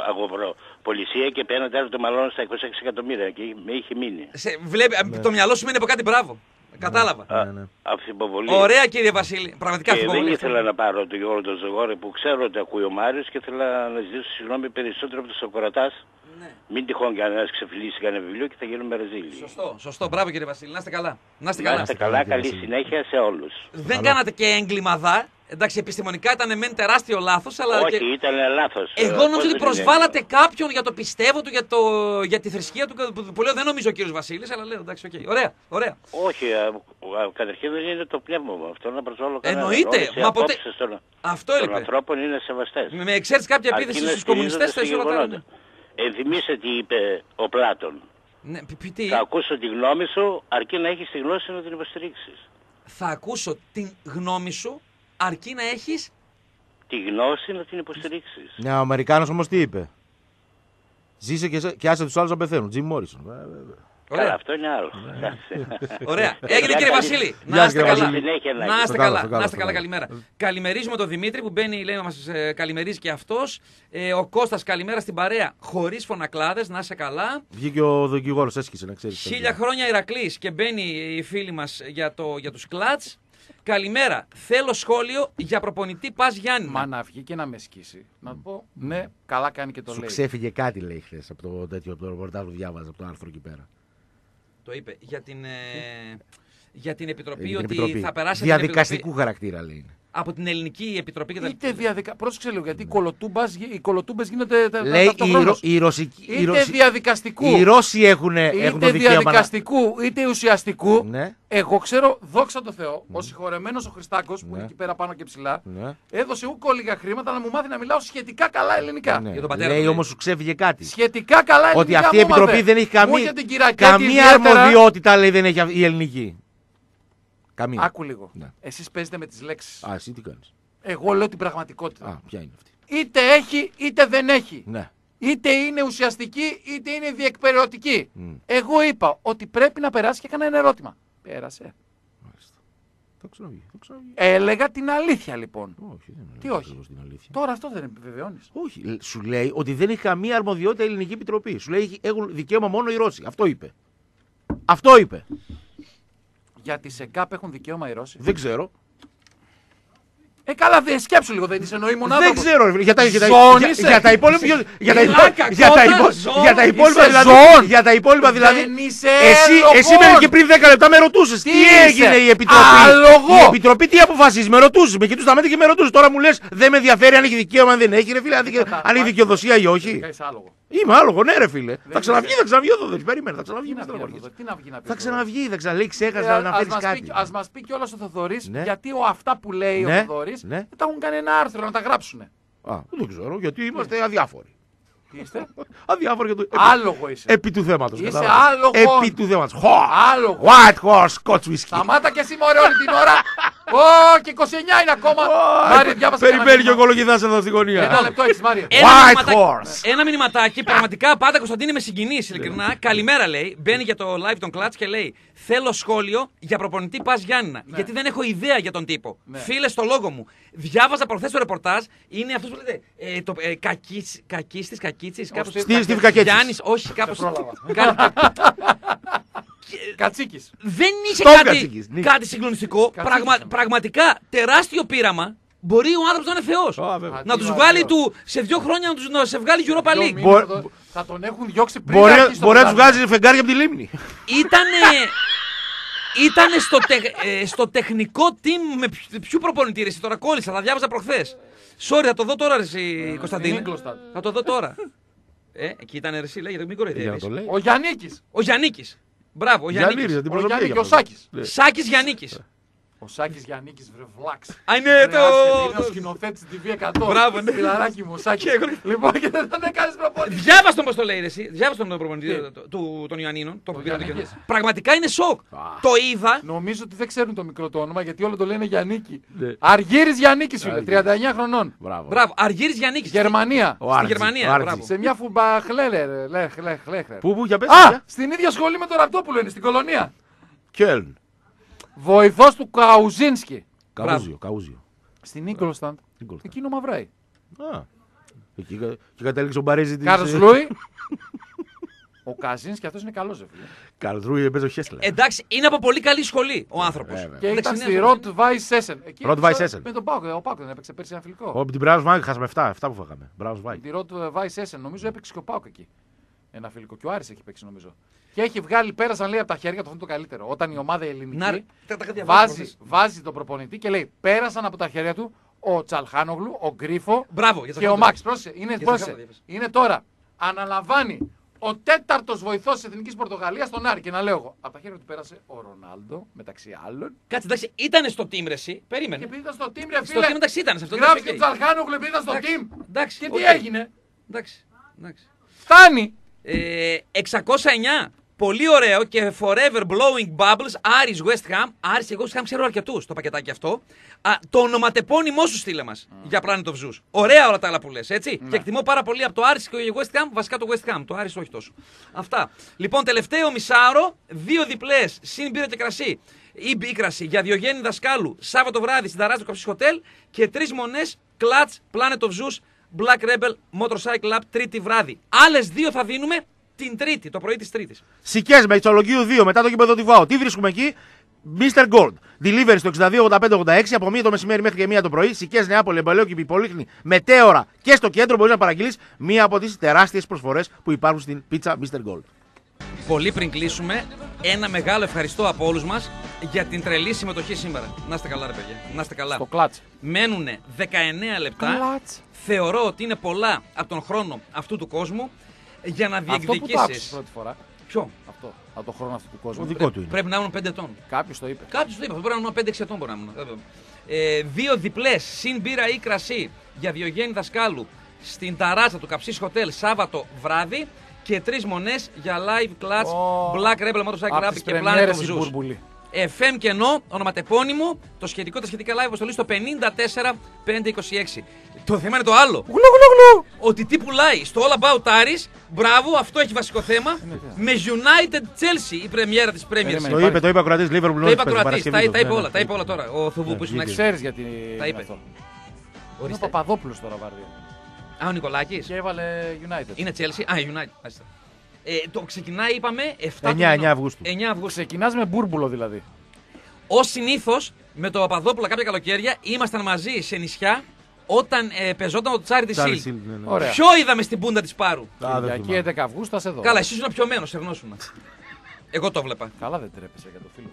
Speaker 8: αγοροπολισία και πέραν τέλος το μαλώνω στα 26 εκατομμύρια και με είχε μείνει.
Speaker 1: Σε, βλέπει, Το μυαλό σου μένει από κάτι μπράβο. Κατάλαβα.
Speaker 2: Ναι, ναι.
Speaker 8: Αμφιβολία.
Speaker 1: Ωραία κύριε Βασίλη. Πραγματικά
Speaker 8: Και δεν
Speaker 1: αμφιβολία.
Speaker 8: ήθελα να πάρω τον Γιώργο τον Ζογόρη που ξέρω ότι ακούει ο Μάριος και ήθελα να ζητήσω συγγνώμη περισσότερο από τον Σοκορατάς.
Speaker 1: Ναι.
Speaker 8: Μην τυχόν κανένας ξεφυλίσει κανένα βιβλίο και θα γίνουμε ρεζίλοι.
Speaker 1: Σωστό, σωστό. Μπράβο κύριε Βασίλη. Να είστε καλά. Να είστε
Speaker 8: Να
Speaker 1: καλά.
Speaker 8: είστε καλά, καλή συνέχεια σε όλους.
Speaker 1: Δεν κάνατε και έγκλημα δα. Εντάξει, επιστημονικά ήταν μεν τεράστιο λάθος, αλλά.
Speaker 8: Όχι,
Speaker 1: και...
Speaker 8: ήταν λάθος.
Speaker 1: Εγώ
Speaker 8: Ε,
Speaker 1: νόμιζα
Speaker 8: πώς
Speaker 1: ότι
Speaker 8: δεν είναι;
Speaker 1: προσβάλλατε κάποιον για το πιστεύω του, για, το... για τη θρησκεία του. Που, που λέω δεν νομίζω ο κύριος Βασίλης, αλλά λέω εντάξει, οκ. Ωραία, ωραία.
Speaker 8: Όχι, α, α, καταρχήν δεν είναι το πνεύμα μου αυτό να προσβάλλω κανέναν.
Speaker 1: Εννοείται,
Speaker 8: Όλες οι
Speaker 1: μα ποτέ-
Speaker 8: απόψεις των,
Speaker 1: Αυτό
Speaker 8: των
Speaker 1: έλειπε.
Speaker 8: ανθρώπων είναι σεβαστές.
Speaker 1: Με εξαίρεση κάποια
Speaker 8: Αρκεί
Speaker 1: επίθεση
Speaker 8: να
Speaker 1: στους κομμουνιστές,
Speaker 8: στηρίζονται
Speaker 1: θα
Speaker 8: σε
Speaker 1: είσαι όλα τα
Speaker 8: γεγονότα. Ενθυμίστε τι είπε ο Πλάτων.
Speaker 1: Ναι, π- π- τι,
Speaker 8: Θα ακούσω τη γνώμη σου αρκεί να έχεις τη γνώση να την υποστηρίξεις.
Speaker 1: θα ακούσω την γνώμη σου αρκεί να έχεις
Speaker 8: Τη γνώση να την υποστηρίξεις.
Speaker 2: Ναι, ο Αμερικάνος όμως τι είπε; Ζήσε και, σε- και άσε τους άλλους να πεθαίνουν. Τζιμ Μόρισον. Ε, βέβαια.
Speaker 8: Καλά,
Speaker 1: Ωραία.
Speaker 8: αυτό είναι άλλο.
Speaker 1: Ωραία. Έγινε
Speaker 8: Γεια,
Speaker 1: κύριε
Speaker 8: καλή-
Speaker 1: Βασίλη.
Speaker 2: Γεια
Speaker 1: Να είστε
Speaker 2: κύριε
Speaker 1: καλά.
Speaker 2: Βασίλη.
Speaker 8: Συνέχεια να
Speaker 1: Να
Speaker 8: έχετε.
Speaker 1: είστε
Speaker 2: Στο καλό,
Speaker 1: καλά.
Speaker 2: στο καλό,
Speaker 1: Να είστε
Speaker 2: στο
Speaker 1: καλά.
Speaker 2: καλό.
Speaker 1: Καλημέρα. Καλημερίζουμε τον Δημήτρη που μπαίνει, λέει, να μας καλημερίζει και αυτός. Ε, ο Κώστας καλημέρα στην παρέα. Χωρίς φωνακλάδες. Να είστε καλά.
Speaker 2: Βγήκε ο δικηγόρος, έσχισε να ξέρεις.
Speaker 1: Χίλια χρόνια Ηρακλής και μπαίνει η φίλη μας για, το, για τους κλατ. Καλημέρα. Θέλω σχόλιο για προπονητή Πας Γιάννη.
Speaker 3: Μα να βγει και να με σκίσει. Να του πω, ναι, καλά κάνει και το
Speaker 2: Σου
Speaker 3: λέει.
Speaker 2: ξέφυγε κάτι λέει χθες από το τέτοιο από το ρεπορτάζ που διάβαζα από το άρθρο εκεί πέρα.
Speaker 1: Το είπε. Για την, ε, για την επιτροπή
Speaker 2: Ε, την
Speaker 1: ότι
Speaker 2: Επιτροπή.
Speaker 1: θα περάσει από την
Speaker 2: Διαδικαστικού
Speaker 1: επιτροπή-
Speaker 2: χαρακτήρα λέει. Είναι.
Speaker 1: από την ελληνική επιτροπή και τα
Speaker 3: Είτε διαδικα... Πρόσεξε λίγο, γιατί οι, κολοτούμπας, οι κολοτούμπες γίνονται τα- τα-
Speaker 2: Λέει οι,
Speaker 3: ταυτοχρόνως.
Speaker 2: Ρο- οι, Ρωσικοί- οι,
Speaker 3: Είτε
Speaker 2: Ρωσι-
Speaker 3: διαδικαστικού,
Speaker 2: οι Ρώσοι έχουν, έχουν
Speaker 3: είτε
Speaker 2: το δικαίωμα. να-
Speaker 3: διαδικαστικού, είτε ουσιαστικού.
Speaker 2: Ναι.
Speaker 3: Εγώ ξέρω, δόξα τω Θεώ, ο συγχωρεμένος ο Χριστάκος, που
Speaker 2: Ναι.
Speaker 3: είναι εκεί πέρα πάνω και ψηλά,
Speaker 2: Ναι.
Speaker 3: έδωσε ούκο λίγα χρήματα να μου μάθει να μιλάω σχετικά καλά ελληνικά.
Speaker 2: Ναι.
Speaker 1: Για τον πατέρα
Speaker 2: Λέει
Speaker 1: του,
Speaker 2: όμως σου ξέφυγε κάτι.
Speaker 3: Σχετικά καλά ελληνικά.
Speaker 2: Ότι αυτή η
Speaker 3: μου έμαθε.
Speaker 2: επιτροπή δεν έχει
Speaker 3: Μου
Speaker 2: καμία,
Speaker 3: είχε την Κυρακέτη
Speaker 2: καμία
Speaker 3: ιδιαίτερα-
Speaker 2: αρμοδιότητα, λέει, δεν έχει η ελληνική. Καμία.
Speaker 3: Άκου λίγο.
Speaker 2: Ναι.
Speaker 3: Εσείς παίζετε με τις λέξεις.
Speaker 2: Α, εσύ τι κάνεις;
Speaker 3: Εγώ λέω την πραγματικότητα.
Speaker 2: Α, ποια είναι αυτή;
Speaker 3: Είτε έχει είτε δεν έχει.
Speaker 2: Ναι.
Speaker 3: Είτε είναι ουσιαστική είτε είναι διεκπαιρεωτική.
Speaker 2: Μμ.
Speaker 3: Εγώ είπα ότι πρέπει να περάσει και έκανα ένα ερώτημα. Πέρασε.
Speaker 2: Μάλιστα. Το ξαναβγεί. Το ξαναβγεί.
Speaker 3: Έλεγα την αλήθεια λοιπόν.
Speaker 2: Όχι, δεν
Speaker 3: Τι
Speaker 2: είναι
Speaker 3: όχι.
Speaker 2: ακριβώς την αλήθεια.
Speaker 3: Τώρα αυτό δεν επιβεβαιώνεις.
Speaker 2: Όχι, λ- σου λέει ότι δεν έχει καμία αρμοδιότητα η ελληνική επιτροπή. Σου λέει έχει- έχουν δικαίωμα μόνο οι Ρώσοι. Αυτό είπε. Αυτό είπε.
Speaker 3: Για τις ΕΚΑΠ έχουν δικαίωμα οι Ρώσοι.
Speaker 2: Δεν ξέρω.
Speaker 3: Ε, καλά, δε, σκέψου λίγο, δεν τις εννοεί μόνο
Speaker 2: Δεν
Speaker 3: άνθρωπος.
Speaker 2: ξέρω. ρε φίλε. Για τα, για τα,
Speaker 3: Ζώνη
Speaker 2: για,
Speaker 3: είσαι.
Speaker 2: για τα υπόλοιπα. ποιος- Για τα
Speaker 1: Μιλάκα,
Speaker 2: υπόλοιπα. Για τα
Speaker 1: κότα,
Speaker 2: υπόλοιπα.
Speaker 1: ζώνη,
Speaker 2: Για τα υπόλοιπα
Speaker 3: είσαι
Speaker 2: δηλαδή.
Speaker 3: ζών.
Speaker 2: Για τα υπόλοιπα δηλαδή.
Speaker 3: Δεν είσαι
Speaker 2: Εσύ, εσύ
Speaker 3: έλογος.
Speaker 2: με και πριν 10 λεπτά με ρωτούσες. Τι,
Speaker 3: Τι είσαι,
Speaker 2: έγινε η επιτροπή;
Speaker 3: άλογο.
Speaker 2: Η επιτροπή τι αποφασίζει; Με ρωτούσες. Με κοιτούσες τα μέτρα και με ρωτούσες. Τώρα μου λες δεν με ενδιαφέρει αν έχει δικαίωμα αν δεν έχει. Ρε φίλε, αν, δικαι- αν έχει δικαιοδοσία ή όχι.
Speaker 3: Τελικά είσαι άλογο.
Speaker 2: Είμαι άλογο, ναι, ρε φίλε. Θα ξαναβγεί, θα ξαναβγεί ο Θοδωρή. Περίμενε, θα ξαναβγεί.
Speaker 3: Τι
Speaker 2: μην
Speaker 3: να βγει να
Speaker 2: στεναχωριέσαι.
Speaker 3: πει, τι να βγει να πει.
Speaker 2: Θα
Speaker 3: ο
Speaker 2: ξαναβγεί, θα ξαναλέει,
Speaker 3: Θοδωρής.
Speaker 2: ξέχασα
Speaker 3: Ε,
Speaker 2: να
Speaker 3: ας
Speaker 2: φέρει
Speaker 3: μας
Speaker 2: κάτι.
Speaker 3: πει- Ας μας πει κιόλας ο Θοδωρής
Speaker 2: Ναι.
Speaker 3: γιατί ο αυτά που λέει
Speaker 2: Ναι,
Speaker 3: ο Θοδωρής
Speaker 2: ναι.
Speaker 3: δεν τα έχουν κάνει ένα άρθρο να τα γράψουνε.
Speaker 2: Α, δεν ξέρω, γιατί είμαστε αδιάφοροι.
Speaker 3: Τι είστε;
Speaker 2: Αδιάφοροι για το. επί-
Speaker 3: Άλογο είσαι.
Speaker 2: Επί του θέματος.
Speaker 3: Είσαι άλογο.
Speaker 2: Επί του θέματος.
Speaker 3: Άλογο.
Speaker 2: White horse, scotch whisky.
Speaker 3: Σταμάτα και εσύ μωρέ όλη την ώρα. Ω, και 29 είναι ακόμα. Μάρια, διάβασε ένα
Speaker 2: Περιμένει και ο
Speaker 3: μήνυμα.
Speaker 2: κολογιδά εδώ στην γωνία.
Speaker 3: Ένα λεπτό έχεις Μάρια.
Speaker 1: Ένα,
Speaker 2: White
Speaker 1: μηνυματάκι,
Speaker 2: horse.
Speaker 1: ένα μηνυματάκι, πραγματικά πάντα Κωνσταντίνη με συγκινείς ειλικρινά. Καλημέρα λέει. Μπαίνει για το live των κλατ και λέει: Θέλω σχόλιο για προπονητή Πας Γιάννηνα. Γιατί δεν έχω ιδέα για τον τύπο. Φίλε, στο λόγο μου. Διάβαζα προχθές το ρεπορτάζ. Είναι αυτός που λέτε. Ε, το, ε, κακίστης, κακίτσι. Κάπως.
Speaker 2: Στeve- Steve Κακέτσης.
Speaker 1: Γιάννης, όχι, κάπως.
Speaker 3: Κατσίκης.
Speaker 1: Δεν είχε
Speaker 2: Tom
Speaker 1: κάτι,
Speaker 2: Κατσίκης, ναι.
Speaker 1: κάτι συγκλονιστικό.
Speaker 3: Κατσίκης
Speaker 1: Πραγμα-
Speaker 3: είναι.
Speaker 1: πραγματικά τεράστιο πείραμα. Μπορεί ο άνθρωπος να είναι θεός.
Speaker 2: Α, βέβαια.
Speaker 1: Να τους
Speaker 3: Αντίο,
Speaker 1: βγάλει
Speaker 3: αντίο.
Speaker 1: του σε δύο χρόνια να, τους, να σε βγάλει Europa
Speaker 3: Δύο
Speaker 1: League.
Speaker 3: μήνες
Speaker 2: Μπορεί-
Speaker 3: θα το- Θα τον έχουν διώξει πριν
Speaker 2: Μπορεί,
Speaker 3: αρχίσει το
Speaker 2: μπορεί να τους
Speaker 3: πρωτάθλημα.
Speaker 2: βγάζει φεγγάρια από τη λίμνη.
Speaker 1: Ήτανε, ήτανε στο, τε- ε, στο τεχνικό team με ποιο- ποιο προπονητή ρε, εσύ, τώρα κόλλησα, τα διάβαζα προχθές. Sorry, θα το δω τώρα ρε εσύ, Κωνσταντίνε.
Speaker 3: Ingolstadt.
Speaker 1: Θα το δω τώρα. ε, εκεί ήταν ρε εσύ, λέγεται, μην
Speaker 2: Για να
Speaker 1: κοροϊδεύεις.
Speaker 2: το λέει.
Speaker 3: Ο Γιάννικης.
Speaker 1: Ο Γιαννίκης. Μπράβο, ο
Speaker 2: Γιάννης,
Speaker 1: Γιαννίκης.
Speaker 2: για την
Speaker 3: Ο
Speaker 2: προσωπία.
Speaker 3: Γιάννη και ο
Speaker 2: για αυτό.
Speaker 3: Σάκης.
Speaker 2: Ναι.
Speaker 1: Σάκης Γιαννίκης.
Speaker 3: Ο Σάκης Γιαννίκης βρε βλάξ.
Speaker 1: Α, είναι το...
Speaker 3: Είναι ο σκηνοθέτης TV100.
Speaker 1: Μπράβο, ναι.
Speaker 3: Φιλαράκι μου, Σάκης.
Speaker 1: Και εγώ-
Speaker 3: Λοιπόν, και δεν τον έκανες προπονητή.
Speaker 1: Διάβασε τον πώς το λέει ρε, εσύ. Διάβασε τον προπονητή
Speaker 3: Τι;
Speaker 1: του- του- των Ιωαννίνων. τον που πήραν το
Speaker 3: Γιαννίκης.
Speaker 1: κέντρο. Πραγματικά είναι σοκ. Το είδα.
Speaker 3: Νομίζω ότι δεν ξέρουν το μικρό το όνομα γιατί όλο το λένε Γιαννίκη.
Speaker 2: Ναι.
Speaker 3: Αργύρης Γιαννίκης φίλε, 39 χρονών.
Speaker 2: Μπράβο.
Speaker 1: Μπράβο, Αργύρης Γιαννίκης.
Speaker 3: Γερμανία.
Speaker 2: Ο
Speaker 1: Στη
Speaker 2: Άρτζη,
Speaker 1: Γερμανία,
Speaker 2: ο Άρτζη.
Speaker 1: μπράβο.
Speaker 3: Σε μια φουμπαχλέλερ. λέχ, λέχ, λέχ.
Speaker 2: Πού, πού, για πες.
Speaker 3: Α!
Speaker 2: παιδιά.
Speaker 3: Στην ίδια σχολή με τον Ραπτόπουλο είναι, στην κολονία.
Speaker 2: Κέλν.
Speaker 3: Βοηθός του Καουζίνσκι.
Speaker 2: Καούζιο, καούζιο.
Speaker 3: Στην Ίγκολσταντ.
Speaker 2: Ingolstadt.
Speaker 3: Εκείνο μαυράει.
Speaker 2: Α. Εκεί κα- και κατέληξε ο Μπαρέζη της...
Speaker 3: Κάρλος Λούι. Ο Καζίνσκι αυτός είναι καλός, ρε φίλε.
Speaker 2: Καλδρούι έπαιζε ο Χέσλερ.
Speaker 1: Εντάξει, είναι από πολύ καλή σχολή ο άνθρωπος.
Speaker 2: Βέβαια.
Speaker 3: Και ήταν στη Ροτ Βάις Σέσεν. Εκεί
Speaker 2: Rot
Speaker 3: έπαιξε
Speaker 2: Weiss Essen.
Speaker 3: Με τον Πάουκ. Ο Πάουκ δεν έπαιξε πέρσι ένα φιλικό.
Speaker 2: Ω, την Μπράους Βάγκ χάσαμε 7, 7 που φάγαμε. Μπράους Βάγκ.
Speaker 3: Τη Ροτ Βάις Σέσεν. Νομίζω έπαιξε και ο Πάουκ εκεί. Ένα φιλικό. Και ο Άρης έχει παίξει νομίζω. Και έχει βγάλει, πέρασαν λέει από τα χέρια του αυτό είναι το καλύτερο. Όταν η ομάδα η ελληνική
Speaker 1: Να, ρε, τα- τα είχα διαβάσει
Speaker 3: βάζει,
Speaker 1: προχθές.
Speaker 3: βάζει τον προπονητή και λέει πέρασαν από τα χέρια του ο Τσαλχάνογλου, ο Γκρίφο
Speaker 1: Μπράβο, για
Speaker 3: και ο Μαξ. Πρόσεχε, είναι,
Speaker 1: Για
Speaker 3: πρόσεχε.
Speaker 1: Τσαλχάνογλου,
Speaker 3: είναι τώρα. Αναλαμβάνει ο τέταρτος βοηθός της Εθνικής Πορτογαλίας στον Άρη. Και να λέω εγώ. Από τα χέρια του πέρασε ο Ρονάλντο μεταξύ άλλων.
Speaker 1: Κάτσε, εντάξει, ήταν στο team ρε, εσύ.
Speaker 3: Και
Speaker 1: Περίμενε.
Speaker 3: επειδή ήταν στο team, ρε
Speaker 1: Στο
Speaker 3: φίλε.
Speaker 1: team εντάξει ήταν σε αυτό.
Speaker 3: Γράφει
Speaker 1: εντάξει,
Speaker 3: και ο
Speaker 1: οκ.
Speaker 3: Τσαλχάνογλου επειδή ήταν στο
Speaker 1: Εντάξει,
Speaker 3: team.
Speaker 1: εντάξει,
Speaker 3: Και
Speaker 1: οκ.
Speaker 3: τι έγινε;
Speaker 1: Εντάξει, εντάξει.
Speaker 3: Φτάνει.
Speaker 1: Ε, 609. Πολύ ωραίο και forever blowing bubbles. Άρης West Ham. Άρης και West Ham ξέρω αρκετούς το πακετάκι αυτό. Α, το ονοματεπώνυμό σου στείλε μας για Planet of Zeus. Ωραία όλα τα άλλα που λες, έτσι. Και εκτιμώ πάρα πολύ από το Άρης και το West Ham, βασικά το West Ham. Το Άρης όχι τόσο. Αυτά. Λοιπόν, τελευταίο μισάωρο, δύο διπλές, συν μπύρα και κρασί. Ή μπίκραση για Διογέννη Δασκάλου, Σάββατο βράδυ στην Ταράζα του Καψί Hotel και τρεις μονές Clutch Planet of Zeus Black Rebel Motorcycle Lab τρίτη βράδυ. Άλλες δύο θα δίνουμε την Τρίτη, το πρωί της Τρίτης.
Speaker 2: Σικές με Ιτσολογίου 2 μετά το κήπεδο του Βάου. Τι βρίσκουμε εκεί; Mr. Gold. Delivery στο 62-85-86 από 1 το μεσημέρι μέχρι και 1 το πρωί. Σικές Νεάπολη, Εμπελέοκυπη, Πολύχνη, Μετέωρα και στο κέντρο μπορείς να παραγγείλεις μία από τις τεράστιες προσφορές που υπάρχουν στην πίτσα Mr. Gold.
Speaker 1: Πολύ πριν κλείσουμε, ένα μεγάλο ευχαριστώ από όλους μας για την τρελή συμμετοχή σήμερα. Να είστε καλά, ρε παιδιά. Να είστε καλά.
Speaker 3: Το κλατς.
Speaker 1: Μένουν 19 λεπτά.
Speaker 3: Κλατς.
Speaker 1: Θεωρώ ότι είναι πολλά από τον χρόνο αυτού του κόσμου για να
Speaker 3: Αυτό που το άκουσες
Speaker 1: διεκδικήσει.
Speaker 3: πρώτη φορά.
Speaker 1: Ποιο;
Speaker 3: Αυτό. Από το χρόνο αυτού του
Speaker 2: Το
Speaker 3: κόσμου.
Speaker 2: δικό του είναι.
Speaker 1: Πρέπει να ήμουν 5 ετών.
Speaker 3: Κάποιος το είπε.
Speaker 1: Κάποιος το είπε. Αυτό πρέπει να ήμουν 5-6 ετών. Μπορεί να ήμουν. βέβαια. Ε, δύο διπλές συν μπύρα ή κρασί για Διογέννη Δασκάλου στην ταράτσα του Καψί Hotel Σάββατο βράδυ και τρεις μονές για live clutch
Speaker 3: Ω.
Speaker 1: Black Rebel Motorcycle
Speaker 3: Απ'
Speaker 1: Rap
Speaker 3: τις
Speaker 1: και Planet
Speaker 3: πρεμιέρες
Speaker 1: of
Speaker 3: η
Speaker 1: Zeus.
Speaker 3: Μπούρμπουλη.
Speaker 1: FM κενό, ονοματεπώνυμο, το σχετικό, τα σχετικά live αποστολή στο 54526. Το θέμα είναι το άλλο. Ότι τι πουλάει στο All About Aris, μπράβο, αυτό έχει βασικό θέμα. Με United Chelsea η πρεμιέρα της Premier
Speaker 3: Περίμενε.
Speaker 2: Το
Speaker 1: League.
Speaker 2: είπε, το είπε ακροατή Liverpool.
Speaker 1: Το
Speaker 2: νωρίς
Speaker 1: είπε
Speaker 2: πες,
Speaker 1: ακροατή,
Speaker 2: Παρασκευή
Speaker 1: τα,
Speaker 2: του.
Speaker 1: τα είπε
Speaker 2: Ναι,
Speaker 1: όλα,
Speaker 2: ναι.
Speaker 1: τα είπε όλα τώρα. Ο Θουβού που ήσουν
Speaker 2: βγήκε.
Speaker 1: έξω.
Speaker 3: Ξέρεις γιατί
Speaker 1: Τα
Speaker 3: είναι
Speaker 1: είπε.
Speaker 3: αυτό. Είναι ο
Speaker 1: Ορίστε.
Speaker 3: Παπαδόπουλος τώρα βάρδια.
Speaker 1: Α, ο Νικολάκης.
Speaker 3: Και έβαλε United.
Speaker 1: Είναι Chelsea. Α, United. Μάλιστα. Ε, το ξεκινάει, είπαμε, 7
Speaker 2: 9, 9 Αυγούστου.
Speaker 1: 9 Αυγούστου.
Speaker 3: Ξεκινάς με μπούρμπουλο δηλαδή.
Speaker 1: Ω συνήθως, με το Παπαδόπουλο κάποια καλοκαίρια ήμασταν μαζί σε νησιά όταν ε, πεζόταν το Τσάρι της
Speaker 2: Τσάρι
Speaker 1: Σιλ.
Speaker 2: Σιλ, ναι, ναι.
Speaker 3: Ωραία.
Speaker 1: Ποιο είδαμε στην πούντα της Πάρου;
Speaker 2: Α, δεν
Speaker 3: Κυριακή
Speaker 2: θυμάμαι.
Speaker 3: 11 Αυγούστου θα σε δω.
Speaker 1: Καλά, εσύ ήσουν πιωμένο, σε γνώσουν. Εγώ το βλέπα.
Speaker 3: Καλά δεν τρέπεσαι για το φίλο.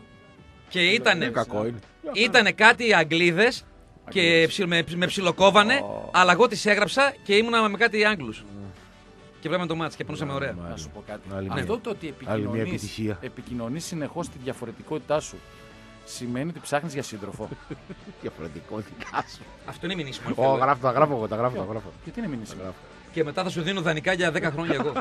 Speaker 1: Και ήταν,
Speaker 2: Κακό είναι.
Speaker 1: ήτανε κάτι Αγγλίδες και ψι- με, με ψιλοκόβανε, αλλά εγώ τις έγραψα και ήμουνα με κάτι Άγγλους. Και βλέπαμε το ματς και πονούσαμε ωραία.
Speaker 3: Να σου πω κάτι.
Speaker 2: Άλλη
Speaker 3: Αυτό
Speaker 2: μια-
Speaker 3: το ότι
Speaker 2: άλλη μια
Speaker 3: επικοινωνείς,
Speaker 2: επιτυχία.
Speaker 3: επικοινωνείς συνεχώς τη διαφορετικότητά σου σημαίνει ότι ψάχνεις για σύντροφο.
Speaker 2: Διαφορετικότητά σου.
Speaker 1: Αυτό είναι μηνύσιμο.
Speaker 2: Ω, γράφω, τα γράφω εγώ, τα γράφω, τα γράφω.
Speaker 3: Γιατί είναι μήνυση.
Speaker 1: Και μετά θα σου δίνω δανεικά για 10 χρόνια εγώ.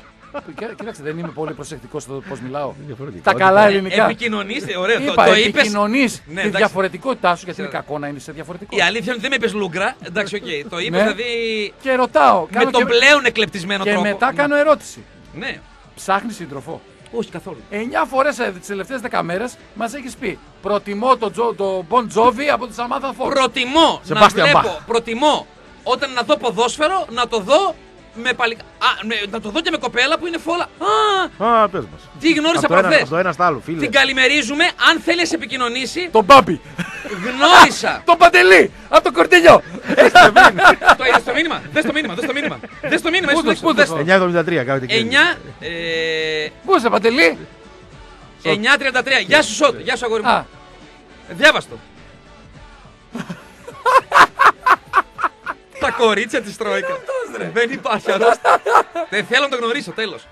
Speaker 3: Κοίταξε, δεν είμαι πολύ προσεκτικός στο πώς μιλάω.
Speaker 2: Διαφορετικότητα.
Speaker 3: Τα καλά ελληνικά.
Speaker 1: Επικοινωνήστε, ωραίο. Το,
Speaker 3: Είπα,
Speaker 1: το είπες.
Speaker 3: επικοινωνείς
Speaker 1: Ναι,
Speaker 3: τη
Speaker 1: εντάξει.
Speaker 3: διαφορετικότητά σου γιατί είναι
Speaker 1: Ξέρω.
Speaker 3: κακό να είναι σε διαφορετικό.
Speaker 1: Η αλήθεια είναι ότι δεν με είπες λούγκρα. Εντάξει, οκ. Το είπες
Speaker 3: Ναι.
Speaker 1: δηλαδή
Speaker 3: Και ρωτάω.
Speaker 1: με
Speaker 3: κάνω
Speaker 1: τον
Speaker 3: και-
Speaker 1: πλέον εκλεπτισμένο
Speaker 3: Και
Speaker 1: τρόπο.
Speaker 3: μετά κάνω ερώτηση.
Speaker 1: Ναι.
Speaker 3: Ψάχνει σύντροφο.
Speaker 1: Όχι καθόλου.
Speaker 3: 9 φορές τις τελευταίες 10 μέρες μας έχεις πει Προτιμώ τον Τζο, το Bon Jovi από τη Σαμάθα Φόρ.
Speaker 1: Προτιμώ να
Speaker 2: Sebastian
Speaker 1: βλέπω,
Speaker 2: Bach.
Speaker 1: προτιμώ όταν να δω ποδόσφαιρο να το δω με παλικα... Α, με- να το δω και με κοπέλα που είναι φόλα. Α,
Speaker 2: Α, πες μας.
Speaker 1: τι γνώρισα
Speaker 2: Από το ένα-
Speaker 1: προχθές.
Speaker 2: από το ένα στο άλλο, φίλες.
Speaker 1: Την καλημερίζουμε. Αν θέλει να σε επικοινωνήσει,
Speaker 3: Τον Μπάμπι.
Speaker 1: γνώρισα.
Speaker 3: Τον Παντελή. Από το κορτελιό.
Speaker 1: το είδες το μήνυμα; Δες το μήνυμα. Δες το μήνυμα. Δες το μήνυμα.
Speaker 3: Πού
Speaker 1: Είσαι
Speaker 3: το-
Speaker 1: έξω.
Speaker 3: πού το
Speaker 1: Δες
Speaker 3: στο-
Speaker 1: το.
Speaker 2: 9,73 κάνετε και
Speaker 1: 9. Ε,
Speaker 3: Πού είσαι, Παντελή;
Speaker 1: 9.33. Γεια σου Σότ. Γεια σου αγόρι μου.
Speaker 3: Α,
Speaker 1: Διάβαστο. Τα κορίτσια της Τρόικα. Δεν υπάρχει αρρώστια. Δεν θέλω να το γνωρίσω, τέλος.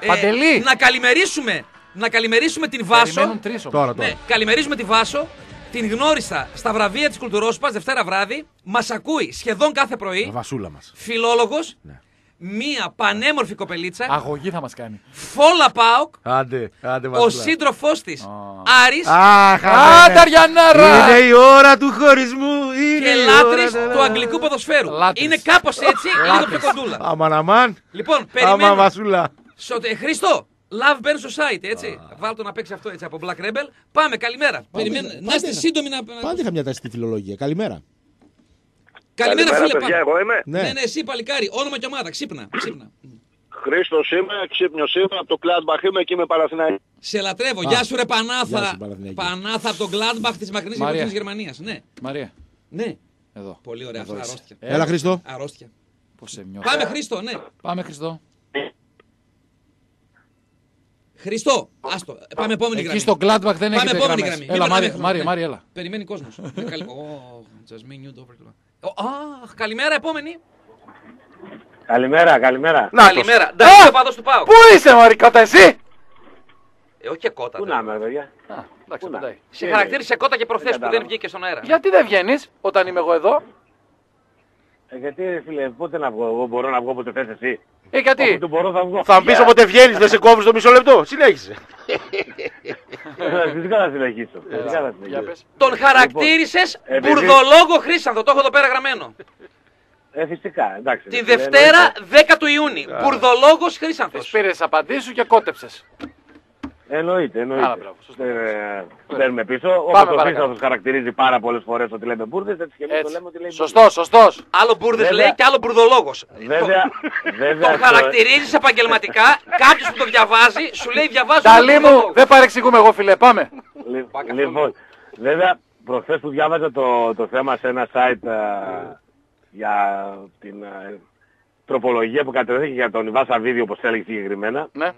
Speaker 1: Ε,
Speaker 3: Παντελή.
Speaker 1: να καλημερίσουμε, να καλημερίσουμε την Βάσο.
Speaker 3: περιμένουν τρεις όμως.
Speaker 2: Τώρα, τώρα.
Speaker 1: Ναι, καλημερίζουμε τη Βάσο. Την γνώρισα στα βραβεία της Κουλτουρόσπας Δευτέρα βράδυ. Μας ακούει σχεδόν κάθε
Speaker 2: Η
Speaker 1: πρωί.
Speaker 2: βασούλα μας.
Speaker 1: Φιλόλογος.
Speaker 2: Ναι.
Speaker 1: Μία πανέμορφη κοπελίτσα.
Speaker 3: Αγωγή θα μας κάνει.
Speaker 1: Φόλα Πάοκ.
Speaker 2: Άντε, άντε
Speaker 1: Ο
Speaker 2: βασούλα.
Speaker 1: σύντροφός της Άρης.
Speaker 2: Αχ,
Speaker 3: Α,
Speaker 2: ναι.
Speaker 3: Ταριανάρα!
Speaker 2: Είναι η ώρα του χωρισμού. Είναι
Speaker 1: και
Speaker 2: η
Speaker 1: λάτρης
Speaker 2: ώρα-
Speaker 1: του αγγλικού ποδοσφαίρου.
Speaker 3: Λάτρης.
Speaker 1: Είναι κάπως έτσι, λίγο πιο
Speaker 3: Λάτρης.
Speaker 1: κοντούλα.
Speaker 2: Αμαν αμάν.
Speaker 1: Λοιπόν,
Speaker 2: Αμαν
Speaker 1: περιμένω.
Speaker 2: βασούλα.
Speaker 1: Σο- ε, Χριστό, Love Burn Society, έτσι. Βάλ το να παίξει αυτό έτσι από Black Rebel. Πάμε, καλημέρα. Περιμένω. Να είστε
Speaker 2: πάντα-
Speaker 1: σύντομοι να.
Speaker 2: Πάντα είχα μια τάση στη φιλολογία. Καλημέρα.
Speaker 1: Καλημέρα, φίλε.
Speaker 9: παιδιά,
Speaker 1: πάμε.
Speaker 9: εγώ είμαι.
Speaker 2: Ναι.
Speaker 1: Ναι, ναι, εσύ παλικάρι. Όνομα και ομάδα. Ξύπνα. ξύπνα.
Speaker 9: Χρήστος είμαι, ξύπνιος είμαι, από το Gladbach είμαι και είμαι Παναθηναϊκός.
Speaker 1: Σε λατρεύω. Γεια σου, ρε
Speaker 2: Γεια
Speaker 1: Πανάθα.
Speaker 2: σου, Παναθηναϊκή.
Speaker 1: Πανάθα από τον Gladbach της μακρινής
Speaker 3: Μαρία.
Speaker 1: γειτονιά Γερμανίας. Ναι.
Speaker 3: Μαρία,
Speaker 1: Ναι.
Speaker 3: εδώ.
Speaker 1: Πολύ ωραία.
Speaker 3: Εδώ
Speaker 1: Αυτά
Speaker 3: είσαι.
Speaker 1: αρρώστια.
Speaker 3: Ε,
Speaker 2: Έλα, Χριστό.
Speaker 1: Αρρώστια.
Speaker 3: Πώς σε νιώθω.
Speaker 1: Πάμε, Χρήστο, ναι.
Speaker 3: Πάμε, Χριστό.
Speaker 1: Χριστό, άστο. Πάμε επόμενη
Speaker 3: Εκεί
Speaker 1: γραμμή.
Speaker 3: στο Gladbach δεν
Speaker 1: Πάμε
Speaker 3: έχετε
Speaker 1: επόμενη
Speaker 3: γραμμές.
Speaker 1: γραμμή. Μην
Speaker 3: Έλα,
Speaker 1: περνάμε
Speaker 3: Μάρια,
Speaker 1: χρόνο.
Speaker 3: Μάρια,
Speaker 1: Ναι.
Speaker 3: Μάρια, έλα.
Speaker 1: Περιμένει κόσμος. Τζασμίν Νιούντ Αχ, καλημέρα, επόμενη.
Speaker 5: Καλημέρα, καλημέρα.
Speaker 2: Να
Speaker 1: Καλημέρα. Εντάξει, ο παδό του πάω.
Speaker 3: Πού είσαι, Μαρικότα, εσύ!
Speaker 1: Ε, όχι και κότα.
Speaker 5: Πού
Speaker 1: δεν.
Speaker 5: να είμαι, παιδιά.
Speaker 3: Α, εντάξει,
Speaker 5: Πού να.
Speaker 3: πετάει.
Speaker 1: Σε χαρακτήρισε κότα και προχθέ που δεν
Speaker 5: κατάλαβα.
Speaker 1: βγήκε στον αέρα.
Speaker 3: Γιατί δεν βγαίνεις όταν είμαι εγώ εδώ;
Speaker 5: Ε, γιατί, ρε φίλε, πότε να βγω, εγώ μπορώ να βγω όποτε θες εσύ.
Speaker 3: Ε, γιατί;
Speaker 5: Όποτε μπορώ θα βγω.
Speaker 2: Θα μου πεις όποτε βγαίνεις, δεν σε κόβεις το μισό λεπτό. Συνέχισε.
Speaker 5: Ε, Φυσικά θα συνεχίσω. Φυσικά θα
Speaker 3: Για
Speaker 5: συνεχίσω.
Speaker 3: πες.
Speaker 1: Τον χαρακτήρισες
Speaker 5: Λοιπόν, επειδή-
Speaker 1: μπουρδολόγο Χρήσανθο. Το έχω εδώ πέρα γραμμένο.
Speaker 5: Ε, φυσικά, εντάξει.
Speaker 1: Τη
Speaker 5: ρε,
Speaker 1: Δευτέρα
Speaker 5: εννοείται.
Speaker 1: 10 του Ιούνιου. Μπουρδολόγος Χρήσανθος.
Speaker 3: Τις πήρες τις απαντήσεις σου και κότεψες.
Speaker 5: Εννοείται, εννοείται.
Speaker 3: Άρα, μπράβο, σωστό.
Speaker 5: Ε, Παίρνουμε πίσω. Όπως ο
Speaker 3: παρακάτω.
Speaker 5: Χρήστος χαρακτηρίζει πάρα πολλές φορές ότι λέμε μπουρδες, έτσι και εμείς το
Speaker 3: Έτσι.
Speaker 5: λέμε ότι λέει
Speaker 3: Σωστός, σωστός.
Speaker 1: Άλλο μπουρδες
Speaker 5: Βέβαια.
Speaker 1: λέει και άλλο μπουρδολόγος.
Speaker 5: Βέβαια, βέβαια.
Speaker 1: Τον
Speaker 5: το-
Speaker 1: χαρακτηρίζεις επαγγελματικά. Κάποιος που το διαβάζει σου λέει διαβάζει.
Speaker 3: Ταλή μου, δεν παρεξηγούμε εγώ, φίλε. Πάμε.
Speaker 5: Λι- Λοιπόν, βέβαια, προχθές που διάβαζα το, το θέμα σε ένα site α, για την α, τροπολογία που κατεδέχει για τον Ιβά Σαββίδη, όπως έλεγε συγκεκριμένα,
Speaker 3: Ναι.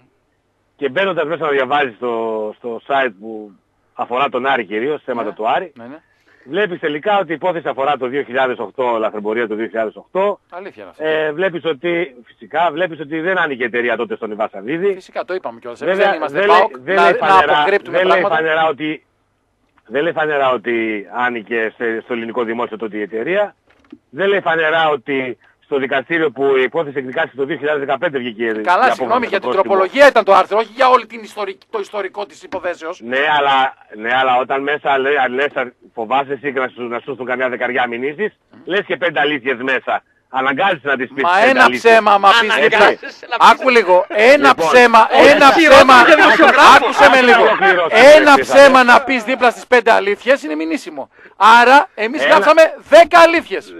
Speaker 5: Και μπαίνοντας μέσα να διαβάζεις στο, στο site που αφορά τον Άρη κυρίως, θέματα
Speaker 3: Ναι.
Speaker 5: του Άρη,
Speaker 3: Ναι, ναι.
Speaker 5: βλέπεις τελικά ότι η υπόθεση αφορά το 2008, λαθρεμπορία το 2008,
Speaker 3: Αλήθεια είναι αυτό.
Speaker 5: ε, βλέπεις ότι, φυσικά, βλέπεις ότι δεν άνοιγε η εταιρεία τότε στον Ιβά Σαββίδη,
Speaker 3: Φυσικά το είπαμε κιόλας. Εμείς
Speaker 5: Βέβαια,
Speaker 3: δεν είμαστε
Speaker 5: δεν λέει-
Speaker 3: ΠΑΟΚ
Speaker 5: δεν
Speaker 3: να,
Speaker 5: λέει
Speaker 3: να
Speaker 5: φανερά-
Speaker 3: αποκρύπτουμε
Speaker 5: δεν λέει
Speaker 3: πράγματα.
Speaker 5: φανερά ότι δεν λέει φανερά ότι άνοιγε σε- στο ελληνικό δημόσιο τότε η εταιρεία. Δεν λέει φανερά ότι στο δικαστήριο που η υπόθεση εκδικάστηκε το 2015 βγήκε η
Speaker 3: Καλά,
Speaker 5: απόφαση
Speaker 3: συγγνώμη,
Speaker 5: το
Speaker 3: για την
Speaker 5: πρόστιμο.
Speaker 3: τροπολογία ήταν το άρθρο, όχι για όλη την ιστορική, το ιστορικό της υποθέσεως.
Speaker 5: Ναι, αλλά, ναι, αλλά όταν μέσα λέει, λες, φοβάσαι εσύ και να σου, να σου έρθουν καμιά δεκαριά μηνύσεις, λες και πέντε αλήθειες μέσα. Αναγκάζεσαι να τις πεις
Speaker 3: Μα
Speaker 5: πέντε
Speaker 3: ένα
Speaker 5: αλήθειες.
Speaker 3: ψέμα, μα πεις
Speaker 1: Αναγκάζεσαι
Speaker 3: δίπλα.
Speaker 1: να πεις-
Speaker 3: Άκου λίγο. Ένα
Speaker 5: Λοιπόν,
Speaker 3: ψέμα,
Speaker 1: όχι,
Speaker 3: ένα
Speaker 1: χειρότερο
Speaker 3: ψέμα.
Speaker 1: για δημοσιογράφο.
Speaker 3: Άκουσε με
Speaker 5: Άσε
Speaker 3: λίγο.
Speaker 5: να ολοκληρώσω,
Speaker 3: Ένα
Speaker 5: κύριε
Speaker 3: ψέμα
Speaker 5: Χρυσάδε.
Speaker 3: να πεις δίπλα στις πέντε αλήθειες είναι μηνύσιμο. Άρα εμείς
Speaker 5: Ένα-
Speaker 3: γράψαμε δέκα αλήθειες.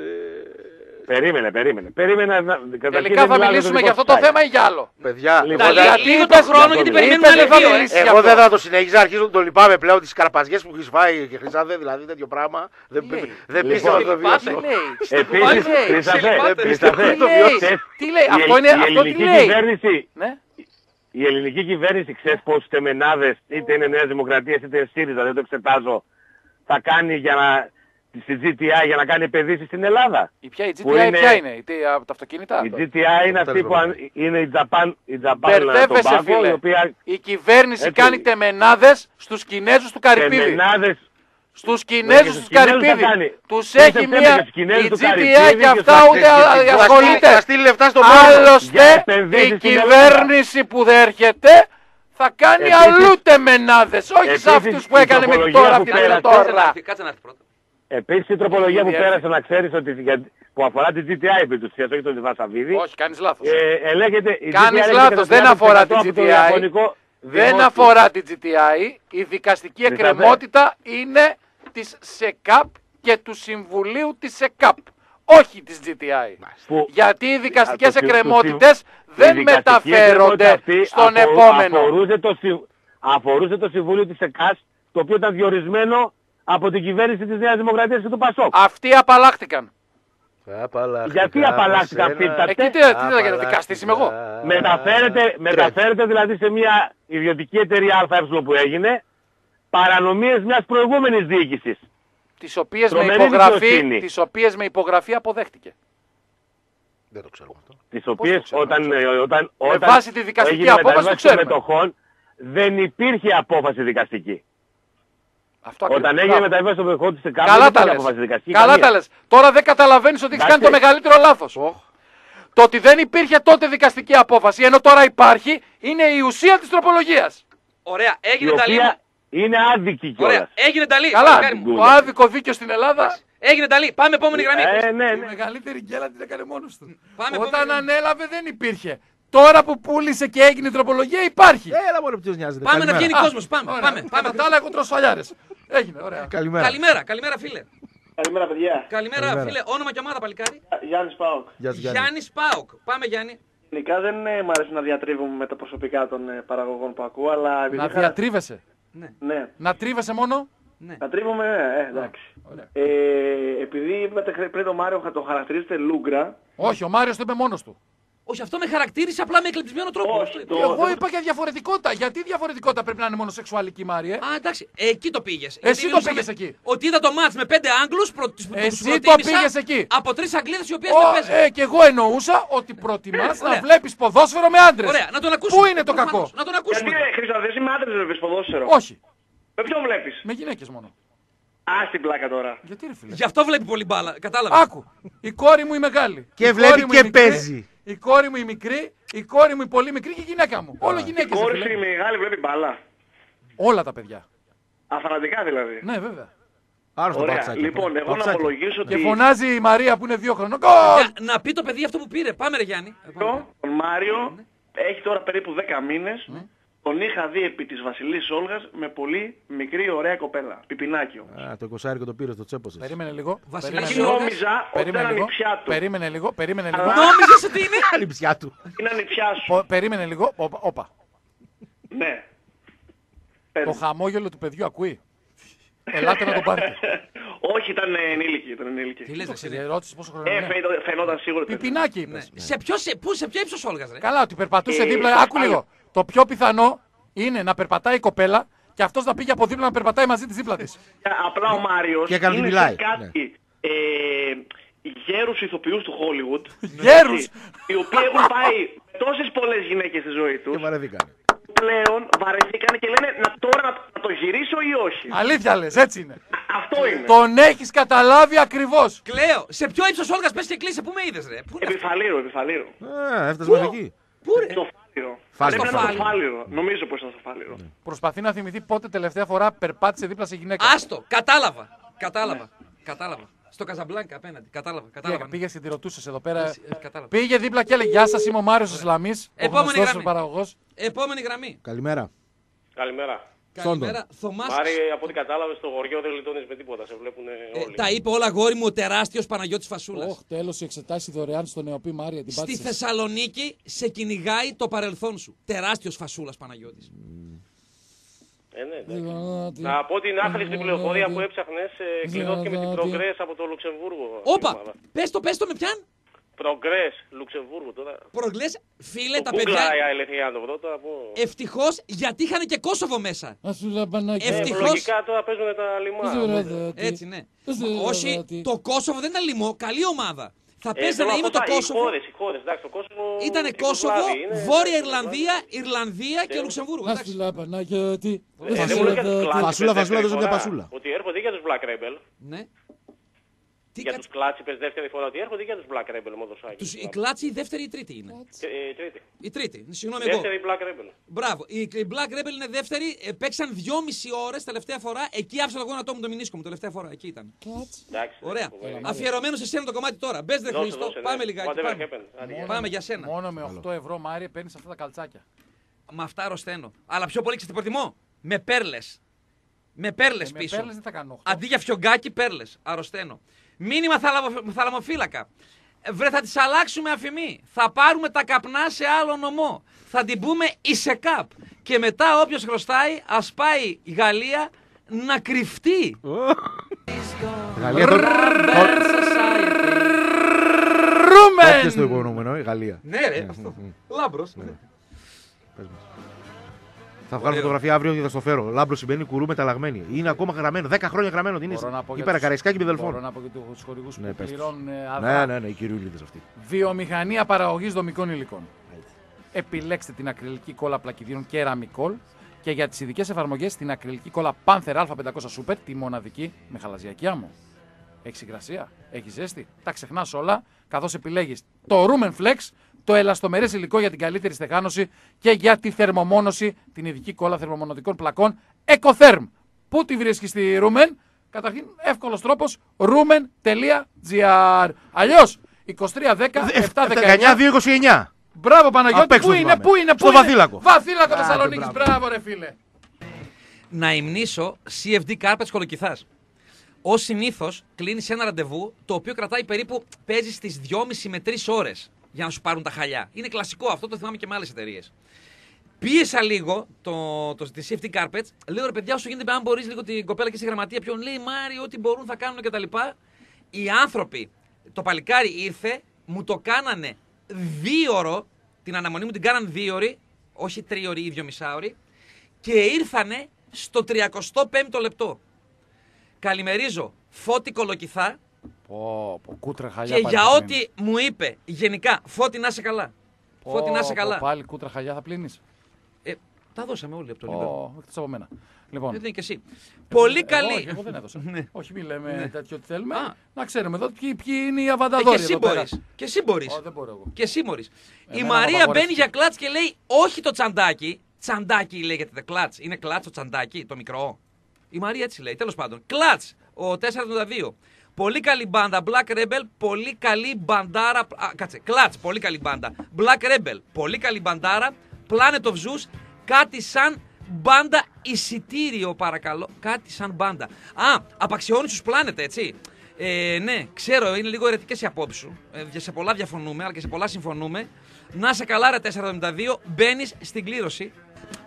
Speaker 5: Περίμενε, περίμενε. Περίμενε να... καταρχήν
Speaker 3: Τελικά
Speaker 5: δεν
Speaker 3: θα
Speaker 5: μιλάμε
Speaker 3: μιλήσουμε
Speaker 5: το
Speaker 3: για
Speaker 5: δικό
Speaker 3: αυτό το
Speaker 5: σου
Speaker 3: θέμα ή για άλλο;
Speaker 2: Παιδιά,
Speaker 5: Λοιπόν,
Speaker 1: Ταλή,
Speaker 5: εντάξει.
Speaker 1: λίγο
Speaker 3: είπες-
Speaker 1: τον χρόνο
Speaker 5: για
Speaker 1: γιατί
Speaker 5: το
Speaker 1: περιμένουμε
Speaker 3: είπες,
Speaker 1: άλλοι
Speaker 3: δεν θα
Speaker 1: δύο. ε.
Speaker 3: μιλήσεις. γι'
Speaker 2: εγώ
Speaker 3: αυτό.
Speaker 2: δεν θα το συνεχίσω, αρχίζω να το λυπάμαι πλέον τις καρπαζιές που έχεις φάει και χρυσάδε, δηλαδή τέτοιο πράγμα. Δεν,
Speaker 3: λέει;
Speaker 2: δεν
Speaker 5: Λοιπόν,
Speaker 2: πίστευα να το
Speaker 1: λυπάσαι.
Speaker 2: βιώσω.
Speaker 3: Τι λέει;
Speaker 5: Επίσης,
Speaker 3: Τι λέει;
Speaker 5: Χρυσαφέ,
Speaker 1: Συλληπάτε.
Speaker 5: Χρυσαφέ,
Speaker 3: Τι λέει;
Speaker 5: ξέρεις,
Speaker 3: Τι λέει;
Speaker 5: η-
Speaker 3: Αυτό είναι
Speaker 5: η
Speaker 3: αυτό τι
Speaker 5: ελληνική
Speaker 3: λέει;
Speaker 5: κυβέρνηση,
Speaker 3: Ναι.
Speaker 5: η ελληνική κυβέρνηση, ξέρεις πόσους τεμενάδες, είτε είναι Νέας Δημοκρατίας είτε είναι ΣΥΡΙΖΑ, δεν το εξετάζω, θα κάνει για να στη GTI για να κάνει επενδύσεις στην Ελλάδα.
Speaker 3: Η ποια, η GTI
Speaker 5: Που είναι-
Speaker 3: ποια είναι, η, τι, από τα αυτοκίνητα;
Speaker 5: Η GTI είναι αυτή που αν- είναι η Japan, η Japan
Speaker 3: Μπερδεύεσαι
Speaker 5: Tobacco,
Speaker 3: φίλε.
Speaker 5: η οποία
Speaker 3: Η κυβέρνηση
Speaker 5: Έτσι.
Speaker 3: κάνει τεμενάδες στους Κινέζους του Καρυπίδη.
Speaker 5: τεμενάδες
Speaker 3: Στους
Speaker 5: και
Speaker 3: Κινέζους
Speaker 5: στους
Speaker 3: τους
Speaker 5: Κινέζους θα
Speaker 3: Καρυπίδη.
Speaker 5: κάνει.
Speaker 3: Τους
Speaker 5: Τον
Speaker 3: έχει
Speaker 5: Σεπτέμβριο
Speaker 3: μία...
Speaker 5: και στους Κινέζους
Speaker 3: Η
Speaker 5: του
Speaker 3: GTI
Speaker 5: Καρυπίδη
Speaker 3: και αυτά
Speaker 5: και
Speaker 3: ούτε
Speaker 5: στους-
Speaker 3: α-
Speaker 5: και στους-
Speaker 3: ασχολείται.
Speaker 2: Θα στείλει λεφτά στον κόσμο.
Speaker 5: Για
Speaker 3: Άλλωστε
Speaker 5: επενδύσεις
Speaker 3: η
Speaker 5: στην
Speaker 3: κυβέρνηση που θα έρχεται θα κάνει
Speaker 5: Επίσης-
Speaker 3: αλλού τεμενάδες. Όχι σε
Speaker 5: επίσης,
Speaker 3: αυτούς που
Speaker 5: η
Speaker 3: έκανε μέχρι
Speaker 5: τροπολογία
Speaker 3: τώρα
Speaker 5: που
Speaker 3: αυτή
Speaker 5: πέρασε-
Speaker 3: την
Speaker 1: Κάτσε να
Speaker 3: τώρα.
Speaker 1: έρθει, κάτσε να έρθει πρώτα.
Speaker 5: Επίσης η τροπολογία που
Speaker 3: Ήδη
Speaker 5: πέρασε να ξέρεις ότι για- που αφορά τη GTI επί τους ουσίας, όχι τον Βασαβίδη.
Speaker 3: Όχι, κάνεις λάθος.
Speaker 5: Ε, ελέγχεται, η
Speaker 3: Κάνεις
Speaker 5: GTI
Speaker 3: λάθος,
Speaker 5: ελέγχεται
Speaker 3: δεν
Speaker 5: κατά
Speaker 3: αφορά
Speaker 5: 30%
Speaker 3: την
Speaker 5: από το
Speaker 3: GTI.
Speaker 5: Ιαπωνικό
Speaker 3: Δεν
Speaker 5: δημόσιο.
Speaker 3: αφορά την GTI. Η δικαστική
Speaker 5: Μισάτε.
Speaker 3: εκκρεμότητα είναι της ΣΕΚΑΠ και του Συμβουλίου της ΣΕΚΑΠ. Όχι της GTI.
Speaker 5: Που-
Speaker 3: Γιατί οι δικαστικές
Speaker 5: του- του-
Speaker 3: εκκρεμότητες
Speaker 5: Η
Speaker 3: δεν
Speaker 5: δικαστική
Speaker 3: μεταφέρονται
Speaker 5: εκκρεμότητα αυτή
Speaker 3: στον
Speaker 5: αφορού-
Speaker 3: επόμενο.
Speaker 5: Αφορούσε το, συ- αφορούσε το Συμβούλιο της ΕΚΑΣ, το οποίο ήταν διορισμένο από την κυβέρνηση της Νέας Δημοκρατίας και του ΠΑΣΟΚ.
Speaker 3: Αυτοί απαλλάχτηκαν.
Speaker 5: Γιατί απαλλάχθηκαν αυτοί τα
Speaker 3: Εκεί τι τι θα γίνει, δικαστής είμαι εγώ.
Speaker 5: Μεταφέρεται, μεταφέρεται δηλαδή σε μια ιδιωτική εταιρεία ΑΕ που έγινε παρανομίες μιας προηγούμενης διοίκησης.
Speaker 3: Τις οποίες, με
Speaker 5: Τρομερή
Speaker 3: υπογραφή,
Speaker 5: δικαιοσύνη.
Speaker 3: τις οποίες με υπογραφή αποδέχτηκε.
Speaker 2: Δεν το ξέρω αυτό.
Speaker 5: τις οποίες
Speaker 3: ξέρω,
Speaker 5: όταν, ε, όταν, όταν
Speaker 3: βάση τη δικαστική
Speaker 5: έγινε
Speaker 3: απόφαση
Speaker 5: μεταβίβαση
Speaker 3: το ξέρουμε.
Speaker 5: των μετοχών δεν υπήρχε απόφαση δικαστική.
Speaker 3: Αυτό ακριβώς.
Speaker 5: Όταν έγινε
Speaker 3: Μπράβο.
Speaker 5: μεταβίβαση των μετοχών της ΕΚΑΠ
Speaker 3: Καλά
Speaker 5: δεν
Speaker 3: τα
Speaker 5: υπήρχε
Speaker 3: λες.
Speaker 5: απόφαση δικαστική.
Speaker 3: Καλά
Speaker 5: καμία.
Speaker 3: τα λες. Τώρα δεν καταλαβαίνεις ότι έχεις κάνει το
Speaker 5: Εντάξει.
Speaker 3: μεγαλύτερο λάθος. Το ότι δεν υπήρχε τότε δικαστική απόφαση, ενώ τώρα υπάρχει, είναι η ουσία της τροπολογίας.
Speaker 1: Ωραία,
Speaker 5: Η
Speaker 1: έγινε ταλή.
Speaker 5: οποία είναι άδικη
Speaker 1: Ωραία,
Speaker 5: κιόλας.
Speaker 1: έγινε ταλή.
Speaker 3: Καλά,
Speaker 1: Μακάρι μου.
Speaker 3: το άδικο δίκαιο στην Ελλάδα,
Speaker 1: Έγινε ταλή. Πάμε επόμενη γραμμή.
Speaker 5: Ε, ναι,
Speaker 3: η
Speaker 5: ναι.
Speaker 3: μεγαλύτερη γκέλα την έκανε μόνος του.
Speaker 1: Πάμε,
Speaker 3: Όταν
Speaker 1: πάμε.
Speaker 3: ανέλαβε δεν υπήρχε. Τώρα που πούλησε και έγινε η τροπολογία υπάρχει.
Speaker 2: Έλα μόνο ποιος νοιάζεται.
Speaker 1: Πάμε να
Speaker 2: Καλημέρα.
Speaker 1: βγαίνει κόσμος. Πάμε,
Speaker 3: Ωραία.
Speaker 1: πάμε.
Speaker 3: Κατά τα άλλα έχω τροσφαλιάρες. Έγινε, ωραία.
Speaker 2: Καλημέρα.
Speaker 1: Καλημέρα, καλημέρα φίλε.
Speaker 10: Καλημέρα παιδιά.
Speaker 1: Καλημέρα
Speaker 2: Καλημέρα.
Speaker 1: φίλε. Όνομα και ομάδα παλικάρι.
Speaker 10: Γιάννης Πάοκ.
Speaker 2: Γεια σου Γιάννη.
Speaker 1: Γιάννης Πάοκ. Πάμε Γιάννη.
Speaker 10: Γενικά δεν ε, μ' αρέσει να διατρίβουμε με τα προσωπικά των ε, παραγωγών που ακούω, αλλά επειδή
Speaker 3: Να
Speaker 10: είχα-
Speaker 3: διατρίβεσαι.
Speaker 10: Ναι,
Speaker 3: Να τρίβεσαι μόνο;
Speaker 10: να τρίβουμε, ναι, ε, εντάξει.
Speaker 3: Ωραία.
Speaker 10: Ε, επειδή είπατε χθε- πριν τον Μάριο το χαρακτηρίζετε Λούγκρα,
Speaker 3: Όχι, ο Μάριος το είπε μόνος του.
Speaker 1: Όχι, αυτό με χαρακτήρισε απλά με εκλεπτισμένο τρόπο.
Speaker 10: Όχι,
Speaker 1: Αυτό είπα.
Speaker 10: το-
Speaker 3: Εγώ είπα για διαφορετικότητα. Γιατί διαφορετικότητα πρέπει να είναι μόνο σεξουαλική, Μάριε;
Speaker 1: Α, εντάξει, εκεί το πήγες.
Speaker 3: Εσύ το πήγες εκεί.
Speaker 1: Ότι είδα το μάτς με πέντε Άγγλους. Προ... τους
Speaker 3: Εσύ
Speaker 1: προτίμησα
Speaker 3: το πήγες εκεί.
Speaker 1: Από τρεις Αγγλίδες οι οποίες
Speaker 3: Ω,
Speaker 1: δεν παίζουν.
Speaker 3: ε, και εγώ εννοούσα ότι προτιμάς να
Speaker 1: Ωραία.
Speaker 3: βλέπεις ποδόσφαιρο με άντρες.
Speaker 1: Ωραία, να τον ακούσουμε.
Speaker 3: Πού είναι το
Speaker 1: Προφανώς.
Speaker 3: κακό;
Speaker 1: Να τον
Speaker 10: γιατί
Speaker 1: ακούσουμε.
Speaker 10: ρε Χρήστο, δεν είμαι άντρας βλέπεις ποδόσφαιρο.
Speaker 3: Όχι.
Speaker 10: Με ποιον βλέπεις;
Speaker 3: Με γυναίκες μόνο.
Speaker 10: Α, την πλάκα τώρα.
Speaker 3: Γιατί ρε φίλε;
Speaker 1: Γι' αυτό βλέπει πολύ μπάλα. Κατάλαβες.
Speaker 3: Άκου. Η κόρη μου η μεγάλη.
Speaker 2: Και
Speaker 3: Η
Speaker 2: βλέπει
Speaker 3: κόρη μου η
Speaker 2: και
Speaker 3: μικρή,
Speaker 2: παίζει.
Speaker 3: Η κόρη μου η μικρή. Η κόρη μου η πολύ μικρή και η γυναίκα μου. Όλο
Speaker 10: Η
Speaker 3: γυναίκες. ρε
Speaker 10: κόρη σου
Speaker 3: φίλε.
Speaker 10: η μεγάλη βλέπει μπάλα.
Speaker 3: Όλα τα παιδιά.
Speaker 10: Αφανατικά δηλαδή.
Speaker 3: Ναι, βέβαια.
Speaker 2: Άρρωστο
Speaker 10: Ωραία.
Speaker 2: παψάκι.
Speaker 10: Λοιπόν, εγώ να
Speaker 2: Παψάκι.
Speaker 10: ομολογήσω
Speaker 3: Και
Speaker 10: ότι
Speaker 3: φωνάζει η Μαρία που είναι δύο χρονών. Γκολ!
Speaker 1: Για να πει το παιδί αυτό που πήρε. Πάμε, ρε Γιάννη.
Speaker 10: τον Μάριο έχει τώρα περίπου 10 μήνες.
Speaker 3: Ναι.
Speaker 10: Τον είχα δει επί της Βασιλής Όλγας με πολύ μικρή ωραία κοπέλα. Πιπινάκιο.
Speaker 2: Α, το 20 το πήρες στο τσέπο σας.
Speaker 3: Περίμενε λίγο.
Speaker 1: Βασιλάκη
Speaker 3: Περίμενε
Speaker 10: Και
Speaker 3: λίγο.
Speaker 1: Όλγας.
Speaker 10: νόμιζα ότι
Speaker 3: Περίμενε
Speaker 10: ήταν
Speaker 3: λίγο.
Speaker 10: νηπιά του.
Speaker 3: Περίμενε λίγο. Περίμενε λίγο.
Speaker 1: Νόμιζες ότι είναι;
Speaker 2: Άλλη πια του.
Speaker 10: Είναι νηπιά σου.
Speaker 3: Ο- Περίμενε λίγο. Όπα, όπα.
Speaker 10: Ναι.
Speaker 3: Το
Speaker 10: Πες.
Speaker 3: χαμόγελο του παιδιού ακούει. Ελάτε να το πάρετε.
Speaker 10: Όχι, ήταν ενήλικη. Ήταν ενήλικη.
Speaker 1: Τι λες, ρε, εσύ, ρε;
Speaker 3: Ερώτηση πόσο χρόνο
Speaker 10: Ε,
Speaker 3: είναι.
Speaker 10: φαίνο- φαινόταν σίγουρα. παιδί.
Speaker 3: Πιπινάκι
Speaker 1: Ναι.
Speaker 3: είπες.
Speaker 1: Σε ποιο, σε, πού, σε ποιο ύψος Όλγας, ρε;
Speaker 3: Καλά, ότι περπατούσε
Speaker 10: Ε,
Speaker 3: δίπλα.
Speaker 10: στο
Speaker 3: Άκου
Speaker 10: άλλο.
Speaker 3: λίγο. Το πιο πιθανό είναι να περπατάει η κοπέλα και αυτός να πήγε από δίπλα να περπατάει μαζί της δίπλα της.
Speaker 10: Ε, Απλά ο Μάριος
Speaker 2: Και έκανε
Speaker 10: είναι
Speaker 2: μιλάει.
Speaker 10: σε κάτι ε, γέρους ηθοποιούς του Hollywood.
Speaker 3: Γέρους.
Speaker 10: έτσι, Οι οποίοι έχουν πάει με τόσες πολλές γυναίκες στη ζωή
Speaker 2: Και
Speaker 10: τους.
Speaker 2: βαρεθήκανε.
Speaker 10: Πλέον βαρεθήκαν και λένε να, τώρα να, να το γυρίσω ή όχι;
Speaker 3: Αλήθεια λες, έτσι είναι.
Speaker 10: Αυτό είναι.
Speaker 3: Τον έχεις καταλάβει ακριβώς.
Speaker 1: Κλαίω. Σε ποιο ύψος Όλγας πες και κλείσε. Πού με είδες, ρε; Πού είναι αυτό;
Speaker 10: Επιφαλήρο, επιφαλήρο.
Speaker 2: Α, έφτασες μέχρι εκεί.
Speaker 1: Πού, ρε;
Speaker 10: Το φάληρο.
Speaker 2: Φάληρο,
Speaker 10: Πρέπει να είναι
Speaker 1: φάληρο.
Speaker 10: το φάληρο. Νομίζω πως ήταν το φάληρο.
Speaker 3: Προσπαθεί να θυμηθεί πότε τελευταία φορά περπάτησε δίπλα σε γυναίκα.
Speaker 1: Άστο. Κατάλαβα. Κατάλαβα. Κατάλαβα. Στο Καζαμπλάνκα απέναντι. Κατάλαβα. Κατάλαβα.
Speaker 3: Πήγε, πήγες και τη ρωτούσε εδώ πέρα.
Speaker 1: Ε, κατάλαβα.
Speaker 3: Πήγε δίπλα και έλεγε Γεια σας, είμαι ο Μάριος Ισλαμής. Ο
Speaker 1: Επόμενη
Speaker 3: γνωστός
Speaker 1: γραμμή.
Speaker 3: παραγωγός.
Speaker 1: Επόμενη γραμμή.
Speaker 2: Καλημέρα.
Speaker 5: Καλημέρα.
Speaker 1: Καλημέρα. Θωμάς.
Speaker 5: Μάρι, από ό,τι κατάλαβες, στο χωριό δεν γλιτώνεις με τίποτα. Σε βλέπουν
Speaker 1: Ε,
Speaker 5: όλοι.
Speaker 1: τα είπε όλα γόρι μου ο τεράστιος Παναγιώτης Φασούλας.
Speaker 3: Όχι, τέλος η εξετάση δωρεάν στο νεοπή Μάρια. Την
Speaker 1: Στη
Speaker 3: πάτησες.
Speaker 1: Θεσσαλονίκη σε κυνηγάει το παρελθόν σου. Τεράστιος Φασούλας Παναγιώτης.
Speaker 5: Ε, ναι, εντάξει.
Speaker 3: Δηλαδή,
Speaker 5: Να πω την άχρηστη πληροφορία που έψαχνες, ε, κλειδώθηκε με την
Speaker 3: Δηλαδή.
Speaker 5: Progress από το Λουξεμβούργο.
Speaker 1: Όπα!
Speaker 5: η ομάδα.
Speaker 1: Πες το, πες το με πιάν.
Speaker 9: Προγκρές, Λουξεμβούργο τώρα.
Speaker 1: Προγκλέ, φίλε,
Speaker 9: Το
Speaker 1: τα
Speaker 9: Google
Speaker 1: παιδιά.
Speaker 9: η αλήθεια να το βρω τώρα από...
Speaker 1: Ευτυχώς γιατί είχαν και Κόσοβο μέσα.
Speaker 11: Α σου λαμπανάκι.
Speaker 1: Ε,
Speaker 9: Ε,
Speaker 1: ευτυχώς-
Speaker 9: λογικά τώρα παίζουν τα λιμάνια.
Speaker 1: Έτσι, ναι.
Speaker 11: Δώσε,
Speaker 1: Όχι,
Speaker 11: αγάπη.
Speaker 1: το Κόσοβο δεν ήταν λοιμό. Καλή ομάδα. Θα
Speaker 9: Ε,
Speaker 1: παίζανε
Speaker 9: θέλω
Speaker 1: ή με
Speaker 9: αυτό
Speaker 1: το
Speaker 9: τα- Οι
Speaker 1: Κόσοβο.
Speaker 9: χώρες, οι χώρες, εντάξει, το Κόσοβο...
Speaker 1: Ήταν
Speaker 9: η
Speaker 1: Κόσοβο,
Speaker 9: Ιουγκοσλάβη είναι-
Speaker 1: Βόρεια
Speaker 9: είναι-
Speaker 1: Ιρλανδία, Ιρλανδία και
Speaker 9: Ε,
Speaker 1: Λουξεμβούργο.
Speaker 11: Α
Speaker 1: εντάξει.
Speaker 11: σου λαμπανάκι. Τι.
Speaker 9: Ε, δεν μου λέει για τους κλάτσιπες
Speaker 2: Φασούλα,
Speaker 9: δεύτερη
Speaker 2: φασούλα, δώσε μια
Speaker 9: φορά.
Speaker 2: πασούλα.
Speaker 9: Ότι έρχονται για τους Black Rebel.
Speaker 1: Ναι. Τι
Speaker 9: Για
Speaker 1: κάτσε-
Speaker 9: τους κλάτσιπες δεύτερη φορά. Ότι έρχονται για τους Black Rebel motorcycle.
Speaker 1: τους- Η κλάτσι η δεύτερη ή η τρίτη είναι;
Speaker 9: Και, ε, τρίτη.
Speaker 1: Η τρίτη. Συγγνώμη εγώ.
Speaker 9: Δεύτερη Black Rebel.
Speaker 1: Μπράβο. Η, η Black Rebel είναι δεύτερη. Ε, παίξαν δυόμιση ώρες τελευταία φορά. Εκεί άφησα το γόνατό μου το μηνίσκο μου τελευταία φορά. Εκεί ήταν.
Speaker 9: Εντάξει.
Speaker 1: Ωραία.
Speaker 9: φοβερή.
Speaker 1: Αφιερωμένος σε σένα το κομμάτι τώρα. Μπες δε
Speaker 9: Δώσε,
Speaker 1: Χρήστο.
Speaker 9: δώσε, ναι.
Speaker 1: Πάμε λιγάκι.
Speaker 9: Whatever
Speaker 1: Πάμε.
Speaker 9: happens. Άντε, γεια.
Speaker 1: Πάμε για σένα.
Speaker 3: Μόνο με 8 ευρώ, Μάρια, παίρνεις αυτά τα καλτσάκια.
Speaker 1: Με αυτά αρρωσταίνω. Αλλά πιο πολύ ξέρετε τι προτιμώ; Με πέρλες. Με πέρλες
Speaker 3: Ε, με
Speaker 1: πίσω.
Speaker 3: πέρλες δεν θα κάνω 8.
Speaker 1: Αντί για φιωγκάκι, πέρλες. Αρρωσταίνω. Μήνυμα θαλαμο- θαλαμοφύλακα. Ε, Βρε, θα τι αλλάξουμε αφημί. Θα πάρουμε τα καπνά σε άλλο νομό. Θα την πούμε Ισεκάπ. Και μετά όποιος χρωστάει, ας πάει η Γαλλία να κρυφτεί.
Speaker 2: Γαλλία τότε.
Speaker 3: Ρούμεν!
Speaker 2: Όποιος το υπονοούμενο, η Γαλλία.
Speaker 1: Ναι, ρε, αυτό. Λάμπρο.
Speaker 2: Θα βγάλω
Speaker 1: Ωραίο.
Speaker 2: φωτογραφία αύριο και θα στο φέρω. Λάμπρο συμβαίνει κουρού μεταλλαγμένη. Είναι ακόμα γραμμένο. 10 χρόνια γραμμένο. Τι είναι.
Speaker 3: Μπορώ να πω για
Speaker 2: Υπέρα
Speaker 3: τους-
Speaker 2: Καραϊσκάκη με
Speaker 3: Μπορώ
Speaker 2: δελφών.
Speaker 3: να πω και τους χορηγούς
Speaker 2: Ναι,
Speaker 3: που
Speaker 2: πες τους.
Speaker 3: πληρώνουν ε,
Speaker 2: Ναι,
Speaker 3: αδρά.
Speaker 2: ναι, ναι, οι κυριούλιδε αυτοί.
Speaker 3: Βιομηχανία παραγωγής δομικών υλικών. Επιλέξτε την ακριλική κόλλα πλακιδίων Keramicol και για τις ειδικές εφαρμογές την ακριλική κόλλα Panther A500 Super, τη μοναδική με χαλαζιακή άμμο. Έχεις συγκρασία, έχεις ζέστη, τα ξεχνάς όλα, καθώς επιλέγεις το Rumen Flex, το ελαστομερές υλικό για την καλύτερη στεγάνωση και για τη θερμομόνωση, την ειδική κόλλα θερμομονωτικών πλακών Ecotherm. Πού τη βρίσκεις στη Rumen? Καταρχήν, εύκολος τρόπος, rumen.gr. Αλλιώς, 2310 719
Speaker 2: 19-2-29.
Speaker 3: Μπράβο Παναγιώτη,
Speaker 2: Απ' έξω
Speaker 3: πού είναι,
Speaker 2: θυμάμαι.
Speaker 3: πού είναι, πού
Speaker 2: Στο
Speaker 3: είναι;
Speaker 2: Βαθύλακο.
Speaker 3: Βαθύλακο
Speaker 2: Άντε,
Speaker 3: Θεσσαλονίκης,
Speaker 2: μπράβο.
Speaker 3: μπράβο ρε φίλε.
Speaker 1: να υμνήσω CFD Carpets Κολοκυθά. Ω συνήθως κλείνεις ένα ραντεβού το οποίο κρατάει περίπου παίζεις στι 2,5 με 3 ώρες για να σου πάρουν τα χαλιά. Είναι κλασικό αυτό, το θυμάμαι και με άλλες εταιρείες. Πίεσα λίγο το, το, τη CFD Carpets. Λέω ρε παιδιά, όσο γίνεται, αν μπορείς λίγο την κοπέλα και στη γραμματεία ποιον λέει Μάρι, ό,τι μπορούν θα κάνουν κτλ. Οι άνθρωποι, το παλικάρι ήρθε, μου το κάνανε δύο ώρο, την αναμονή μου την κάνανε δύο ώρη, όχι τρίωρη ή δύο μισάωρη, και ήρθανε στο 35ο λεπτό. Καλημερίζω Φώτη Κολοκυθά
Speaker 3: Πω, πω, κούτρα χαλιά
Speaker 1: και
Speaker 3: πάλι
Speaker 1: για
Speaker 3: θα
Speaker 1: ό,τι
Speaker 3: πλύνεις.
Speaker 1: μου είπε γενικά, Φώτη να είσαι καλά.
Speaker 3: Πω,
Speaker 1: Φώτη να είσαι
Speaker 3: πω,
Speaker 1: καλά.
Speaker 3: Πάλι κούτρα χαλιά θα πλύνεις.
Speaker 1: Ε, τα δώσαμε όλοι από το Λίβερπουλ.
Speaker 3: Ω, εκτός από μένα. Λοιπόν,
Speaker 1: Δεν είναι και εσύ. Πολύ
Speaker 3: εγώ,
Speaker 1: καλή.
Speaker 3: όχι, εγώ δεν έδωσα.
Speaker 1: Ναι.
Speaker 3: όχι, μη λέμε τέτοιο ότι θέλουμε.
Speaker 1: Α.
Speaker 3: Να ξέρουμε εδώ ποιοι, ποιοι είναι οι
Speaker 1: Ε,
Speaker 3: αβανταδόροι
Speaker 1: και εσύ
Speaker 3: εδώ πέρα.
Speaker 1: μπορείς. Και εσύ μπορείς.
Speaker 3: Ω, δεν μπορώ εγώ.
Speaker 1: Και εσύ μπορείς. Η
Speaker 3: Εμένα
Speaker 1: Μαρία
Speaker 3: μου απαγορεύτηκε.
Speaker 1: μπαίνει για κλατς και λέει: Όχι το τσαντάκι. Τσαντάκι λέγεται το κλατς. Είναι κλατς το τσαντάκι, το μικρό. Η Μαρία έτσι λέει. Τέλος πάντων. Κλατς, ο 482. Πολύ καλή μπάντα. Black Rebel. Πολύ καλή μπαντάρα. Α, κάτσε. Κλατς. Πολύ καλή μπάντα. Black Rebel. Πολύ καλή μπαντάρα. Planet of Zeus. Κάτι σαν μπάντα εισιτήριο, παρακαλώ. Κάτι σαν μπάντα. Α, απαξιώνει τους Planet, έτσι. Ε, ναι, ξέρω, είναι λίγο αιρετικές οι απόψεις σου. Ε, σε πολλά διαφωνούμε, αλλά και σε πολλά συμφωνούμε. Να σε καλά, ρε 472, μπαίνεις στην κλήρωση.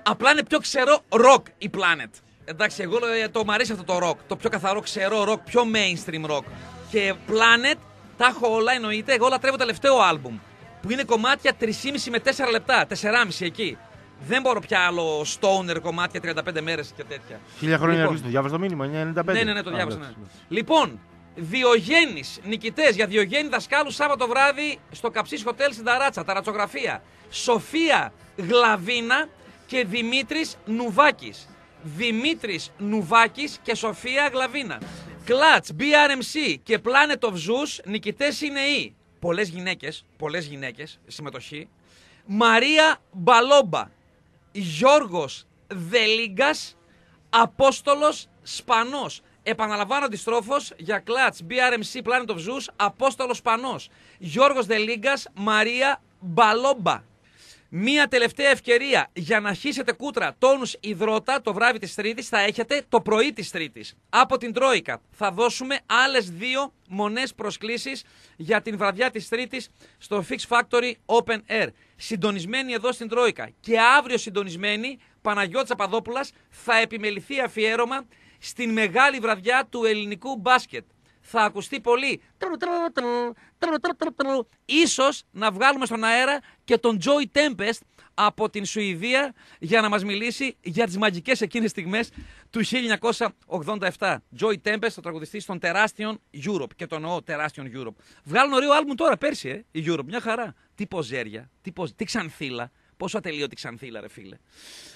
Speaker 1: Απλά είναι πιο ξερό rock η Planet. Εντάξει, εγώ λέω, το μου αρέσει αυτό το rock. Το πιο καθαρό ξερό rock, πιο mainstream rock. Και Planet, τα έχω όλα, εννοείται. Εγώ λατρεύω το τελευταίο άλμπουμ. Που είναι κομμάτια 3,5 με 4 λεπτά, 4,5 εκεί. Δεν μπορώ πια άλλο stoner κομμάτια 35 μέρες και τέτοια.
Speaker 2: Χίλια χρόνια
Speaker 1: Λοιπόν.
Speaker 2: να το διάβασα το μήνυμα, 995.
Speaker 1: Ναι, ναι, ναι, το
Speaker 2: Α,
Speaker 1: διάβασα. Ναι.
Speaker 2: εντάξει, εντάξει.
Speaker 1: Λοιπόν, Διογέννης, νικητές για Διογέννη δασκάλου Σάββατο βράδυ στο Καψί Χοτέλ στην Ταράτσα, ταρατσογραφία. Σοφία Γλαβίνα και Δημήτρης Νουβάκης. Δημήτρης Νουβάκης και Σοφία Γλαβίνα. Κλατς, BRMC και Planet of Zeus νικητές είναι οι. Πολλές γυναίκες, πολλές γυναίκες, συμμετοχή. Μαρία Μπαλόμπα, Γιώργος Δελίγκας, Απόστολος Σπανός. Επαναλαμβάνω αντιστρόφως για κλατς BRMC Planet of Zeus, Απόστολος Σπανός. Γιώργος Δελίγκας, Μαρία Μπαλόμπα. Μία τελευταία ευκαιρία για να χύσετε κούτρα τόνους υδρότα το βράδυ της Τρίτης θα έχετε το πρωί της Τρίτης. Από την Τρόικα θα δώσουμε άλλες δύο μονές προσκλήσεις για την βραδιά της Τρίτης στο Fix Factory Open Air. Συντονισμένοι εδώ στην Τρόικα και αύριο συντονισμένοι Παναγιώτης Απαδόπουλας θα επιμεληθεί αφιέρωμα στην μεγάλη βραδιά του ελληνικού μπάσκετ. Θα ακουστεί πολύ. Ίσως να βγάλουμε στον αέρα και τον Joy Tempest από την Σουηδία για να μας μιλήσει για τις μαγικές εκείνες στιγμές του 1987. Joy Tempest, ο τραγουδιστής των τεράστιων Europe και τον εννοώ τεράστιων Europe. Βγάλουν ωραίο άλμπουμ τώρα πέρσι, ε, η Europe, μια χαρά. Τι ποζέρια, τι, ποζ... τι ξανθήλα. Πόσο ατελείωτη ξανθήλα, ρε φίλε.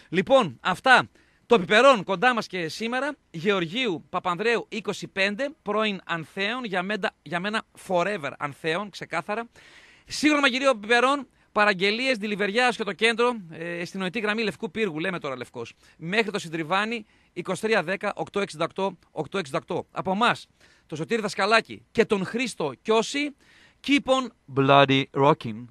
Speaker 1: Λοιπόν, αυτά. Το πιπερόν κοντά μας και σήμερα, Γεωργίου Παπανδρέου 25, πρώην Ανθέων, για μένα, για μένα forever Ανθέων, ξεκάθαρα. Σίγουρα μαγειρίο πιπερόν, παραγγελίες, Δηληβεριάς και το κέντρο, ε, στην νοητή γραμμή Λευκού Πύργου, λέμε τώρα Λευκός. Μέχρι το Συντριβάνι, 2310-868-868. Από εμάς, το Σωτήρι Δασκαλάκη και τον Χρήστο Κιώση, keep on bloody rocking.